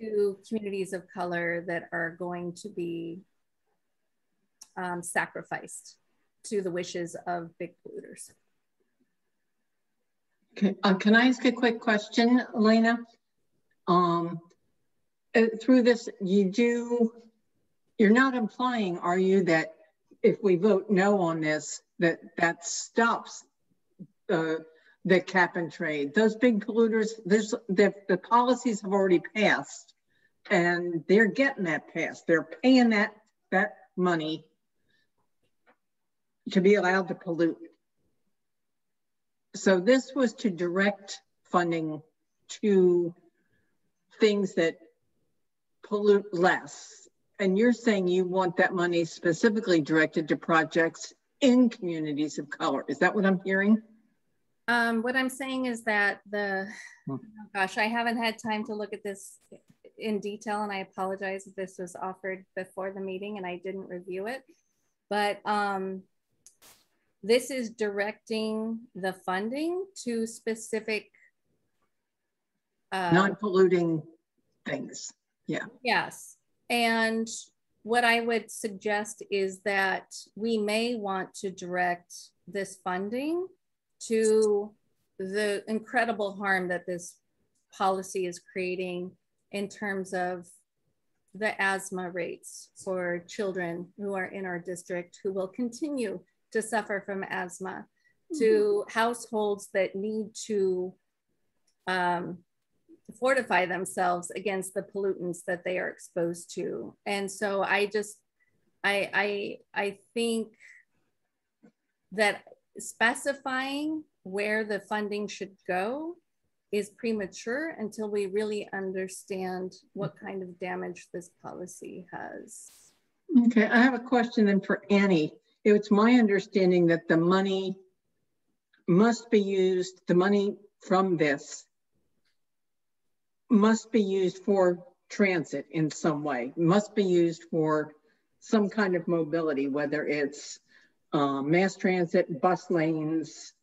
to communities of color that are going to be um, sacrificed to the wishes of big polluters. Okay, uh, can I ask a quick question, Elena? Um, uh, through this, you do, you're not implying, are you, that if we vote no on this, that that stops uh, the cap and trade? Those big polluters, there's the, the policies have already passed and they're getting that passed. They're paying that, that money to be allowed to pollute. So this was to direct funding to things that pollute less. And you're saying you want that money specifically directed to projects in communities of color. Is that what I'm hearing? Um, what I'm saying is that the, oh gosh, I haven't had time to look at this in detail and I apologize if this was offered before the meeting and I didn't review it. But um, this is directing the funding to specific uh, non-polluting things. Yeah. Yes. And what I would suggest is that we may want to direct this funding to the incredible harm that this policy is creating in terms of the asthma rates for children who are in our district who will continue to suffer from asthma, mm-hmm. to households that need to um, fortify themselves against the pollutants that they are exposed to. And so I just, I, I, I think that specifying where the funding should go is premature until we really understand what kind of damage this policy has. Okay, I have a question then for Annie. It's my understanding that the money must be used, the money from this must be used for transit in some way, must be used for some kind of mobility, whether it's um, mass transit, bus lanes.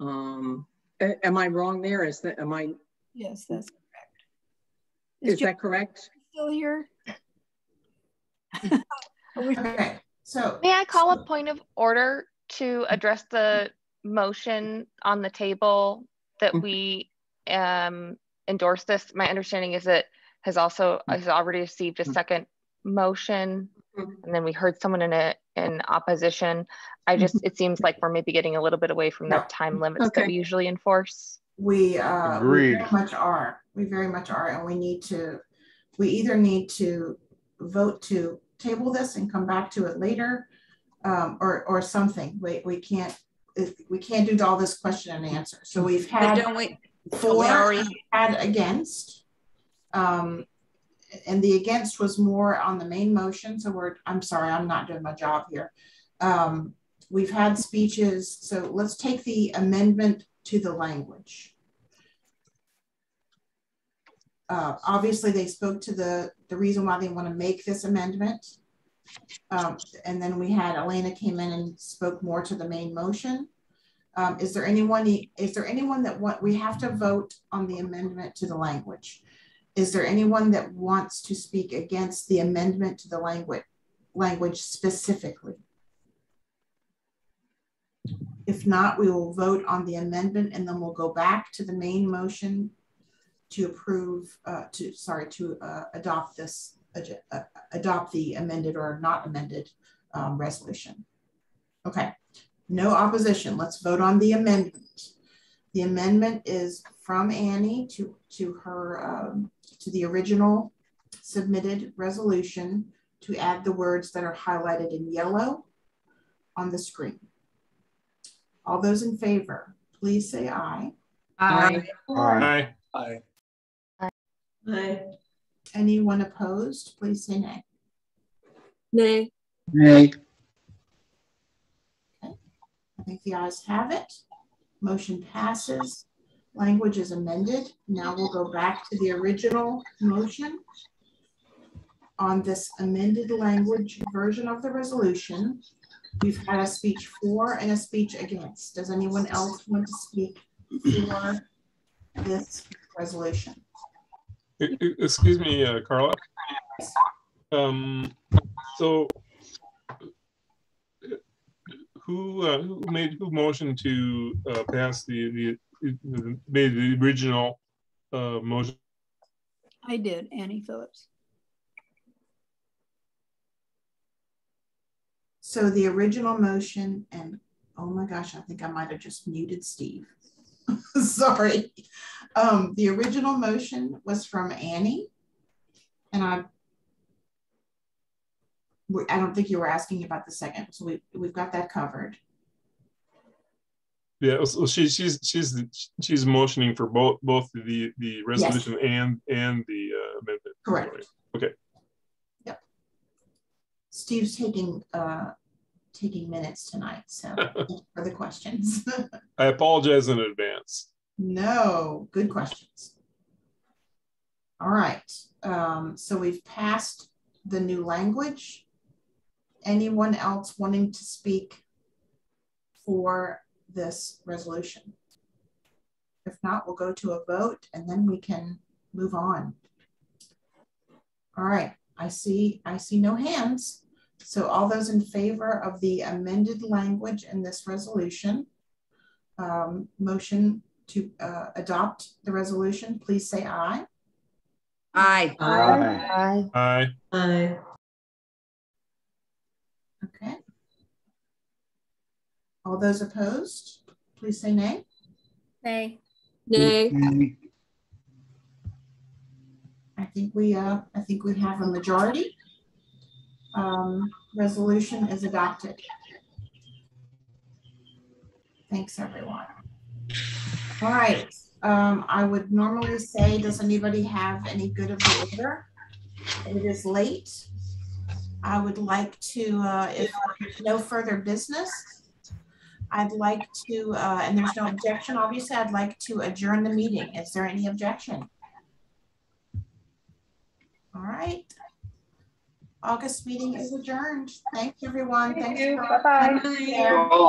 Um, am I wrong there? Is that, am I? Yes, that's correct. Is, is that correct? Still here? (laughs) okay, so. May I call a point of order to address the motion on the table that we um, endorse this. My understanding is it has also has already received a mm-hmm. second motion, and then we heard someone in a in opposition. I just mm-hmm. it seems like we're maybe getting a little bit away from the time limits okay. that we usually enforce. We, uh, we very much are. We very much are, and we need to. We either need to vote to table this and come back to it later, um, or or something. We we can't we can't do all this question and answer. So we've had. But don't we? four already had against. Um, and the against was more on the main motion. So we're, I'm sorry, I'm not doing my job here. Um, we've had speeches. So let's take the amendment to the language. Uh, obviously, they spoke to the, the reason why they want to make this amendment. Um, and then we had Elena came in and spoke more to the main motion. Um, is there anyone, is there anyone that want, we have to vote on the amendment to the language. Is there anyone that wants to speak against the amendment to the language, language specifically? If not, we will vote on the amendment and then we'll go back to the main motion to approve, uh, to, sorry, to uh, adopt this, uh, adopt the amended or not amended um, resolution. Okay. No opposition. Let's vote on the amendment. The amendment is from Annie to, to her, um, to the original submitted resolution to add the words that are highlighted in yellow on the screen. All those in favor, please say aye. Aye. Aye. Aye. Aye. Anyone opposed, please say nay. Nay. Nay. I think the ayes have it. Motion passes. Language is amended. Now we'll go back to the original motion on this amended language version of the resolution. We've had a speech for and a speech against. Does anyone else want to speak for this resolution? Excuse me, uh, Carla. Um, so who, uh, who made, who motioned to, uh, pass the, the- made the original, uh, motion? I did, Annie Phillips. So the original motion and, oh my gosh, I think I might have just muted Steve. (laughs) Sorry. Um, the original motion was from Annie. And I, I don't think you were asking about the second, so we, we've got that covered. Yeah, so she, she's, she's, she's motioning for both, both the, the resolution and, and the uh, amendment. Correct. Okay, Yep. Steve's taking, uh, taking minutes tonight, so (laughs) for the questions. (laughs) I apologize in advance. No, good questions. All right, um, so we've passed the new language. Anyone else wanting to speak for this resolution? If not, we'll go to a vote and then we can move on. All right, I see, I see no hands. So all those in favor of the amended language in this resolution, um, motion to uh, adopt the resolution, please say aye. Aye. Aye. Aye. Aye. Okay. All those opposed, please say nay. Nay. Nay. I think we, uh, I think we have a majority. Um, resolution is adopted. Thanks, everyone. All right, um, I would normally say, does anybody have any good of the order? It is late. I would like to, uh, if there's no further business, I'd like to, uh, and there's no objection, obviously, I'd like to adjourn the meeting. Is there any objection? All right. August meeting is adjourned. Thanks, everyone. Thank Thanks you. for- Bye-bye. Thanks, Sarah.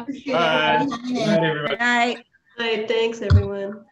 Appreciate Bye. everybody hanging in. Good night, everybody. Aye. Aye. Thanks, everyone.